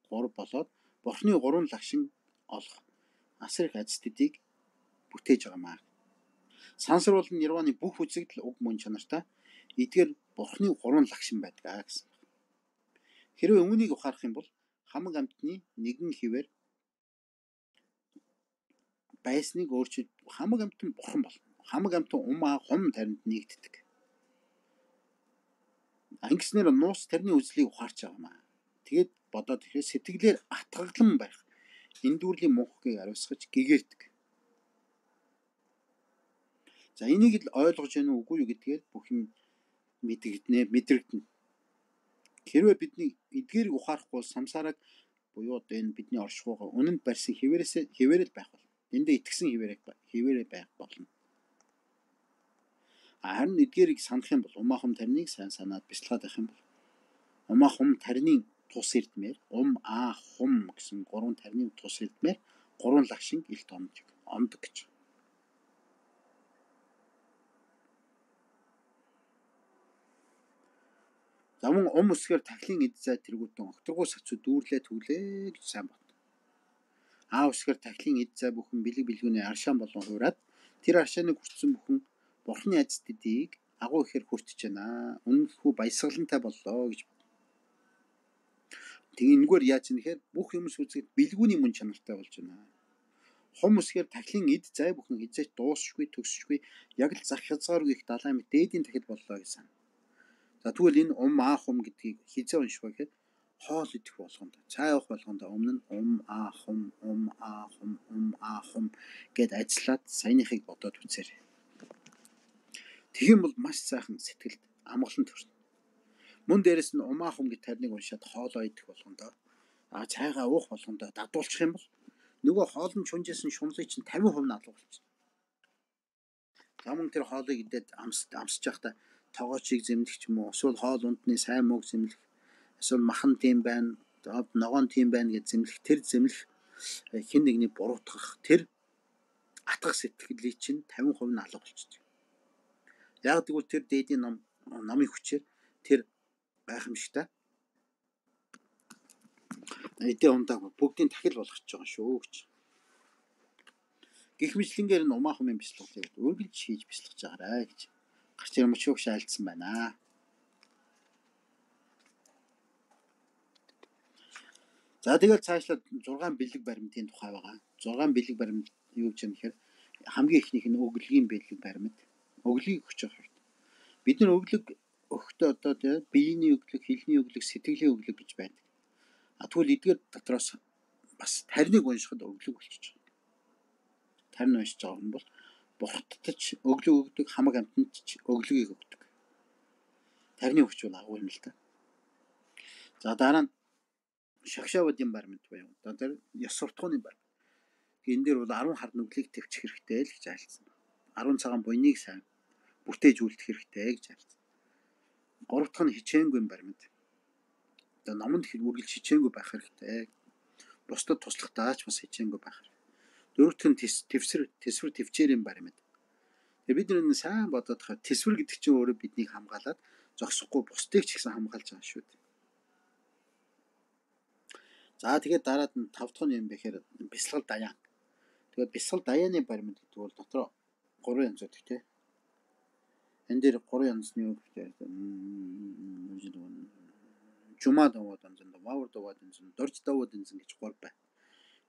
гур болоод бурхны гурван лагшин олох асар их ажилтдыг бүтээж байгаамаа. Сансруулын нирваны бүх үзэгдэл уг мөн чанартай эдгээр бурхны гурван лагшин байдгаа гэсэн. Хэрвээ үүнийг ухаарах юм бол хамаг амтны нэгэн хിവэр байсныг өөрчилж хамаг амтан бурхан болно. Хамаг амтан умаа хум таринд нэгддэг. Ангиснэр нуус тэрний үзлийг ухаарч байгаамаа. Тэгээд бодоод ихээр сэтгэлээр атгаглан байх. Эндүүрлийн мөнхгийг ариусгаж гэгэрдэг. За энийг л ойлгож яах үгүй юу гэдгээр бүх юм мэдэгднэ, мэдрэгдэнэ. Хэрвээ бидний эдгээрийг ухаарахгүй бол самсараг буюу одоо энэ бидний оршихуйгаа үнэнд барьсан хിവэрээс хിവэрэл байх бол эндээ итгэсэн хിവэрэг хിവэрэ байх болно. Харин эдгээрийг санах юм бол умаахум тарныг сайн санаад бяцлагаад байх юм бол умаахум тарны тус эрдмээр ум а хум гэсэн гурван тарны тус эрдмээр гурван лагшинг илт омж омдог гэж. Замун ум өсгөр тахлын эд зай тэргүүтэн огторгуу сацуу дүүрлээ түглээ гэж сайн бод. Аа өсгөр тахлын эд зай бүхэн бэлэг бэлгүүний аршаан болон хуураад тэр аршааныг хүртсэн бүхэн бурхны ажилт эдийг агуу ихээр хүртэж байна. Үнэнхүү баясгалантай боллоо гэж Тэгээ энэгээр яаж юм нэхэр бүх юмс үзэхэд бэлгүүний мөн чанартай болж байна. Хум усгээр тахлын эд зай бүхэн хизээч дуусшгүй төгсшгүй яг л зах хязгааргүй их далайн мэт дээдийн тахид боллоо гэсэн. За тэгвэл энэ ум аа хум гэдгийг хизээ вэ гэхэд хоол идэх болгонд цай авах болгонд өмнө нь ум аа хум ум аа хум ум аа хум гэд ажиллаад саяныхыг бодоод үзээрэй. Тэгэх юм бол маш сайхан сэтгэлд амгалан төрнө. Мөн дээрэс нь умаа хум гэд тарныг уншаад хоолоо идэх болгондоо а цайгаа уух болгондоо дадуулчих юм бол нөгөө хоолн чунжсэн шунлыг чинь 50% наалуу болчихно. Замун тэр хоолыг идээд амс амсж явахдаа тогоочийг зэмлэх ч юм уу эсвэл хоол ундны сайн мууг зэмлэх эсвэл махан тийм байна ногоон тийм байна гэж зэмлэх тэр зэмлэх э, хин нэгний буруутгах тэр атгах сэтгэлийг чинь 50% нь алга болчихж. Яг тэгвэл тэр дээдийн ном номын хүчээр тэр гайхамшигтай эдийн ундаг бүгдийн тахил болгож байгаа шүү гэж. Гэх мэтлэнгээр нь умаа хумын бяцлагыг үргэлж хийж бяцлах жагараа гэж гарч ирмч шүүгш айлдсан байна. За тэгэл цаашлаад 6 бэлэг баримтын тухай байгаа. 6 бэлэг баримт юу гэж юм гэхээр хамгийн ихнийх нь өглөгийн бэлэг баримт. Өглөгийг өгч байгаа хэрэг. Бид нар өглөг өгөхдөө одоо тийм биений өглөг, хилний өглөг, сэтгэлийн өглөг гэж байдаг. А тэгвэл эдгээр дотроос бас тарныг уншихад өглөг болчихж байгаа. Тарн уншиж байгаа юм бол бурхтдаж өглөг өгдөг хамаг амтанд ч өглөгийг өгдөг. Тарны өгч бол агуу юм л та. За дараа нь шагшаавдын баримт буюу одоо тэр ёс суртахууны баримт. Энэ дээр бол 10 хар нүглийг төвчих хэрэгтэй л гэж айлцсан. 10 цагаан буйныг сайн бүтээж үлдэх хэрэгтэй гэж айлцсан. Гурав дахь нь хичээнгүй баримт. Одоо номонд үргэлж хичээнгүй байх хэрэгтэй. Бусдад туслахтаач бас хичээнгүй байх хэрэгтэй. Дөрөвт нь тэвсэр тэсвэр төвчээрийн баримт. Тэгээ бид нэг сайн бодоод хаа тэсвэр гэдэг чинь өөрөө биднийг хамгаалаад зогсохгүй бусдыг ч ихсэн хамгаалж байгаа шүү дээ. За тэгээд дараад нь тав дахь нь юм бэхээр бясалгал даяан. Тэгээд бясалгал даяаны баримт гэдэг бол дотроо гурван янз байдаг тийм. Энэ дээр гурван янзны үг гэдэг жумаа даваад янз, вавар даваад янз, дорж даваад янз гэж гур байна.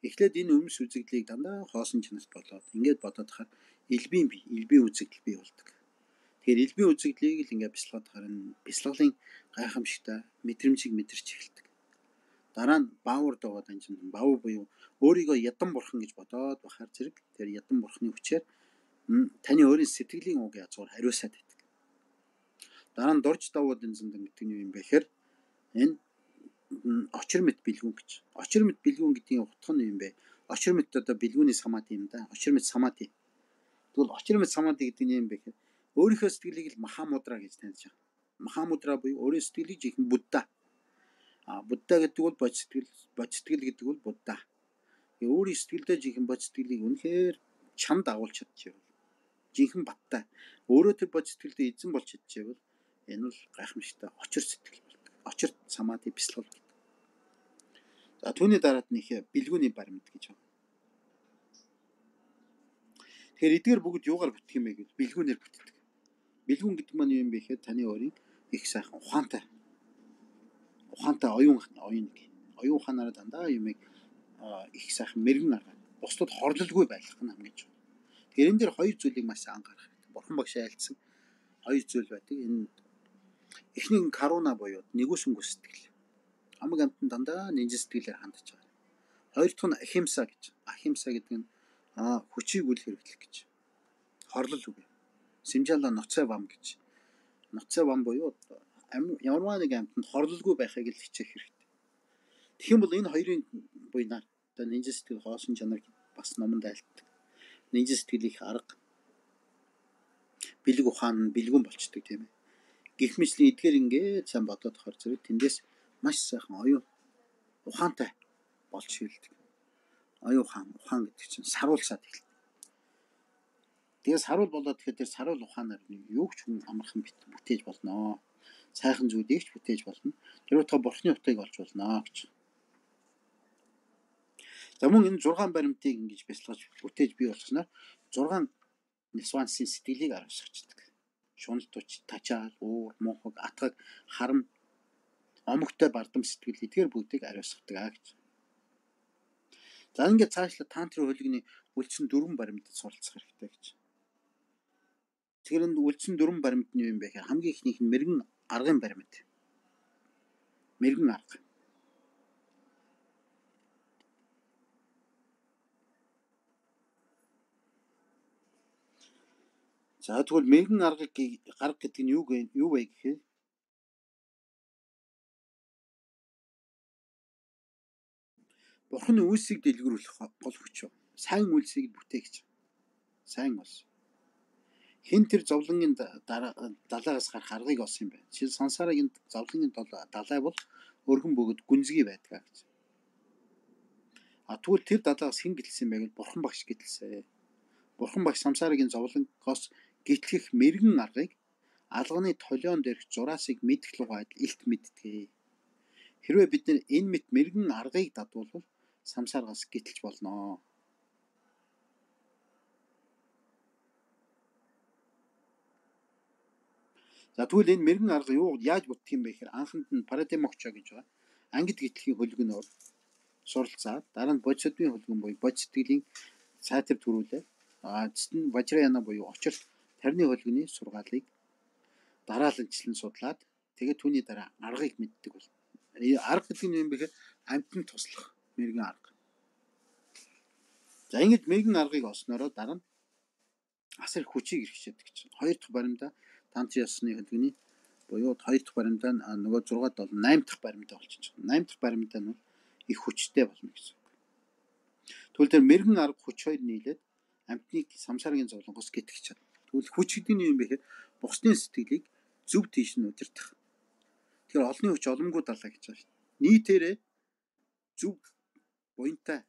Эхлээд энэ өмс үзэгдлийг дандаа хоосон чанарт болоод ингээд бодоод хахаар элбийн бий, элбийн үзэгдэл бий болдог. Тэгэхээр элбийн үзэгдлийг л ингээд бяцлагаад харин бяцлаглын гайхамшигтай мэдрэмжийг мэдэрч эхэлдэг. Дараа нь баавар доод анжин баав буюу өөрийгөө ядан бурхан гэж бодоод бахаар зэрэг тэр ядан бурханы хүчээр таны өөрийн сэтгэлийн уг язгуур хариусаад байдаг. Дараа нь дорж давууд энэ зэндан гэдэг нь юм бэ гэхээр энэ очир мэт бэлгүүн гэж. Очир мэт бэлгүүн гэдгийн утга нь юм бэ? Очир мэт одоо бэлгүүний самаати юм да. Очир мэт самаати. Тэгвэл очир мэт самаати гэдэг нь юм бэ гэхээр өөрийнхөө сэтгэлийг л маха мудра гэж байгаа. Махамудра буюу өөрийн сэтгэлийг жихэн Будда. А Будда гэдэг бол бод сэтгэл, бод сэтгэл гэдэг бол Будда. Өөрийн сэтгэлдээ жихэн бод сэтгэлийг үнэхээр чамд агуулж чадчихвал жинхэнэ баттай өөрөө тэр бод сэтгэлдээ эзэн болж чадчихвал энэ бол гайхамшигтай очир сэтгэл болдог. Очир самади бясалгал болдог. За түүний дараад нэг бэлгүүний баримт гэж байна. Тэгэхээр эдгээр бүгд юугаар бүтэх юм бэ гэвэл бэлгүүнээр бүтдэг. Бэлгүүн гэдэг маань юу юм бэ гэхээр таны өөрийн их сайхан ухаантай. Ухаантай оюун оюун нэг. Оюун ухаанаараа дандаа юмыг их сайхан мэрэгэн аргаад бусдад хорлолгүй байх нь хамгийн чухал. Тэгэхээр энэ дэр хоёр зүйлийг маш анхаарах хэрэгтэй. Бурхан багш айлцсан хоёр зүйл байдаг. Энэ эхний каруна буюу нэгүсэнгү сэтгэл. Амаг амтан дандаа нинж сэтгэлээр хандж байгаа. Хоёр дахь нь ахимса гэж. Ахимса гэдэг нь аа хүчийг үл хэрэглэх гэж. Хорлол үг. Симжала ноцой бам гэж. Ноцой бам буюу ямарваа нэг амтанд хорлолгүй байхыг л хичээх хэрэгтэй. Тэгэх юм бол энэ хоёрын буйнаар одоо нинж сэтгэл хоосон чанар бас номонд айлтдаг. Нинж сэтгэл их арга бэлэг ухаан нь бэлгүн болчдөг тийм ээ. Гэх мэтлийн эдгээр ингээд сайн бодоод хор зэрэг тэндээс маш сайхан оюун ухаантай болж хэлдэг оюун ухаан ухаан гэдэг чинь саруулсаад хэлдэг. Тэгээс саруул болоод тэгэхээр тэр саруул ухаанаар юу ч хүн амархан бүтээж болно. Сайхан зүйлийг ч бүтээж болно. Тэр утга бурхны утгыг олж болно гэж. За мөн энэ 6 баримтыг ингэж бясалгаж бүтээж бий болсноор 6 нисвансын сэтгэлийг аруулсагчдаг. Шунал туч, тачаал, уур, мунхаг, атгаг, харам, омогтой бардам сэтгэл эдгээр бүгдийг ариусгадаг аа гэж. За ингээд цаашлаа тантрын хөлөгний үлдсэн дөрвөн баримтад суралцах хэрэгтэй гэж. Энэ үлдсэн дөрвөн баримт нь юу юм бэ гэхээр хамгийн ихнийх нь мэрэгэн аргын баримт. Мэрэгэн арга. За тэгвэл мэрэгэн аргыг гарга гэдэг нь юу юу вэ гэхээр Бурхны үйлсийг дэлгэрүүлэх гол хүч. Сайн үйлсийг бүтээгч. Сайн ус. Хин тэр зовлонгийн далаагаас гарах аргыг олсон юм байна. Жишээл сансарагийн зовлонгийн далай бол өргөн бөгөд гүнзгий байдаг гэж. А тэгвэл тэр далаагаас хэн гítэлсэн бэ гэвэл бурхан багш гítэлсэн. Бурхан багш самсарагийн зовлонгоос гитлэх мэрэгэн аргыг алганы толион дээрх зураасыг мэдэх лугайд илт мэддэг. Хэрвээ бид энэ мэт мэрэгэн аргыг дадвуулвал самсааргаас гítэлж болно. За тэгвэл энэ мэрэгэн арга юу яаж бүтдэх юм бэ гэхээр анханд нь парадемокча гэж байгаа. Ангид гитлэгийн хөлгөнөөр суралцаад дараа нь бодисодвийн хөлгөн буюу бодис сэтгэлийн сайтар төрүүлээ. Аа цэст нь важраяна буюу очилт тарны хөлгөний сургаалыг дараалалчлан судлаад тэгээд түүний дараа аргыг мэддэг бол э, арга гэдэг нь юм бэ гэхээр амтнд туслах мэрэгэн арга. За ингэж мэрэгэн аргыг олсноро дараа нь асар хүчийг эрхчээд гэж. Хоёр дахь баримтаа 5 ёсны хөдөлгөөний буюу 2 дахь баримтаа нөгөө 6 7 8 дахь баримтаа болчихж байна. 8 дахь баримтаа нь их хүчтэй болно гэсэн үг. Тэгвэл тэр мэрэгэн арга хүч хоёр нийлээд амтныг самсаргийн зовлонгоос гэтгэж чадна. Тэгвэл хүч гэдэг нь юм бэ гэхээр бусдын сэтгэлийг зөв тийш нь удирдах. Тэгэхээр олонний хүч олонгүй далаа гэж байна шүү дээ. Нийтээрээ зөв буянтай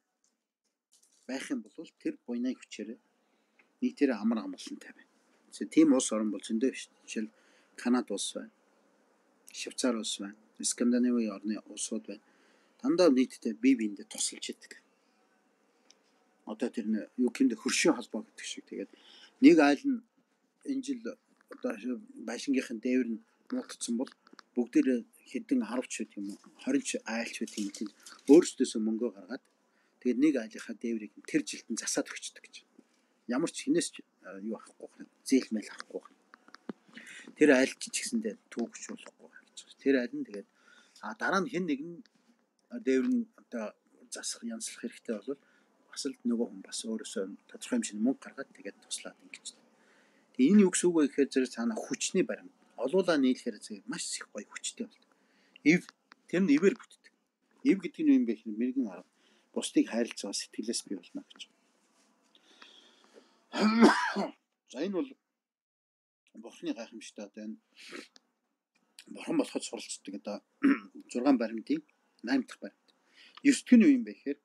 байх юм бол тэр буйнаа хүчээр нийтээрээ амар амгалантай байна. Тийм улс орн бол зөндөө биш. Жишээл Канада улс байна. Швейцар улс байна. Скандинавын орны улсууд байна. Дандаа нийтдээ бие биендээ тусалж идэг. Одоо тэр юу гэмдэ хөршийн холбоо гэдэг шиг тэгээд нэг айл нь энэ жил одоо байшингийнхэн дээвэр нь муудсан бол бүгдээр хэдэн 10 ч гэдэг юм уу 20 ч айлч гэдэг юм тийм өөрсдөөсөө мөнгө гаргаад тэгээд нэг айлынхаа дээврийг тэр жилдэн засаад өгчдөг гэж. Ямар ч хинээс ч юу авахгүй байна. Зээлмэл авахгүй байна. Тэр айлч ч гэсэндээ түүгч болохгүй гэж. Тэр айл нь тэгээд а дараа нь хэн нэгэн дээвэр нь одоо засах янзлах хэрэгтэй бол бас л нөгөө хүн бас өөрөөсөө тодорхой хэмжээний мөнгө гаргаад тэгээд туслаад ингэж. Тэгээ энэ юу гэсэн үг вэ гэхээр зэрэг цаана хүчний баримт олуулаа нийлэхээр зэрэг маш их гоё хүчтэй болдог. Ив тэр нь ивэр бүтдэг. Ив гэдэг нь юм бэ гэхээр мэрэгэн арга бусдыг хайрлцаа сэтгэлээс бий болно гэж. [COUGHS] За энэ бол Бурхны гайхамшигтай одоо энэ бурхан болоход суралцдаг одоо 6 баримтын 8 дахь баримт. 9 дэх нь юу юм бэ гэхээр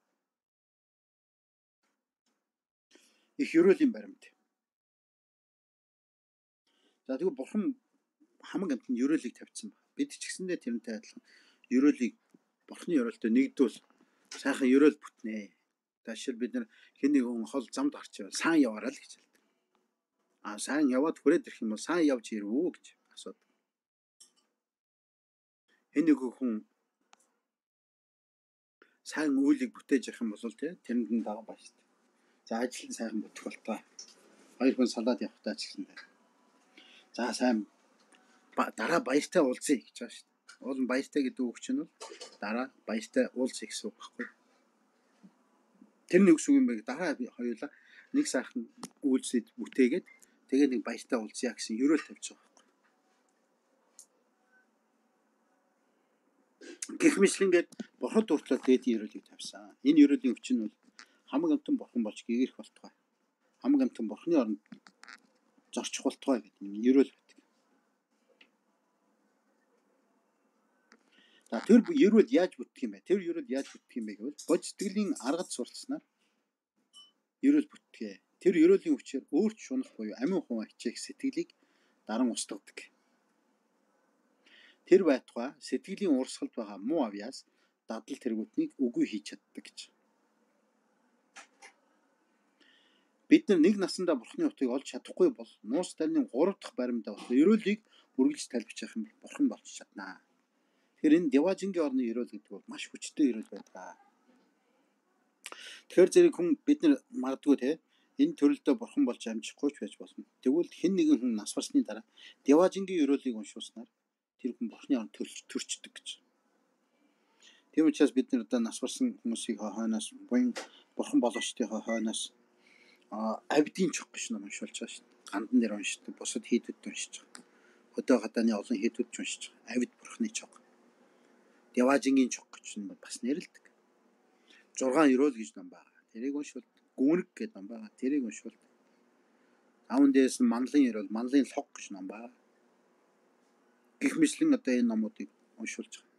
их ерөөлийн баримт. За тэгвэл бурхан хамаг амтнд ерөөлийг тавьсан байна. Бид ч гэсэндээ тэрнтэй адилхан ерөөлийг бурхны ерөөлтөд нэгдвэл сайхан ерөөл бүтнэ. Ташил бид нар хэн нэг хүн хол замд гарч явал сайн яваарай л гэж хэлдэг. Аа сайн яваад хүрээд ирэх юм бол сайн явж ирвүү гэж асуудаг. Хэн нэг хүн сайн үйлийг бүтээж явах юм бол тэрэнд нь дага бааш. За ажил нь сайхан бүтэх болтугай. Хоёр хүн салаад явахтаа ч гэсэн. За сайн дараа баяртай уулзъя гэж байгаа шүү дээ. Уул баяртай гэдэг үг чинь бол дараа баяртай уулзъя гэсэн үг баггүй. Тэр нэг үг юм бэ. Дараа хоёулаа нэг сайхан үйлсэд бүтээгээд тэгээ нэг баяртай уулзъя гэсэн ерөөл тавьж байгаа байхгүй. Гэх мэтлэнгээд бурхад дуртлал дээдийн ерөөлийг тавьсан. Энэ ерөөлийн өвчин бол хамаг амтан бурхан болж гэгэрх болтугай. Хамаг амтан бурханы оронд зорчих болтугай гэдэг юм ерөөл байдаг. За тэр ерөөл яаж бүтэх юм бэ? Тэр ерөөл яаж бүтэх юм бэ гэвэл бод сэтгэлийн аргад сурцснаар ерөөл бүтгээ. Тэр ерөөлийн хүчээр өөрч шунах буюу амин хүн ачаах сэтгэлийг даран устгадаг. Тэр байтугай сэтгэлийн урсгалд байгаа муу авьяас дадал тэргүүтнийг үгүй хийж чаддаг гэж. Бид нар нэг насандаа бурхны утгыг олж чадахгүй бол нуус тальны 3 дахь баримдаа болох ерөөлийг үргэлж тайлбарчих юм бол бурхан болж чаднаа. Тэгэхээр энэ Деважингийн орны ерөөл гэдэг бол маш хүчтэй ерөөл байдаг. Тэгэхээр зэрэг хүн бид нар магадгүй те энэ төрөлдөө бурхан болж амжихгүй ч байж болно. Тэгвэл хэн нэгэн хүн нас барсны дараа Деважингийн ерөөлийг уншуулснаар тэр хүн бурхны орнд төрчдөг гэж. Тийм учраас бид нар одоо нас барсан хүмүүсийн хойноос буян бурхан боловчтойхоо хойноос авдийн чог гэж ном уншуулж байгаа шүү дээ. Гандан дээр уншдаг, бусад хийдэд уншиж байгаа. Хөдөө гадааны олон хийдэд уншиж байгаа. Авид бурхны чог. Деважингийн чог гэж нь бас нэрлдэг. 6 ерөөл гэж ном байгаа. Тэрийг уншвал гүнэг гэдэг ном байгаа. Тэрийг уншвал аавн дээрс нь манлын ерөөл, манлын лог гэж ном байгаа. Гэх мэтлэн одоо энэ номуудыг уншуулж байгаа.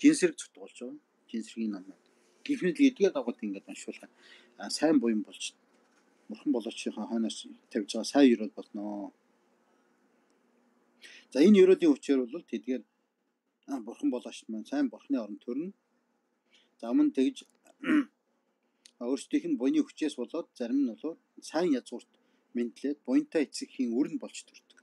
Жинсэрэг цутгуулж байгаа. Жинсэргийн номууд. Гэх мэт эдгээр дагууд ингээд уншуулах сайн буян болж бурхан болоочийнхаа хойноос тавьж байгаа сайн ерөөл болно. За энэ ерөөлийн хүчээр бол тэдгээр бурхан болоочт маань сайн бурханы орон төрнө. За мөн тэгж [CLEARS THROAT] өөрсдийнх нь буйны хүчээс болоод зарим нь болоод сайн язгуурт мэдлээд буянтай эцэгхийн өрн болж төрдөг.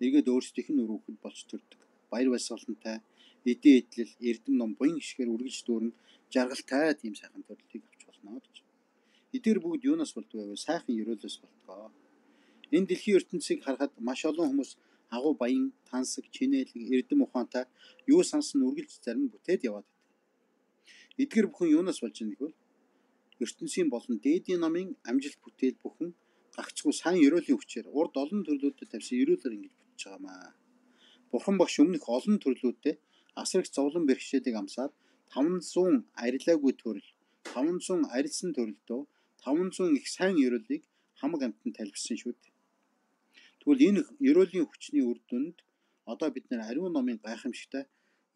Эргээд өөрсдийнх нь өрөөхөд болж төрдөг. Баяр баясгалантай, эдийн эдлэл, эрдэм ном буян гიშгээр үргэлж дүүрэн жаргалтай тийм сайхан төрлийг авч болно гэж. Эдгээр бүгд юунаас болдгоо вэ? Сайхан ерөөлөөс болдгоо. Энэ дэлхийн ертөнцийг харахад маш олон хүмүүс агуу баян, тансаг, чинээл, эрдэм ухаантай юу сансан үргэлж зарим бүтээд яваад байдаг. Эдгээр бүхэн юунаас болж байгаа гэвэл ертөнцийн болон дээдийн намын амжилт бүтээл бүхэн гагцгүй сайн ерөөлийн хүчээр урд олон төрлүүдэд тавьсан ерөөлөөр ингэж бүтэж байгаамаа. Бурхан багш өмнөх олон төрлүүдэд асрагч зовлон бэрхшээлийг амсаад 500 арилаагүй төрөл, 500 арилсан төрөлдөө 500 их сайн ерөөлийг хамаг амтнд тайлбарсан шүү дээ. Тэгвэл энэ ерөөлийн хүчний үр дүнд одоо бид нэр ариун номын гайхамшигтай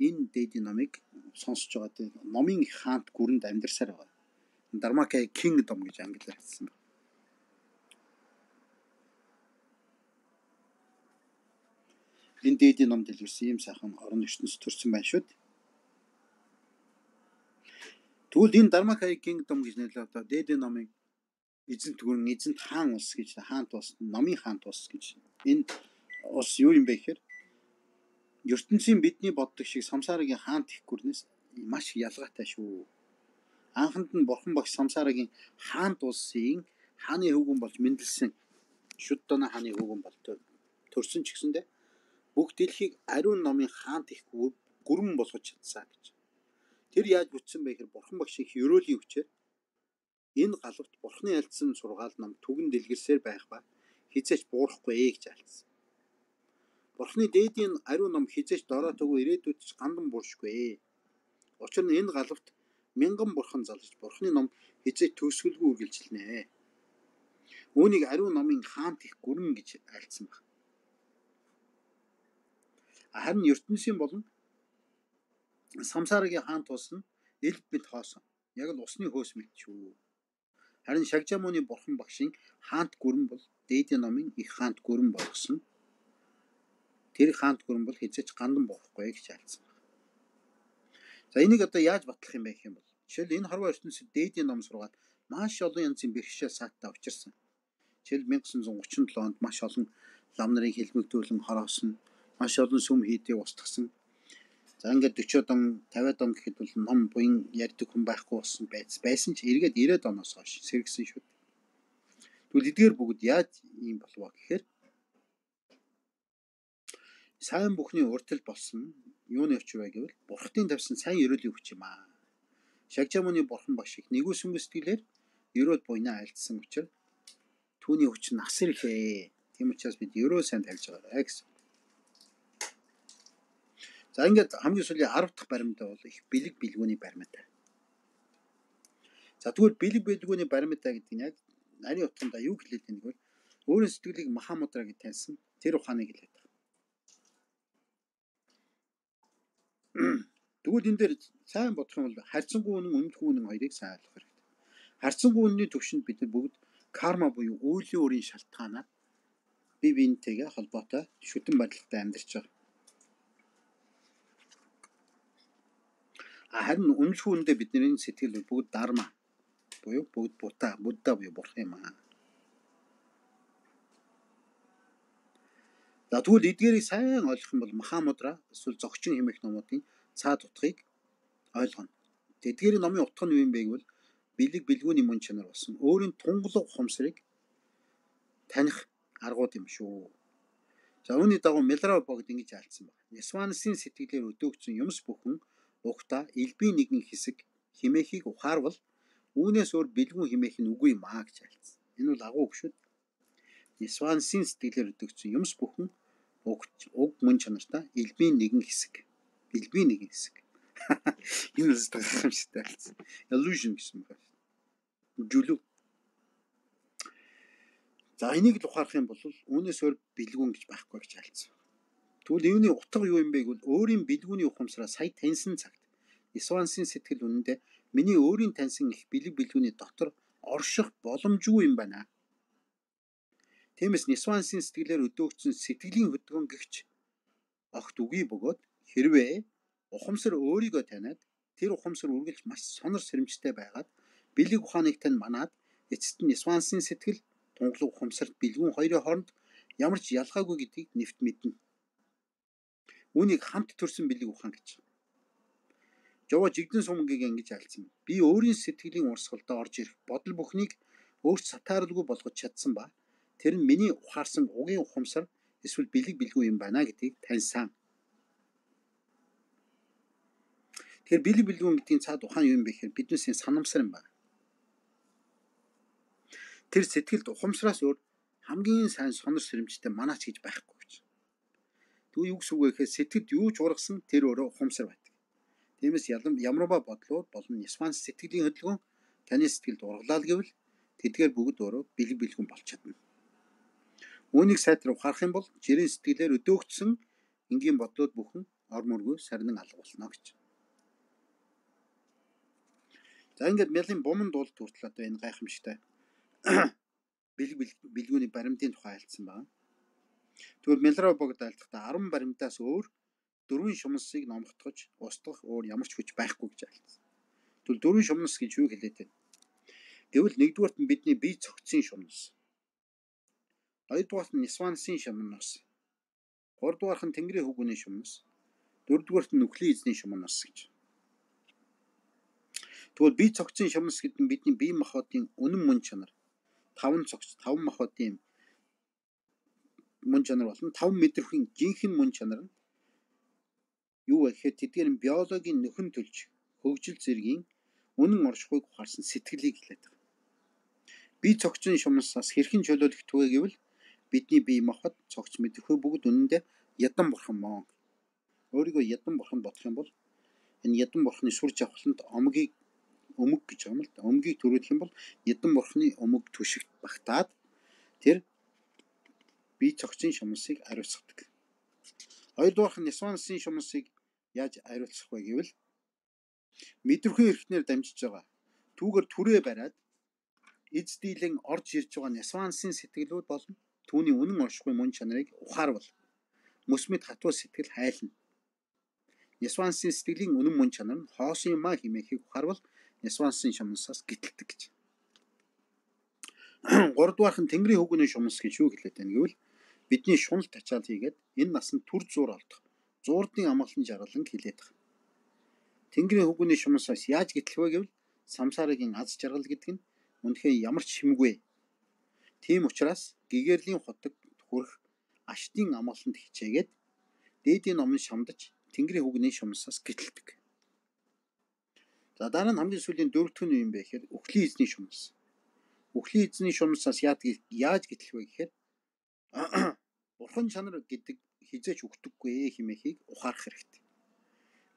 энэ дээдийн номыг сонсож байгаа тийм номын хаант гүрэнд амьдарсаар байгаа. Дармакай Kingdom гэж англиар хэлсэн байна. Энэ дээдийн номд илэрсэн ийм сайхан орон ертөнц төрсэн байна шүү дээ. Тэгвэл энэ Дармакай Kingdom гэж нэрлээ одоо дээдийн номын эзэнт гүрэн эзэнт хаан улс гэж хаант улс номын хаант улс гэж энэ улс юу юм бэ гэхээр ертөнцийн бидний боддог шиг самсарагийн хаант их гүрнээс маш ялгаатай шүү. Анханд нь бурхан багш самсарагийн хаант улсын хааны хөвгөн болж мэндэлсэн шүддана хааны хөвгөн бол төрсөн ч гэсэндэ бүх дэлхийг ариун номын хаант их гүрэн болгож чадсан гэж. Тэр яаж бүтсэн бэ гэхээр бурхан багш их ерөөлийн хүчээр Энэ галавт бурхны альцсан сургаал нам түгэн дэлгэрсээр байх ба хизээч буурахгүй ээ гэж альцсан. Бурхны дээдийн ариун ном хизээч дороотойгоо ирээдүйд ч гандан бууршгүй ээ. Учир нь энэ галавт мянган бурхан залж бурхны ном хизээч төгсгөлгүй үргэлжилнэ. Үүнийг ариун номын хаант их гүрэн гэж альцсан баг. Харин ертөнцийн болон самсарагийн хаан тус нь элб мэд хоосон. Яг л усны хөөс мэд шүү. Харин шагжаамууны бурхан багшийн хаант гүрэн бол дээдийн номын их хаант гүрэн болгосон. Тэр хаант гүрэн бол хязгаарч гандан болохгүй гэж байна. За энийг одоо яаж батлах юм бэ гэх юм бол жишээл энэ хорвоо ертөнцид дээдийн ном сургаад маш олон янзын бэрхшээл саатаа учирсан. Жишээл 1937 онд маш олон лам нарын хэлмэгдүүлэн хороосон, маш олон сүм хийдийг устгасан. За ингээд 40 он 50 он гэхэд бол ном буян ярьдаг хүн байхгүй болсон байц байсан ч эргээд 90 оноос хойш сэргсэн шүү. Тэгвэл эдгээр бүгд яаж ийм болов гэхээр сайн бүхний уртл болсон юуны өч вэ гэвэл бурхтын тавьсан сайн ерөөлийн хүч юм аа. Шагжаамууны бурхан багш их нэгүсэнгү сэтгэлээр ерөөд буйнаа альдсан учраас түүний хүч нь асар ихээ. Тийм учраас бид ерөө сайн тавьж байгаарай гэсэн. За ингээд хамгийн сүүлийн 10 дахь баримтаа бол их бэлэг бэлгүүний баримтаа. За тэгвэл бэлэг бэлгүүний баримтаа гэдэг нь яг нарийн утганда юу хэлээд байна гэвэл өөрийн сэтгэлийг Махамудра гэж таньсан тэр ухааныг хэлээд байна. [CLEARS THROAT] Тэгвэл энэ дээр сайн бодох юм бол харьцангуй үнэн өмнөд хүүнэн хоёрыг сайн ойлгох хэрэгтэй. Харьцангуй үнэний төвшөнд бид нар бүгд карма буюу үеийн өөрийн шалтгаанаар бие биентэйгээ холбоотой шүтэн барилгатай амьдарч байгаа. Харин үнэлэх үндэ бидний сэтгэл бүгд дарма буюу бүгд бута будда буюу бурхан юм аа. За тэгвэл эдгээрийг сайн ойлгох юм бол Махамудра эсвэл зогчин хэмээх номуудын цаад утгыг ойлгоно. Эдгээрийн номын утга нь юу юм бэ гэвэл бэлэг бэлгүүний мөн чанар болсон өөрийн тунгалаг ухамсарыг таних аргууд юм шүү. За үүний дагуу Мелра богд ингэж альцсан байна. Нисванысын сэтгэлээр өдөөгдсөн юмс бүхэн ухта элбийн нэгэн хэсэг химээхийг ухаарвал үүнээс өөр бэлгүүн химээх нь үгүй юм аа гэж альцсан. Энэ бол агуу үг шүү. Нисванысын сэтгэлээр өдөөгдсөн юмс бүхэн угч уг мөн чанартай элбийн нэгэн хэсэг. Элбийн нэгэн хэсэг. [LAUGHS] Энэ л гайхамшигтай болсон. Illusion гэсэн байна. Жүлүү. За энийг л ухаарах юм бол үүнээс өөр бэлгүүн гэж байхгүй гэж альцсан. Тэгвэл юуны утга юу юм бэ гэвэл өөрийн бэлгүүний ухамсараа сая таньсан цагт Исвансын сэтгэл үнэндээ миний өөрийн таньсан их бэлэг бэлгүүний дотор орших боломжгүй юм байна. Тиймээс Нисвансын сэтгэлээр өдөөгдсөн сэтгэлийн хөдөлгөөн гихч огт үгүй бөгөөд хэрвээ ухамсар өөрийгөө таниад тэр ухамсар үргэлж маш сонор сэрэмжтэй байгаад бэлэг ухааныг тань манаад эцэст нь Нисвансын сэтгэл тунгалаг ухамсарт бэлгүүн хоёрын хооронд ямар ч ялгаагүй гэдгийг нэвт мэднэ. Үүнийг хамт төрсэн бэлэг ухаан гэж. Жова жигдэн сумгийг ингэж альцсан. Би өөрийн сэтгэлийн урсгалдаа орж ирэх бодол бүхнийг өөрт сатааралгүй болгож чадсан ба тэр нь миний ухаарсан угийн ухамсар эсвэл бэлэг бэлгүй юм байна гэдгийг таньсан. Тэгэхээр бэлэг бэлгүүн гэдгийн цаад ухаан юм бэ гэхээр биднээс санамсар юм байна. Тэр сэтгэлд ухамсараас өөр хамгийн сайн сонор сэрэмжтэй манаач гэж байхгүй Тэгвэл юу гэсэн үг гэхээр сэтгэлд юу ч ургасан тэр өөрөө ухамсар байдаг. Тиймээс ямарваа бодлууд болон нисван сэтгэлийн хөдөлгөөн таны сэтгэлд ургалаа л гэвэл тэдгээр бүгд өөрөө бэлэг бэлгүн болж чадна. Үүнийг сайтар ухаарах юм бол жирийн сэтгэлээр өдөөгдсөн энгийн бодлууд бүхэн ор мөргүй сарнин алга болно гэж. За ингээд мялын буманд уул хүртэл одоо энэ гайхамшигтай [COUGHS] бэлэг бэлгүүний баримтын тухай альцсан байна. Тэгвэл Мелро богд альдахдаа 10 баримтаас өөр дөрвөн шумнасыг номготгож устгах өөр ямар ч хүч байхгүй гэж альцсан. Тэгвэл дөрвөн шумнас гэж юу хэлээд байна? Гэвэл нэгдүгээрт нь бидний бие цогцсон шумнас. Хоёрдугаарт нь Нисвансын шумнас. Гуравдугаарт нь Тэнгэрийн хөвгүний шумнас. Дөрөвдүгээрт нь нүхлийн эзний шумнас гэж. Тэгвэл бие цогцсон шумнас гэдэг нь бидний бие махбодын үнэн мөн чанар таван цогц таван махбодын мөн чанар болон 5 мэдрэхүйн жинхэнэ мөн чанар нь юу вэ гэхээр тэдгээр нь биологийн нөхөн төлж хөгжил зэргийн үнэн оршихуйг ухаарсан сэтгэлийг хэлээд байна. Би цогцын шумнасаас хэрхэн чөлөөлөгдөх вэ гэвэл бидний бие махбод цогц мэдрэхүй бүгд үнэндээ ядан бурхан мөн. Өөрийгөө ядан бурхан бодох юм бол энэ ядан бурханы сүр жавхланд омгийг өмг гэж байгаа юм л да. Өмгийг төрүүлэх юм бол эдэн бурхны өмг түшигт багтаад тэр бие цогцын шумсыг ариусгадаг. Хоёрдугаарх нь Нисвансын шумсыг яаж хариуцах вэ гэвэл мэдрэмхэн эрхнэр дамжиж байгаа. Түүгээр түрээ бариад эз дийлэн орж ирж байгаа Нисвансын сэтгэлүүд болон түүний үнэн оршихуй мөн чанарыг ухаарвал мөсмөд хатуу сэтгэл хайлна. Нисвансын сэтгэлийн үнэн мөн чанар нь хоосон юмаа химээхийг ухаарвал Нисвансын шумсаас гítэлдэг гэж. [CLEARS THROAT] Гуравдугаарх нь Тэнгэрийн хүүгний шумс гэж юу хэлээд байна гэвэл бидний шунал тачаал хийгээд энэ насанд түр зуур олдох. Зуурдын амгалан жаргалан хилээд байгаа. Тэнгэрийн хүүгний шумсаас яаж гítэлх вэ гэвэл самсарагийн аз жаргал гэдэг нь үнэхээр ямар ч хэмгүй. Тийм учраас гэгэрлийн хотод хүрэх аштын амгаланд хичээгээд дээдийн номын шамдаж Тэнгэрийн хүүгний шумсаас гítэлдэг. За дараа нь хамгийн сүүлийн дөрөвдүгээр нь юм бэ гэхээр өхлийн эзний шумс. Өхлийн эзний шумсаас яаж гítэлх вэ гэхээр Бурхан чанар гэдэг хизээч өгдөггүй хэмээхийг ухаарах хэрэгтэй.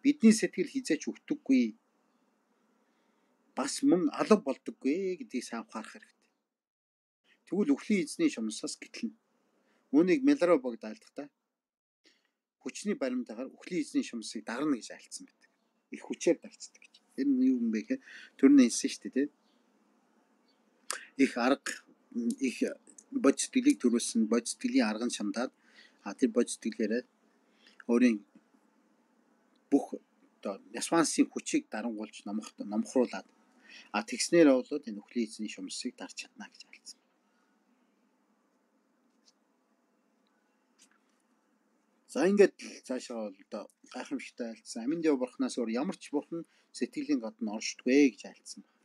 Бидний сэтгэл хизээч өгдөггүй бас мөн алга болдоггүй гэдгийг сайн ухаарах хэрэгтэй. Тэгвэл өхлийн эзний шумсаас гитлэн. Үүнийг Мелро богд айлдахдаа хүчний баримтаагаар өхлийн эзний шумсыг дарна гэж айлцсан байдаг. Их хүчээр дарцдаг гэж. Энэ юу юм бэ гэхээр төрний хэлсэн шүү дээ. Их арга их бод сэтгэлийг төрүүлсэн бод сэтгэлийн арган шамдаад а тэр бод сэтгэлээрээ өөрийн бүх одоо ясвансын хүчийг дарангуулж номох номхруулад а тэгснээр болоод энэ нөхлийн эзний шумсыг дарж чадна гэж альцсан. За ингээд цаашаа бол одоо гайхамшигтай альцсан. Аминд яв бурхнаас өөр ямар ч бурхан сэтгэлийн гадна оршдгүй гэж альцсан байна.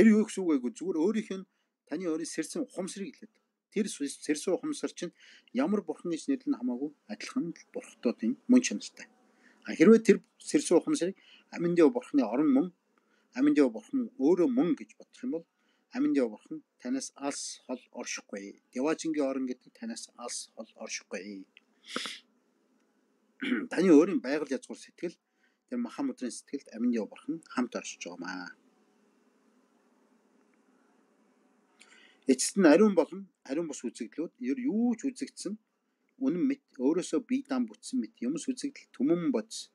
Тэр юу гэсэн үг гэвэл зүгээр өөрийнх нь таны өөрийн сэрсэн ухамсарыг хэлээд. Тэр сэрсэн ухамсар чинь ямар бурхан гэж нэрлэн хамаагүй адилхан бурхтууд юм мөн чанартай. А хэрвээ тэр сэрсэн ухамсарыг аминдээ бурхны орон мөн аминдээ бурхан өөрөө мөн гэж бодох юм бол аминдээ бурхан танаас алс хол оршихгүй. Деважингийн орон гэдэг танаас алс хол оршихгүй. Таны өөрийн байгаль язгуур сэтгэл тэр Махамудрын сэтгэлд аминдээ бурхан хамт оршиж байгаамаа. Эцэст нь ариун болон ариун бус үзэгдлүүд ер юу ч үзэгдсэн үнэн мэт өөрөөсөө бие даан бүтсэн мэт юмс үзэгдэл түмэн бодс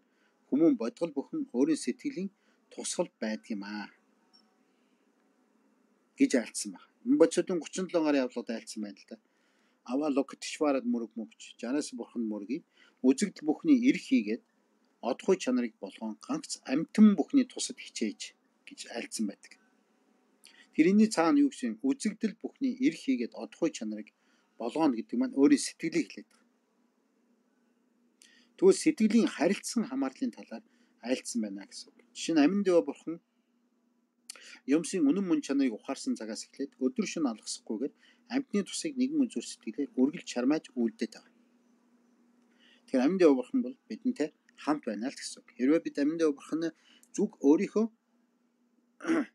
хүмүүн бодгол бүхэн өөрийн сэтгэлийн тусгал байдаг юм аа гэж альцсан баг. Мбочдын 37 гаруй явдлууд альцсан байна л да. Ава локтишварад мөрөг мөгч жанаас бурхан мөргийг үзэгдэл бүхний эрх хийгээд одхой чанарыг болгоон ганц амтэн бүхний тусад хичээж гэж альцсан байдаг. Тэрний цаана юу гэсэн үзэгдэл бүхний эрх хийгээд одохой чанарыг болгоно гэдэг маань өөрийн сэтгэлийг хэлээд байгаа. Тэгвэл сэтгэлийн харилцсан хамаарлын талаар айлцсан байна гэсэн үг. Жишээ нь амин дэва бурхан юмсын үнэн мөн чанарыг ухаарсан цагаас эхлээд өдөр шөнө алгасахгүйгээр амьтны тусыг нэгэн үзүүр сэтгэлээр үргэлж чармааж үлдээд байгаа. Тэгэхээр амин дэва бурхан бол бидэнтэй хамт байна л гэсэн үг. Хэрвээ бид амин дэва бурханы зүг өөрийнхөө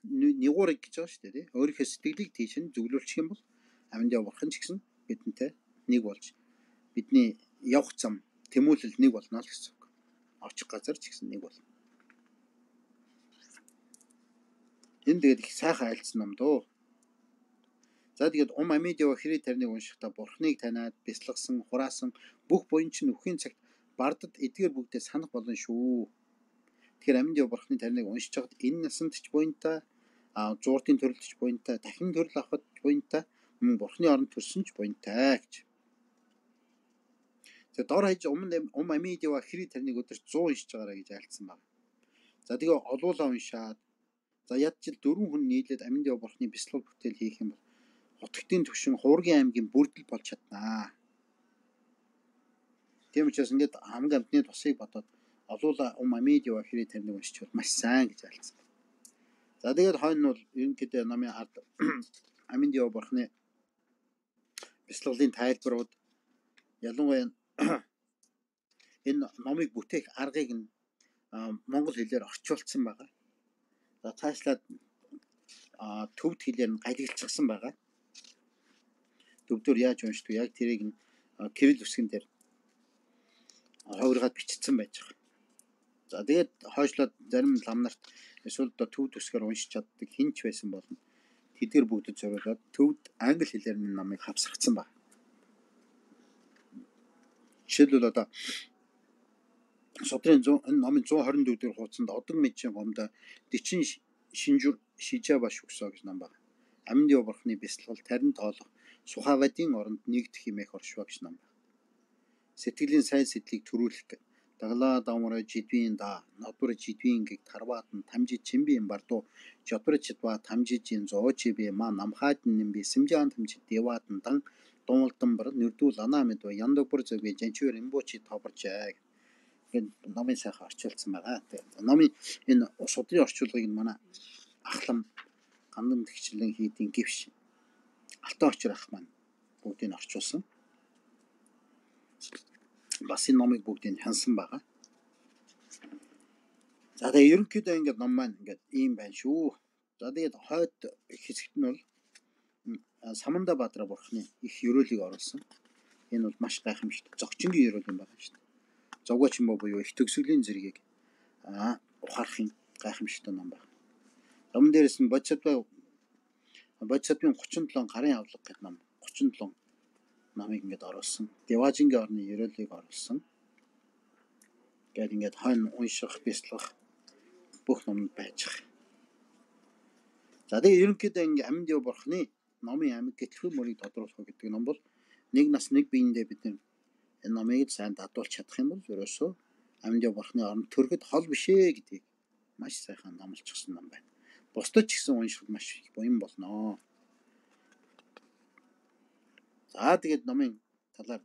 нэгуурыг гэж байгаа шүү дээ тий. Өөрийнхөө сэтгэлийг тийш нь зөвлөлчих юм бол амьд явахын ч гэсэн бидэнтэй нэг болж бидний явах зам тэмүүлэл нэг болно л гэсэн үг. Очих газар ч гэсэн нэг болно. Энэ тэгээд их сайхан айлцсан ном дөө. За тэгээд ум амидио хэрэг тарныг уншихдаа бурхныг таниад бясалгасан, хураасан бүх буян чинь өвхийн цагт бардад эдгээр бүгдээ санах болно шүү Тэгэхээр аминд яв бурхны тариныг уншиж хахад энэ насанд ч буянтай а зууртын төрөлд ч буянтай дахин төрөл авахд буянтай мөн бурхны оронд төрсөн ч буянтай гэж. За дор хаяж өмнө ум амид ява хэри тариныг өдөрт 100 уншиж байгаарай гэж айлцсан байна. За тэгээ олуулаа уншаад за яд жил дөрвөн хүн нийлээд аминд яв бурхны бяцлал бүтээл хийх юм бол хотгтын төвшин хуургийн аймгийн бүрдэл болж чаднаа. Тийм учраас ингээд хамгийн амтны тусыг бодоод олуула ум амидио хэрэг тарныг уншчихвал маш сайн гэж альцсан. За тэгээд хойно бол ерөнхийдөө намын ард [CLEARS THROAT] аминдио бурхны бяцлаглалын тайлбарууд ялангуяа [CLEARS THROAT] энэ номыг бүтээх аргыг нь монгол хэлээр орчуулсан байгаа. За цаашлаад төвд хэлээр нь галилчсан байгаа. Төвдөр яаж уншдаг яг тэрийг нь кирилл үсгэн дээр хувиргаад бичсэн байж байгаа. За тэгээд хойшлоод зарим лам нарт эсвэл одоо төв төсгөр уншиж чаддаг хинч байсан болно. тэдгээр бүгдэд зориулаад төвд англи хэлээр энэ номыг хавсгацсан байна. Жишээлбэл одоо Содрын 100 энэ номын 124 дэх хуудсанд одог мэжийн гомдо дэчин шинжүр шижаа баш өгсөө гэж ном байна. Амьд яв бурхны бясалгал тарин тоолох Сухавадын оронд нэгдэх хэмээх оршваа гэж ном байна. Сэтгэлийн сайн сэтлийг төрүүлэх гэх даглаа давмраа жидвийн да нодбор жидвийн гэг тарваатан тамжи чимбийн барду жодбор чидва тамжижин зоочиби ма намхаад нимби симжаан тамжи деваатан дан дуумалдан бар нэрдүүл анаа мэд яндогбор зөвгийн жанчуур имбочи тоборчаа гэд номын сайхан орчуулсан байгаа. Тэгээ номын энэ судлын орчуулгыг манай ахлам гандан тэгчлэн хийдийн гівш алтан очир ах маань бүгдийг орчуулсан. Бас энэ номыг бүгдийг хянсан байгаа. За тэгээ ерөнхийдөө ингээд ном маань ингээд ийм байна шүү. За тэгээд хойд хэсэгт нь бол Саманда Баатар бурхны их ерөөлийг оруулсан. Энэ бол маш гайхамшигт зөгчингийн ерөөл юм байна шүү дээ. Зовгооч юм буюу их төгсгөлийн зэргийг аа ухаарахын гайхамшигт ном байна. Номон дээрээс нь Бодсатбаа Бодсатбын 37 гарын авлага гэдэг ном 37 намыг ингээд оруулсан. Деважингийн орны ерөөлийг оруулсан. Гэт ингээд хойно унших, бяцлах бүх номд байж. За тэгээ ерөнхийдөө ингээд амьд яв бурхны номын амьд гэтлэхүүн мөрийг тодруулах гэдэг ном бол нэг нас нэг биендээ бид энэ номыг сайн дадуулж чадах юм бол ерөөсөө амьд яв бурхны орнд төрөхөд хол бишээ гэдгийг маш сайхан номлочихсон ном байна. Бусдад ч гэсэн уншихад маш их буян болно. За тэгээд номын талаар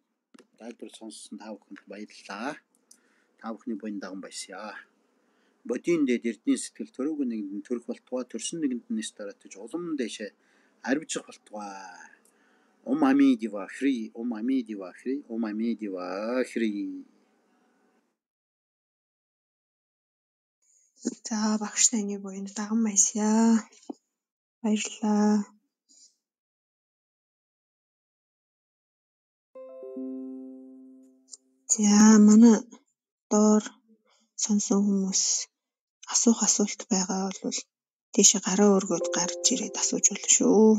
тайлбар сонссон та бүхэнд баярлалаа. Та бүхний буян даган баясаа. Бодийн дээд эрдний сэтгэл төрөг нэгэнд төрөх болтугай төрсөн нэгэнд нэс дараатаж улам дэшээ арвижих болтугай. Ом ами дива хри, ом ами дива хри, ом ами дива хри. За багш таны буянд даган баясаа. Баярлалаа. За манай доор сонсон хүмүүс асуух асуулт байгаа бол тийшээ гараа өргөөд гарч ирээд асууж болно шүү.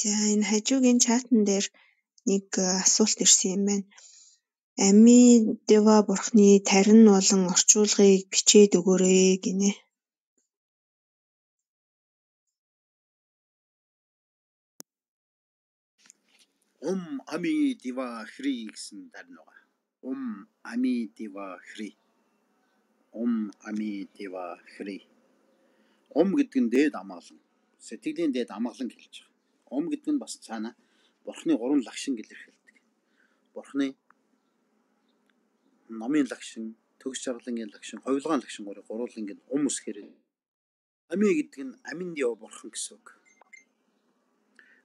За энэ хажуугийн чатан дээр нэг асуулт ирсэн юм байна. Ами Дева бурхны тарин болон орчуулгыг бичээд өгөөрэй гинэ. Ом ами дива хри гэсэн тарин байгаа. Ом ами дива хри. Ом ами дива хри. Ом гэдэг нь дээд амгалан. Сэтгэлийн дээд амгалан хэлж байгаа. Ом гэдэг нь бас цаана бурхны гурван лагшин гэлэрхэлдэг. Бурхны номын лагшин, төгс жаргалангийн лагшин, ховлогоон лагшин гурыг гуруулан ингэ ум үсгээр. Ами гэдэг нь аминд яв бурхан гэсэн үг.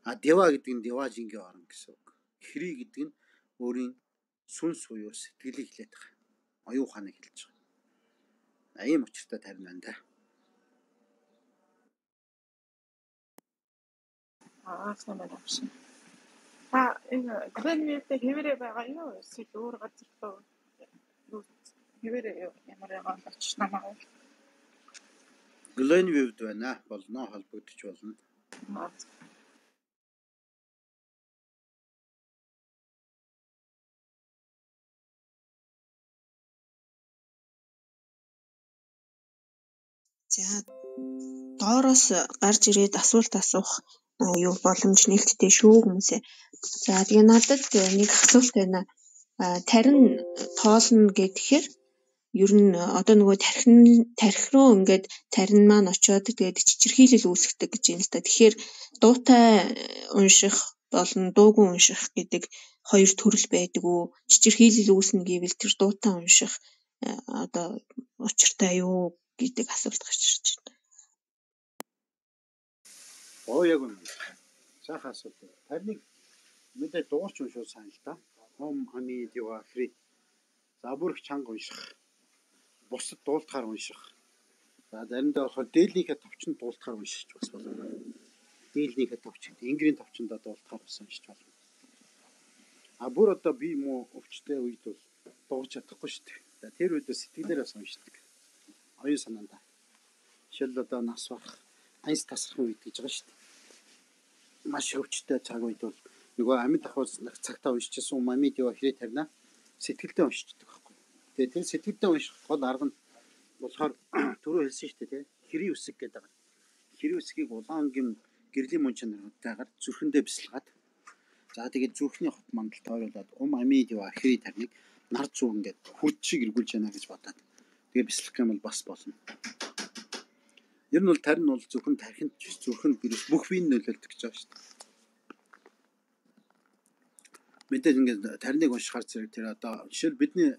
А дева гэдэг нь деважингийн орон гэсэн үг. Хри гэдэг нь өөрийн сүнс буюу сэтгэлийг хэлээд байгаа. Оюун ухааныг хэлж байгаа. Ийм учиртай тарин байна да. Аа, сайн байна авсан. Та энэ Гренвилтэй хэвээрээ байгаа юу? Эсвэл өөр газар юу хэвээрээ ямар яагаад очиж намаа. Glenview-д байна. Болно холбогдож болно. За доороос гарч ирээд асуулт асуух юу боломж нээлттэй шүү хүмүүсээ. За тэгээ надад нэг асуулт байна. Тарин тоолно гэхээр ер нь одоо нөгөө тархин тархи руу ингээд тарин маань очиод тэгээд чичирхийлэл үүсгдэг гэж юм л та. Тэгэхээр дуутай унших болон дуугүй унших гэдэг хоёр төрөл байдаг уу? Чичирхийлэл үүснэ гэвэл тэр дуутай унших одоо учиртай юу гэдэг асуулт гарч ирж байна. Оо яг үнэ. Сайхан асуулт. Тарныг мэдээ дуурч уншуул сайн л да. Ом ами дива хри. За бүрх чанга унших. Бусад дуулдахаар унших. За заримдаа болохоор дээлийнхээ товчонд дуулдахаар уншиж бас болно. дийлнийхээ товч гэдэг. Ингрийн товчонд одоо болтохоор сонирч байна. А бүр одоо би муу өвчтэй үед бол дууж чадахгүй шүү дээ. За тэр үед сэтгэлээрээ сонирчдаг. Оюун санаандаа. Жишээл одоо нас барах, айс тасрахын үед гэж байгаа шүү дээ. Маш өвчтэй цаг үед бол нөгөө амьд ахуйс цагтаа уншижсэн мамид яа хэрэг тарина сэтгэлдээ уншиждаг. Тэгээ тэр сэтгэлдээ унших гол арга нь болохоор [CLEARS THROAT] түрүү хэлсэн шүү дээ тий. Хэрийн үсэг гэдэг. Хэрийн үсгийг улаан гим гэрлийн мөн чанаруудтайгаар зүрхэндээ бясалгаад за тэгээд зүрхний хот мандалд тойруулаад ум амид яа хэрэг тарныг нар зүү ингээд хүрд шиг эргүүлж яана гэж бодоод тэгээ бясалгах юм бол бас болно. Ер нь бол тарин бол зөвхөн тархинд зүрхэнд вирус бүх биеийн нөлөөлдөг гэж байгаа шүү дээ. Мэдээж ингээд тариныг уншихаар зэрэг тэр одоо жишээл бидний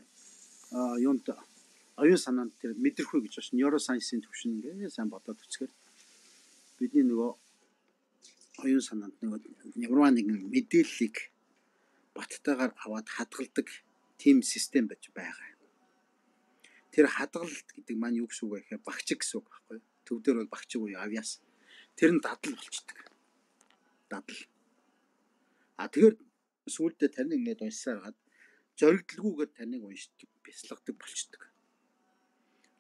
юунд оюун санаанд тэр мэдрэхүй гэж байна. Neuroscience-ийн төвшин ингээ сайн бодоод үзэхээр бидний нөгөө оюун санаанд нөгөө невроныг мэдээллийг баттайгаар аваад хадгалдаг тийм систем байж байгаа. Тэр хадгалалт гэдэг маань юу гэсэн үг вэ гэхээр багчиг гэсэн үг байхгүй юу? Төв дээр бол багчиг уу авьяас. Тэр нь дадал болчдөг. Дадал. А тэгэхээр сүүлдээ таныг ингээд уншсаар гад зоригдлгүйгээр таныг уншдаг, бясалгадаг болчдөг.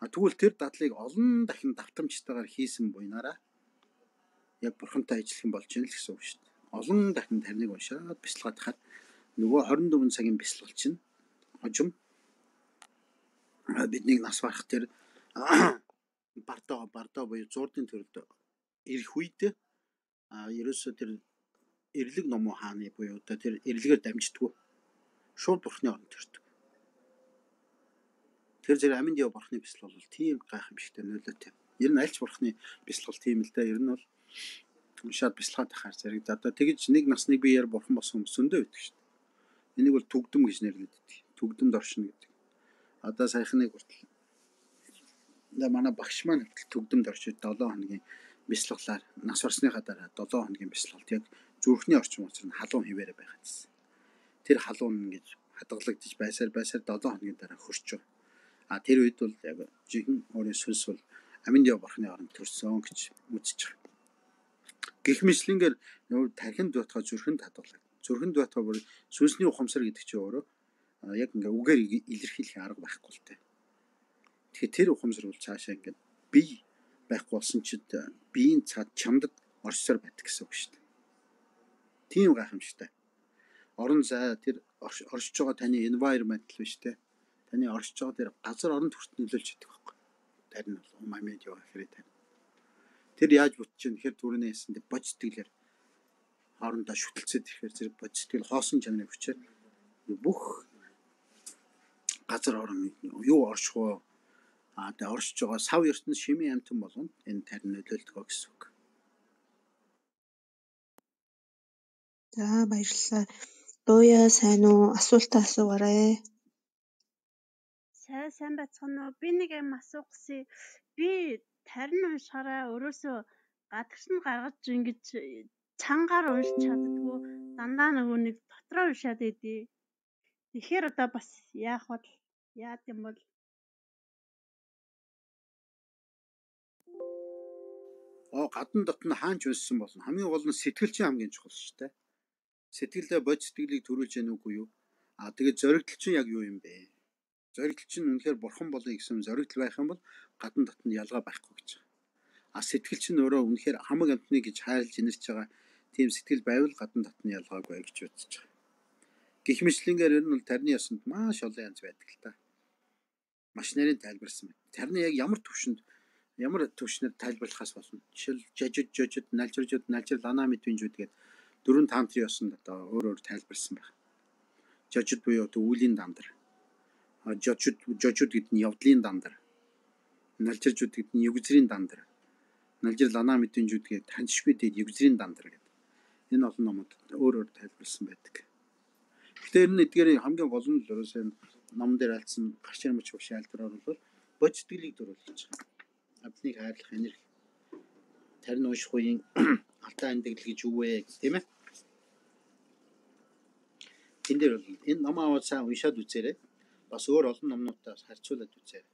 А тэгвэл тэр дадлыг олон дахин давтамжтайгаар хийсэн буйнаараа яг бурхантай ажиллах юм болж байна л гэсэн үг шүү дээ. Олон дахин таныг уншаад бясалгаад хахад нөгөө 24 цагийн бясалгал чинь хожим бидний нас барах тэр [COUGHS] бардаа бардаа буюу зурдын төрөлд ирэх үед ерөөсөө тэр эрлэг номоо хааны буюу одоо тэр эрлэгээр дамждггүй шууд бурхны оронд төрдөг. Тэр зэрэг аминд яв бурхны бясал бол тийм гайхамшигтай нөлөөтэй. Ер нь альч бурхны бясалгал тийм л да. Ер нь бол уншаад бясалгаад тахаар зэрэг одоо тэгж нэг насны биеэр бурхан болсон хүмүүс зөндөө байдаг шүү дээ. Энийг бол түгдэм гэж нэрлэдэг. Түгдэмд оршино гэдэг. Одоо саяхныг хүртэл манай багш маань хүртэл түгдэмд оршиж 7 хоногийн бясалгалаар нас барсныхаа дараа 7 хоногийн бясалгалт яг зүрхний орчин учраас халуун хിവэрэ байгаадсэн. Тэр халуун ингэж хадгалагдаж байсаар байсаар 7 хоногийн дараа хөрч байгаа. А тэр үед бол яг жихэн өөрийн сүнс бол аминд яв бурхны оронд төрсөн гэж үзэж байгаа. Гэх мэтлэнгээр нөгөө тархинд дуутахаа зүрхэнд хадгалаг. Зүрхэнд дуутахаа бүр сүнсний ухамсар гэдэг чинь өөрөө яг ингээ үгээр илэрхийлэх арга байхгүй л тээ. Тэгэхээр тэр ухамсар бол цаашаа ингээ бие байхгүй болсон чид биеийн цаад чамдад оршсоор байдаг гэсэн үг шүү дээ. Тийм гайхамшигтай. Орон зай тэр оршиж байгаа таны environment л биш те таны оршиж байгаа тэр газар оронд хүрт нөлөөлж чаддаг байхгүй. Тарин бол умамид яа гэхээр тань. Тэр яаж бүтчихэн гэхээр түрүүний хэлсэн тэр бож сэтгэлээр хоорондоо шүтэлцээд ирэхээр зэрэг бож сэтгэл хоосон чанарын хүчээр бүх газар орон юу орших вэ? А тэгээ оршиж байгаа сав ертөнц шимийн амтан болгонд энэ тарин нөлөөлдөг гэсэн үг. За баярлалаа. Дууя сайн уу? Асуултаа асуугаарай сайн сайн байцгаана уу? Би нэг юм асуух гэсэн. Би тарин уншихаараа өөрөөсөө гадагш нь гаргаж ингэж цангаар уншиж чаддгүй. Дандаа нөгөө нэг дотроо уншаад идэв. Тэгэхээр одоо бас яах вэ? Яад юм бол Оо гадна дотн хаанч унссан болно. Хамгийн гол нь сэтгэл чинь хамгийн чухал шүү дээ. Сэтгэлдээ бод сэтгэлийг төрүүлж яах нүггүй юу? Аа тэгээд зоригдол чинь яг юу юм бэ? зоригдол чинь үнэхээр бурхан болъё гэсэн зоригдол байх юм бол гадна дотн ялгаа байхгүй гэж байгаа. А сэтгэл чинь өөрөө үнэхээр хамаг амтны гэж хайрлж инэрч байгаа тийм сэтгэл байвал гадна дотн ялгаагүй гэж үзэж байгаа. Гэх мэтлэнгээр ер нь бол тарны ёсонд маш олон янз байдаг л та. Маш нарийн тайлбарсан байна. Тарны яг ямар төвшөнд ямар төвшнөд тайлбарлахаас болно. Жишээл жажид жожид налжиржууд налжир лана мэдвинжүүд гэдэг дөрвөн тантрын ёсонд одоо өөр өөр тайлбарсан байна. Жожид буюу одоо үлийн дандар жожууд жожууд гэдэг нь явдлын дандар. Налжиржууд гэдэг нь югзрийн дандар. Налжир лана мэдэнжүүд гэдэг таньшгүй дээд югзрийн дандар гэдэг. Энэ олон номууд өөр өөр тайлбарлсан байдаг. Тэгэхээр энэ эдгээр хамгийн гол нь л ерөөсөө ном дээр альцсан гарч ирмэч биш шалтгаанаар бол бодитгэлийг дөрвөлж байгаа. Амтныг хайрлах энерги. Тарин уушх үеийн [CLEARS THROAT] алтан андагл гэж юу вэ тийм ээ? Тэн дээр бол энэ ном аваад сайн уншаад үзээрэй бас өөр олон номнуудаас харьцуулаад үзээрэй.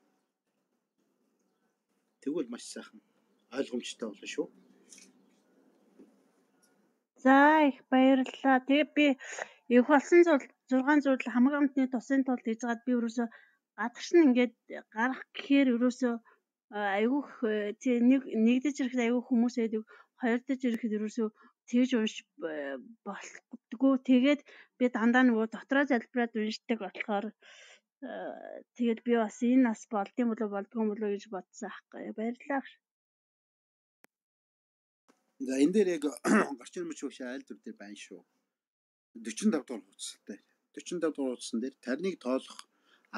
Тэгвэл маш сайхан ойлгомжтой болно шүү. За их баярлалаа. Тэгээ би их болсон зүйл 6 зүйл хамаг амтны тусын тулд хийж гаад би ерөөсө гадагш нь ингээд гарах гэхээр ерөөсө айгүйх тий нэг нэгдэж ирэхэд айгүй хүмүүс байдаг. Хоёрдож ирэхэд ерөөсө тэгж унш болтгоо. Тэгээд би дандаа нөгөө дотроо залбираад уншдаг болохоор тэгээд би бас энэ нас болдсон болов болдгоо болов гэж бодсон аахгүй. Баярлалаа. За энэ дээр яг [CLEARS THROAT] гарчин мөч хөш айлдвар дээр байна шүү. 45 дугаар хуудас дээр. 45 дугаар хуудсан дээр тарныг тоолох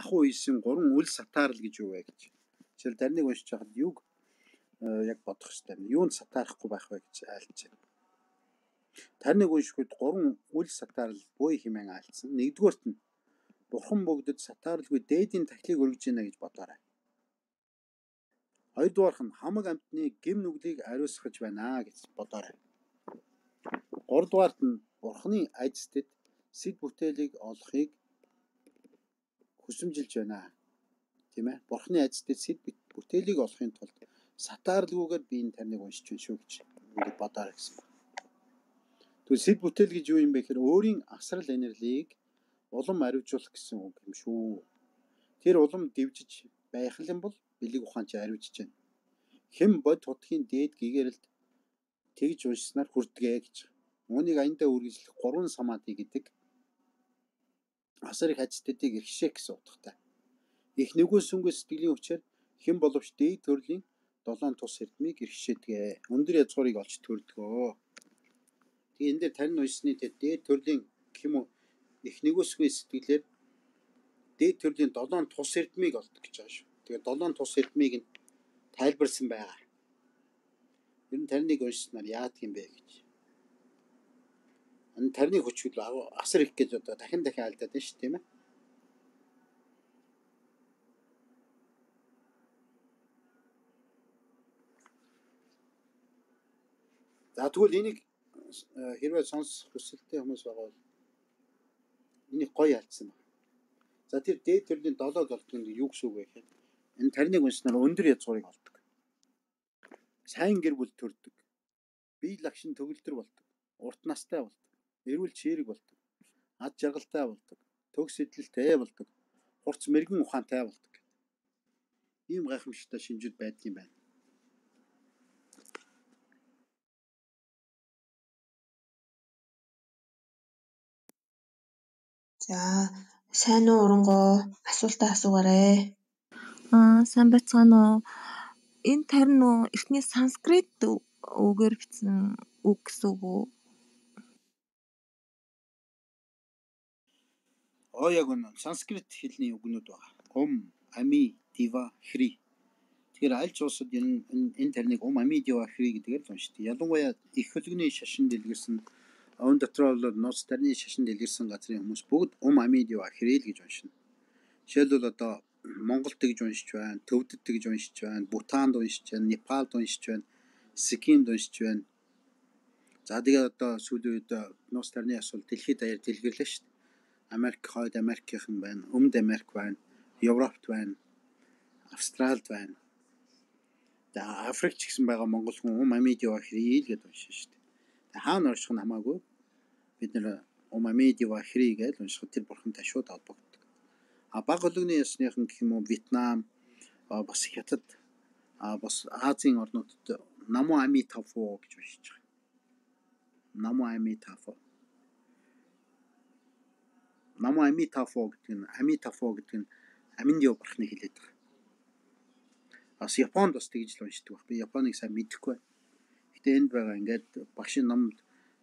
ахуй ийсэн гурван үл сатаарл гэж юу вэ гэж. Жишээл тарныг уншиж байхад юг яг бодох хэрэгтэй. Юунд сатаарахгүй байх вэ гэж айлж байна. Тарныг уншихуд гурван үл сатаарл буй хэмээн айлцсан. Нэгдүгээрт нь бурхан бөгдөд сатаарлгүй дээдийн тахлыг өргөж гинэ гэж бодоорой. Хоёрдугаарх нь хамаг амьтны гим нүглийг ариусгаж байна гэж бодоорой. Гуравдугаарт нь бурхны ажилтнад сэд бүтээлийг олохыг хүсэмжилж байна. Тийм ээ. Бурхны ажилтнад сэд бүтээлийг олохын тулд сатаарлгүйгээр би энэ тарныг уншиж байна шүү гэж бодоорой гэсэн. Тэгвэл сэд бүтээл гэж юу юм бэ гэхээр өөрийн асрал энерлийг улам ариужуулах гэсэн үг юм шүү. Тэр улам дэвжиж байх юм бол бэлэг ухаан чи ариужж байна. Хэм бод тутхийн дээд гэгэрэлд тэгж уншснаар хүрдэгэ гэж. Үүнийг аяндаа үргэлжлэх гурван самади гэдэг асар их хацтдыг ирхшээ гэсэн утгатай. Их нэгүс сүнгээ сэтгэлийн хүчээр хэн боловч дээд төрлийн долоон тус эрдмийг ирхшээдгээ. Өндөр язгуурыг олж төрдгөө. Энэ дээр тань уншсны дээд төрлийн хэм их нэгүсгүй сэтгэлээр дээд төрлийн долоон тус эрдмийг олдог гэж байгаа шүү. Тэгээ долоон тус эрдмийг нь тайлбарсан байгаа. Ер нь тарныг уншснаар яадаг юм бэ гэж. Энэ тарны хүчгүй асар их гэж одоо дахин дахин алдаад байна шүү тийм ээ. За тэгвэл энийг хэрвээ сонсох хүсэлтэй хүмүүс байгаа бол энийг гоё алдсан байна. За тэр дээд төрлийн долоог олдох нь юу гэсэн үг вэ гэхээр энэ тарныг уншнаар өндөр язгуурыг олдог. Сайн гэр бүл төрдөг. Бие лагшин төгөлдөр болдог. Урт настай болдог. Эрүүл чирэг болдог. Ад жаргалтай болдог. Төгс сэдлэлтэй болдог. Хурц мэрэгэн ухаантай болдог. Ийм гайхамшигтай шинжүүд байдаг юм байна. За сайн уу урангоо асуултаа асуугаарай. Аа сайн байцгаана уу? Энэ тарин нөө эртний санскрит үгээр бичсэн үг гэсэн үг үү? Оо яг үнэ санскрит хэлний үгнүүд байгаа. Ом, ами, дива, хри. Тэгэхээр аль ч улсад энэ энэ тарныг ом, ами, дива, хри гэдгээр л уншдаг. Ялангуяа их хөлгөний шашин дэлгэрсэн Өвн дотроо бол нууц тарны шашин дэлгэрсэн газрын хүмүүс бүгд ум амидио ахрил гэж уншина. Жишээлбэл одоо Монголд тэгж уншиж байна, Төвдөд тэгж уншиж байна, Бутанд уншиж байна, Непалд уншиж байна, Сикимд уншиж байна. За тэгээд одоо сүүлийн үед нууц тарны асуудал дэлхийд даяар дэлгэрлээ шүү дээ. Америк хойд Америкийнхан байна, Өмнөд Америк байна, Европт байна, Австралид байна. За Африкч гэсэн байгаа монгол хүн ум амидио ахрил гэж уншина шүү дээ. Хаана орших нь хамаагүй бид нэр умамеди вахри гэж уншихад тэр бурхантай шууд холбогддог. А баг өлөгний ясныхан гэх юм уу Вьетнам бас хятад бас Азийн орнуудад Намо Ами Тафо гэж уншиж байгаа. Намо Ами Тафо. Намо Ами Тафо гэдэг нь Ами Тафо гэдэг нь Аминдио бурхны хэлээд байгаа. Бас Японд бас тэгж л уншдаг баг. Би Японыг сайн мэдэхгүй. Гэтэ энд байгаа ингээд багшийн номд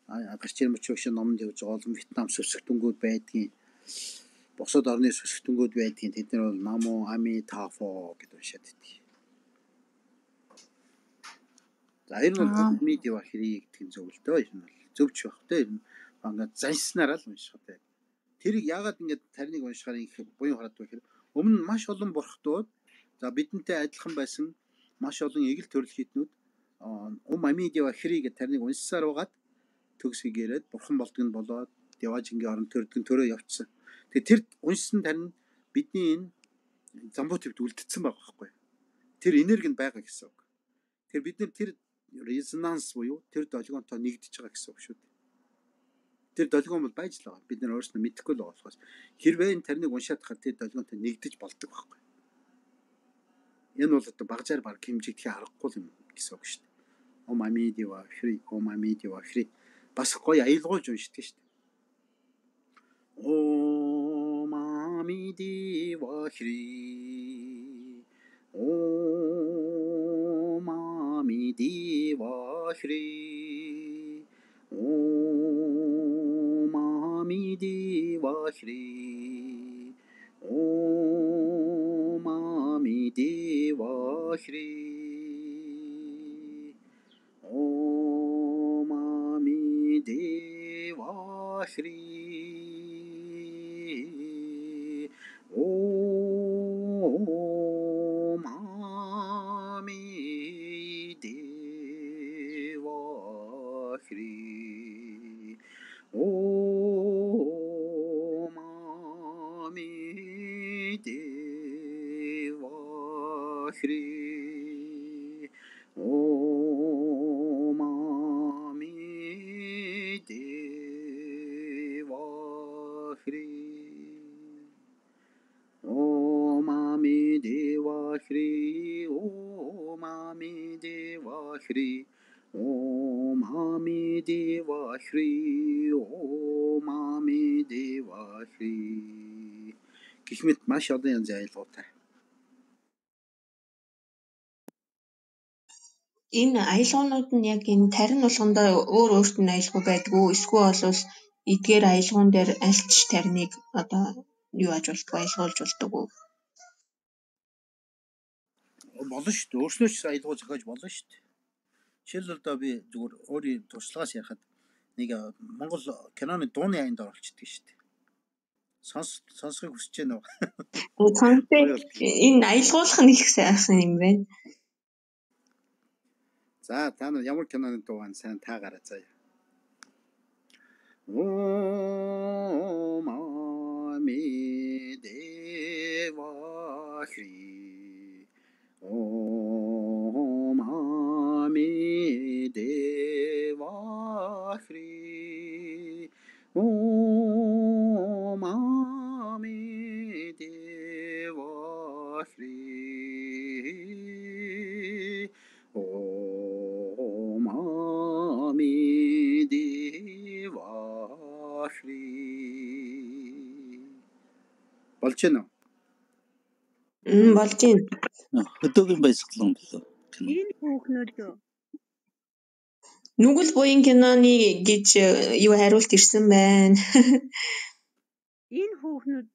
гарч ирэн мөчөөг номонд явж олон Вьетнам сүсгтүнгүүд байдгийн босод орны сүсгтүнгүүд байдгийн тэд нар бол Намо Ами Тафо гэж уншаад байдаг. За энэ бол медиа хэрэг гэдэг нь зөв л дөө энэ бол зөвч байх те энэ ингээд занснараа л уншихад бай. Тэрийг яагаад ингээд тарныг уншихаар их буян хараад байх хэрэг өмнө маш олон бурхтууд за бидэнтэй адилхан байсан маш олон эгэл төрөл хитнүүд ум амидиа хэрэг тарныг уншсаар байгаад төгс хийгээд бурхан болдг нь болоод яваажингийн орон төрдөг төрөө явцсан. Тэгээ тэр уншсан тарин бидний энэ замбуу төвд үлдсэн байгаа байхгүй. Тэр энерги нь байгаа гэсэн үг. Тэр бид нар тэр резонанс буюу тэр долгионтой нэгдэж байгаа гэсэн үг шүү дээ. Тэр долгион бол байж л байгаа. Бид нар өөрсдөө мэдэхгүй л байгаа болохоос хэрвээ энэ тарныг уншаад хахад тэр долгионтой нэгдэж болдог байхгүй. Энэ бол одоо багжаар баг хэмжигдэхээ аргагүй юм гэсэн үг шүү дээ. 바스코야 이도주 시티시 오마미디 와히리 오마미디 와히리 오마미디 와히리 Shri. Маш олон янзын аялгаутай. Энэ аялгуунууд нь яг энэ тарин болгондоо өөр өөрт нь аялгау байдаг уу? Эсвэл бол эдгээр аялгуун дээр аль ч тариныг одоо юу аж болдог аялгуулж болдог уу? Болно шүү дээ. Өөрснөө ч аялгау зохиож болно шүү дээ. Жишээлбэл одоо би зүгээр өөрийн туршлагаас ярихад нэг а, Монгол киноны дууны аянд оролцдог шүү дээ. Сонс сонсохыг хүсэж байна уу? Бол. энэ аялгуулах нь их сайхан юм байна. За та нар ямар киноны дуу байна сайн та гараа байна. Хөдөөгийн баясгалан болов. Энэ хүүхнүүд Нүгэл буян киноны гэж э, юу хариулт ирсэн байна. [LAUGHS] энэ хүүхнүүд?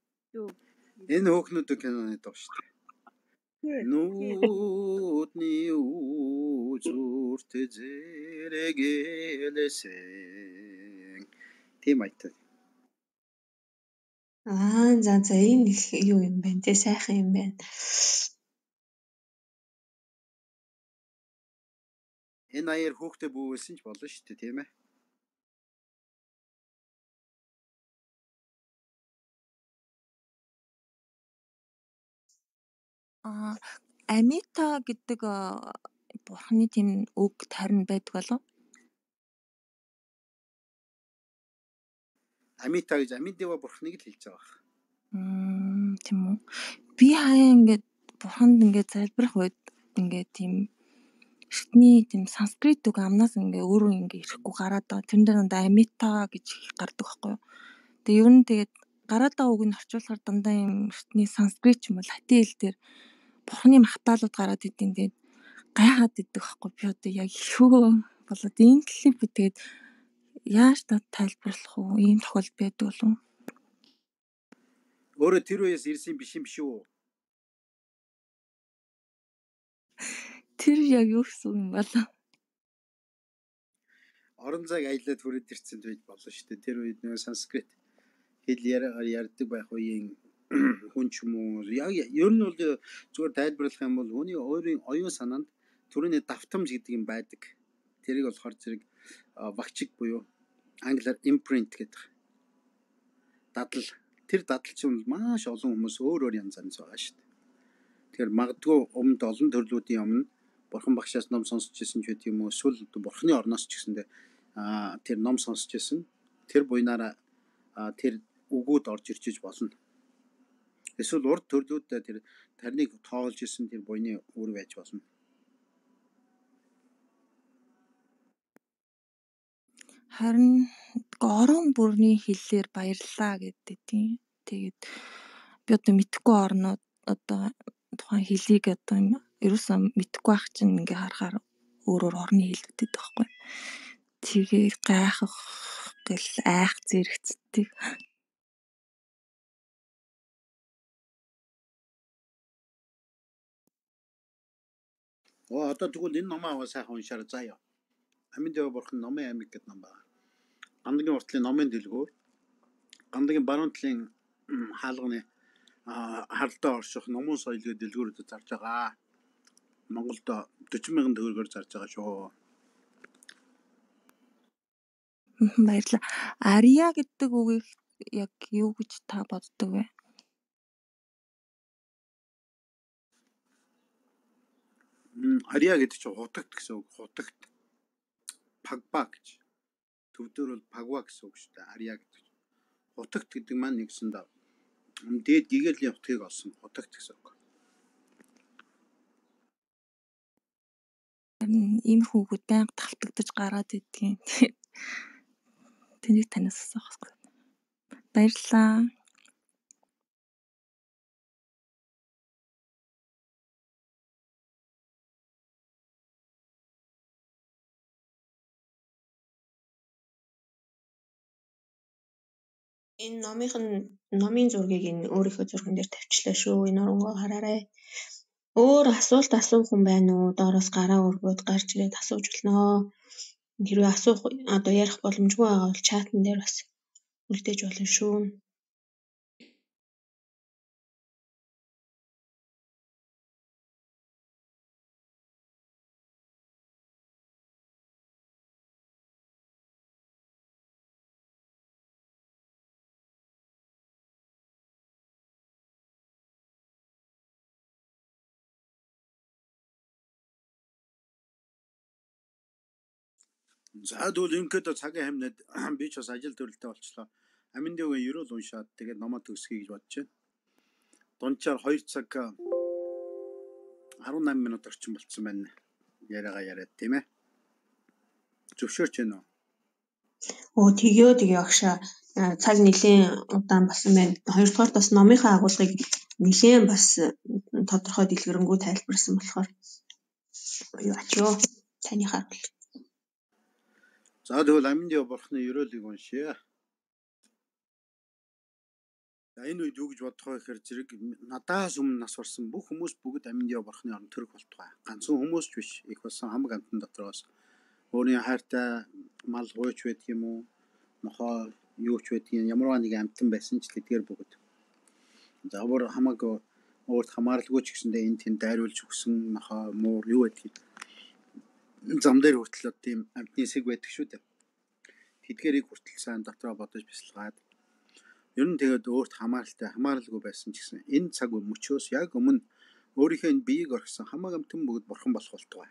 Энэ хөөхнүүд киноны дуу шүү дээ. Нүүдний үзүүрт зэрэгэлсэн. Тийм айтаа. Аа за за энэ их юу юм байна те сайхан юм байна. Энэ аяар хөөхтэй бүүвэлсэн ч болно шүү дээ, тийм ээ. Аа Амита гэдэг а, бурхны тийм үг тарин байдаг болов? Амита гэж Амидева бурхныг л хэлж байгаа. Мм тийм үү. Би хаяа ингээд бурханд ингээд залбирах үед ингээд тийм шитний тийм санскрит үг амнаас ингээ өөрөө ингээ ирэхгүй гараад байгаа. Тэрэн дээр дандаа амита гэж гардаг байхгүй юу. Тэгээ ер нь тэгээд гараад байгаа үг нь орчуулахаар дандаа юм шитний санскрит ч юм уу латин хэл дээр бурхны магтаалууд гараад идэв. Тэгээд гайхаад идэх байхгүй би одоо яг [LAUGHS] юу болоод энэ талыг би тэгээд яаж та тайлбарлах уу? Ийм тохиолдол байдаг болов уу? Өөрөө тэр үеэс ирсэн биш юм шүү. Тэр яг юу гэсэн юм болов? Орон зайг аялаад хүрээд ирсэн байж болно шүү дээ. Тэр үед нөө санскрит хэл ярьдаг байх үеийн хүн ч юм уу яг ер нь бол зүгээр тайлбарлах юм бол хүний өөрийн оюун санаанд түрүүний давтамж гэдэг юм байдаг. Тэрийг болохоор зэрэг а, багчиг буюу англиар imprint гэдэг. Дадал. Тэр дадал чинь маш олон хүмүүс өөр өөр янз янз байгаа шүү дээ. Тэгэхээр магадгүй өмнөд олон төрлүүдийн өмнө бурхан багшаас ном сонсч ирсэн ч гэдэг юм уу эсвэл бурханы орноос ч гэсэндээ тэр ном сонсч ирсэн. тэр буйнаараа тэр үгүүд орж ирчиж болно. Эсвэл урд төрлүүдээ тэр тарныг тоолж исэн тэр буйны үр байж болно. Харин орон бүрний хиллээр баярлаа гэдэг тийм. Тэгээд би одоо мэдхгүй орнууд одоо тухайн хөлийг одоо юм ерөөсөө мэдхгүй байх чинь ингээ харахаар өөрөөр орны хэлбэдэд байхгүй. Тэгээд гайхах гэл айх зэрэгцдэг. Оо одоо тэгвэл энэ номоо сайхан уншаарай заяа. Амин дэв бурхан номын аймаг гэдэг ном байна. Гандагийн уртлын номын дэлгүүр гандагийн баруун талын хаалганы а, харлтаа орших номын соёлын дэлгүүрүүдэд зарж байгаа. Монголд 40 мянган төгрөгөөр зарж байгаа шүү. Баярлалаа. Ария гэдэг үгийг яг юу гэж та боддог вэ? Ария гэдэг чинь хутагт гэсэн үг. Хутагт. Пагба гэж. Төвдөр бол пагва гэсэн үг шүү дээ. Ария гэдэг. Хутагт гэдэг маань нэгсэнд дээд гэгэрлийн утгыг олсон хутагт гэсэн үг. Ийм хүүгүүд байнга тавтагдаж гараад идэгин. Тэгээд Тэнийг танаас асуух. Баярлалаа. Энэ номынх нь номын зургийг энэ өөрийнхөө зурган дээр тавьчлаа шүү. Энэ оронгоо хараарай. Өөр асуулт асуух хүн байна уу? Доороос гараа өргөөд гарч ирээд асууж болно. Хэрвээ асуух одоо ярих боломжгүй байгаа бол чатн дээр бас үлдээж болно шүү. За тэгвэл ингээд цагийн хэмнээд [CLEARS THROAT] би ч бас ажил төрөлтэй болчлоо. Амин дэвгээ ерөөл уншаад тэгээд номоо төгсгий гэж бодож байна. Дунджаар 2 цаг а, 18 минут орчим болцсон байна. Яриагаа яриад тийм ээ. Зөвшөөрч байна уу? Оо тгийөө тгий агшаа А, цаг нэлийн удаан болсон байна. Хоёрдугаар бас номынхаа агуулгыг нэлээд бас тодорхой дэлгэрэнгүй тайлбарсан болохоор юу ач ёо таны харбал. За тэгвэл амин дэв бурхны ерөөлийг уншъя. За энэ үед юу гэж бодох вэ гэхээр зэрэг надаас өмнө нас барсан бүх хүмүүс бүгд амин дэв бурхны орон төрөх болтугай. Ганцхан хүмүүс ч биш. Их болсон хамаг амтан дотроос өөрийн хайртай мал гуйч байдаг юм уу? Нохоо юу ч байдаг юм ямарваа нэг амтан байсан ч тэдгээр бүгд. За бүр хамаг өөрт хамааралгүй ч гэсэндээ энэ тэнд дайруулж өгсөн нохоо муур юу байдгийг зам дээр хүртэл тийм амтны хэсэг байдаг шүү дээ. Тэдгэрийг хүртэл сайн дотроо бодож бясалгаад ер нь тэгээд өөрт хамааралтай хамааралгүй байсан ч гэсэн энэ цаг мөчөөс яг өмнө өөрийнхөө энэ биеийг орхисон хамаг амтан бүгд бурхан болох болтугай.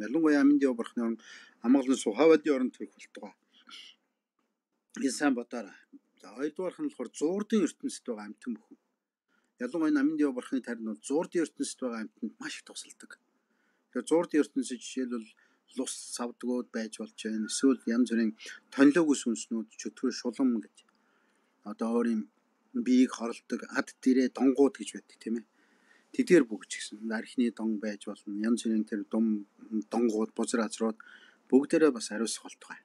Ялангуяа аминд яв бурхны орн амгалан сухавадын орнд төрөх болтугай. Энэ сайн бодоорой. За хоёрдугаарх нь болохоор зуурдын ертөнцид байгаа амтан бүхэн. Ялангуяа энэ аминд яв бурхны тарин бол зуурдын ертөнцид байгаа амтанд маш их тусалдаг. Тэгэхээр зуурдын ертөнцид жишээлбэл лус савдгууд байж болж байна. Эсвэл янз бүрийн тонилоогүй сүнснүүд, чөтгөр шулам гэж одоо өөрийн биеийг хорлдог ад дэрээ донгууд гэж байдаг тийм ээ. Тэдгээр бүгд гэсэн архины дон байж болно. Янз бүрийн тэр дум донгууд, бузар азрууд бүгдээрээ бас хариуцах болтугай.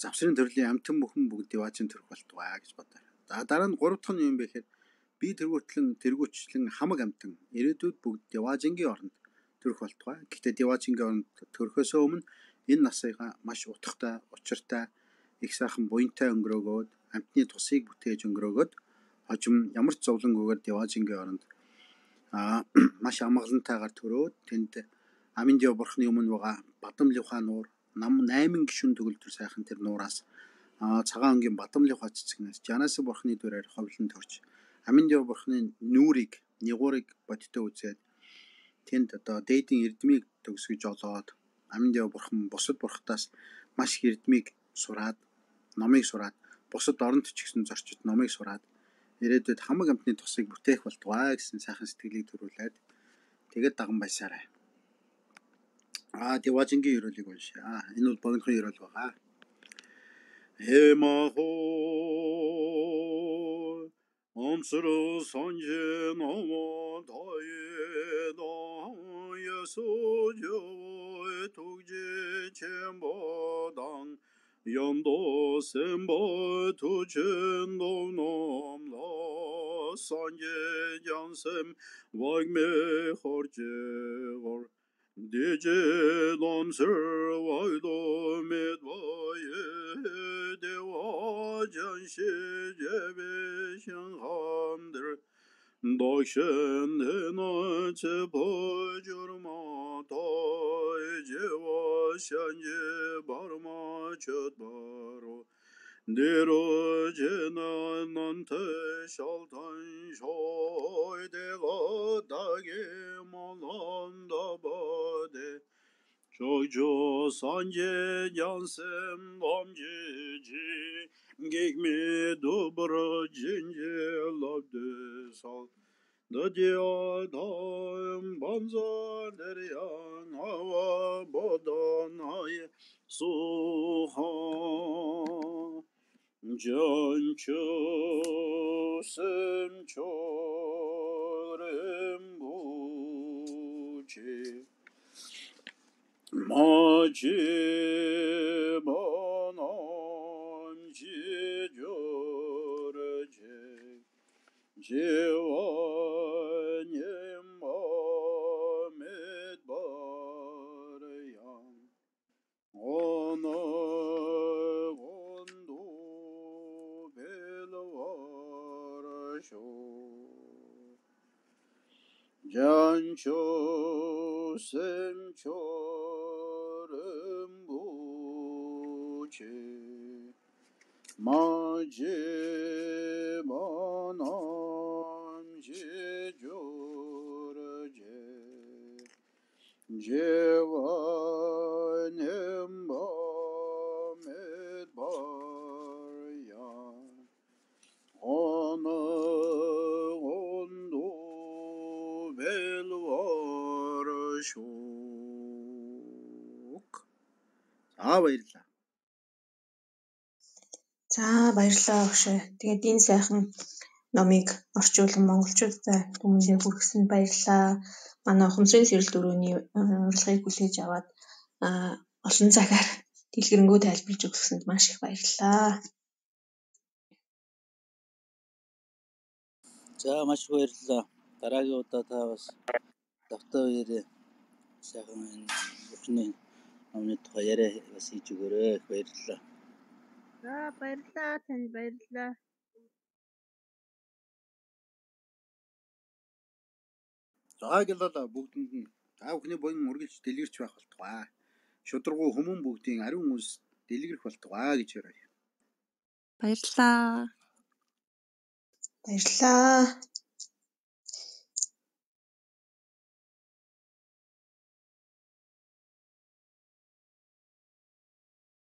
Завсрын төрлийн амтан бүхэн бүгд диваажин төрөх болтугай гэж бодоорой. За дараа нь гурав дахь нь юм бэ гэхээр би тэргүүтлэн тэргүүчлэн хамаг амтан ирээдүйд бүгд диваажингийн оронд төрөх болтугай. Гэхдээ диваажингийн оронд төрөхөөс өмнө энэ насыгаа маш утгатай, учиртай их сайхан буянтай өнгөрөөгөөд амтны тусыг бүтээж өнгөрөөгөөд хожим ямар ч зовлонгүйгээр диваажингийн оронд аа [CLEARS THROAT] маш амгалантайгаар төрөөд тэнд амин див бурхны өмнө байгаа бадамлынхаа нуур нам 8 гишүүн төгөлдөр сайхан тэр нуураас аа цагаан өнгийн бадамлынхаа цэцгнээс жанаас бурхны дүрээр ховлон төрж амин див бурхны нүүрийг нигуурыг бодиттой үзээд тэнд одоо дээдийн эрдмийг төгсгөж олоод амин див бурхан бусад бурхтаас маш их эрдмийг сураад номыг сураад бусад оронд ч гэсэн зорчид номыг сураад ирээдүйд хамаг амтны тусыг бүтээх болтугай гэсэн сайхан сэтгэлийг төрүүлээд тэгээд даган баясаарай. Аа Диважингийн ерөөлийг уншъя. Аа энэ бол богинохон ерөөл байгаа. Эмахо Омсро sūjū tūkjī chēmbō dāng, yāndō sēmbō tūchēn dō nōm lā, sāngyē jānsēm vāg mē khōr chē gōr, dējē lōm sēr vāg dō mē dvāyē, dēwā jānshē jēbē shiāng hāndir, Dākṣaṇ nā ca pācurmā tāi jivā śāñjī bārmā chadbāro Dīrō jīnā nāntā shāltān shāi dīgā dāgī mālāndā bādī 조조 산제 얀셈 범지지 객미 도브로 진제 럽드살 너디어 다음 밤자데리안 하와 보다나이 수하 전초 샘초렘 부지 마지바남 지조르제 지원님 마메바르양 오나 원도 벨와르쇼 장초 샘초 Maje banam je jor je Jeva За баярлалаа өгшөө. Тэгээд энэ сайхан номыг орчуулан монголчуудад хүмүүстээ хүргэсэн баярлалаа. Манай ухамсарын сэрэл дөрөвний урилгыг хүлээж аваад олон цагаар дэлгэрэнгүй тайлбарж өгсөнд маш их баярлалаа. За маш их баярлалаа. Дараагийн удаа та бас давтаа үеэрээ сайхан энэ номны тухай яриа бас хийж өгөөрэй. Баярлалаа. За баярлалаа танд баярлалаа. За гэлээ бүгдэнд нь та бүхний буян үргэлж дэлгэрч байх болтугай. Шудрагуу хүмүүн бүгдийн ариун үс дэлгэрэх болтугай гэж ярив. Баярлалаа. Баярлалаа.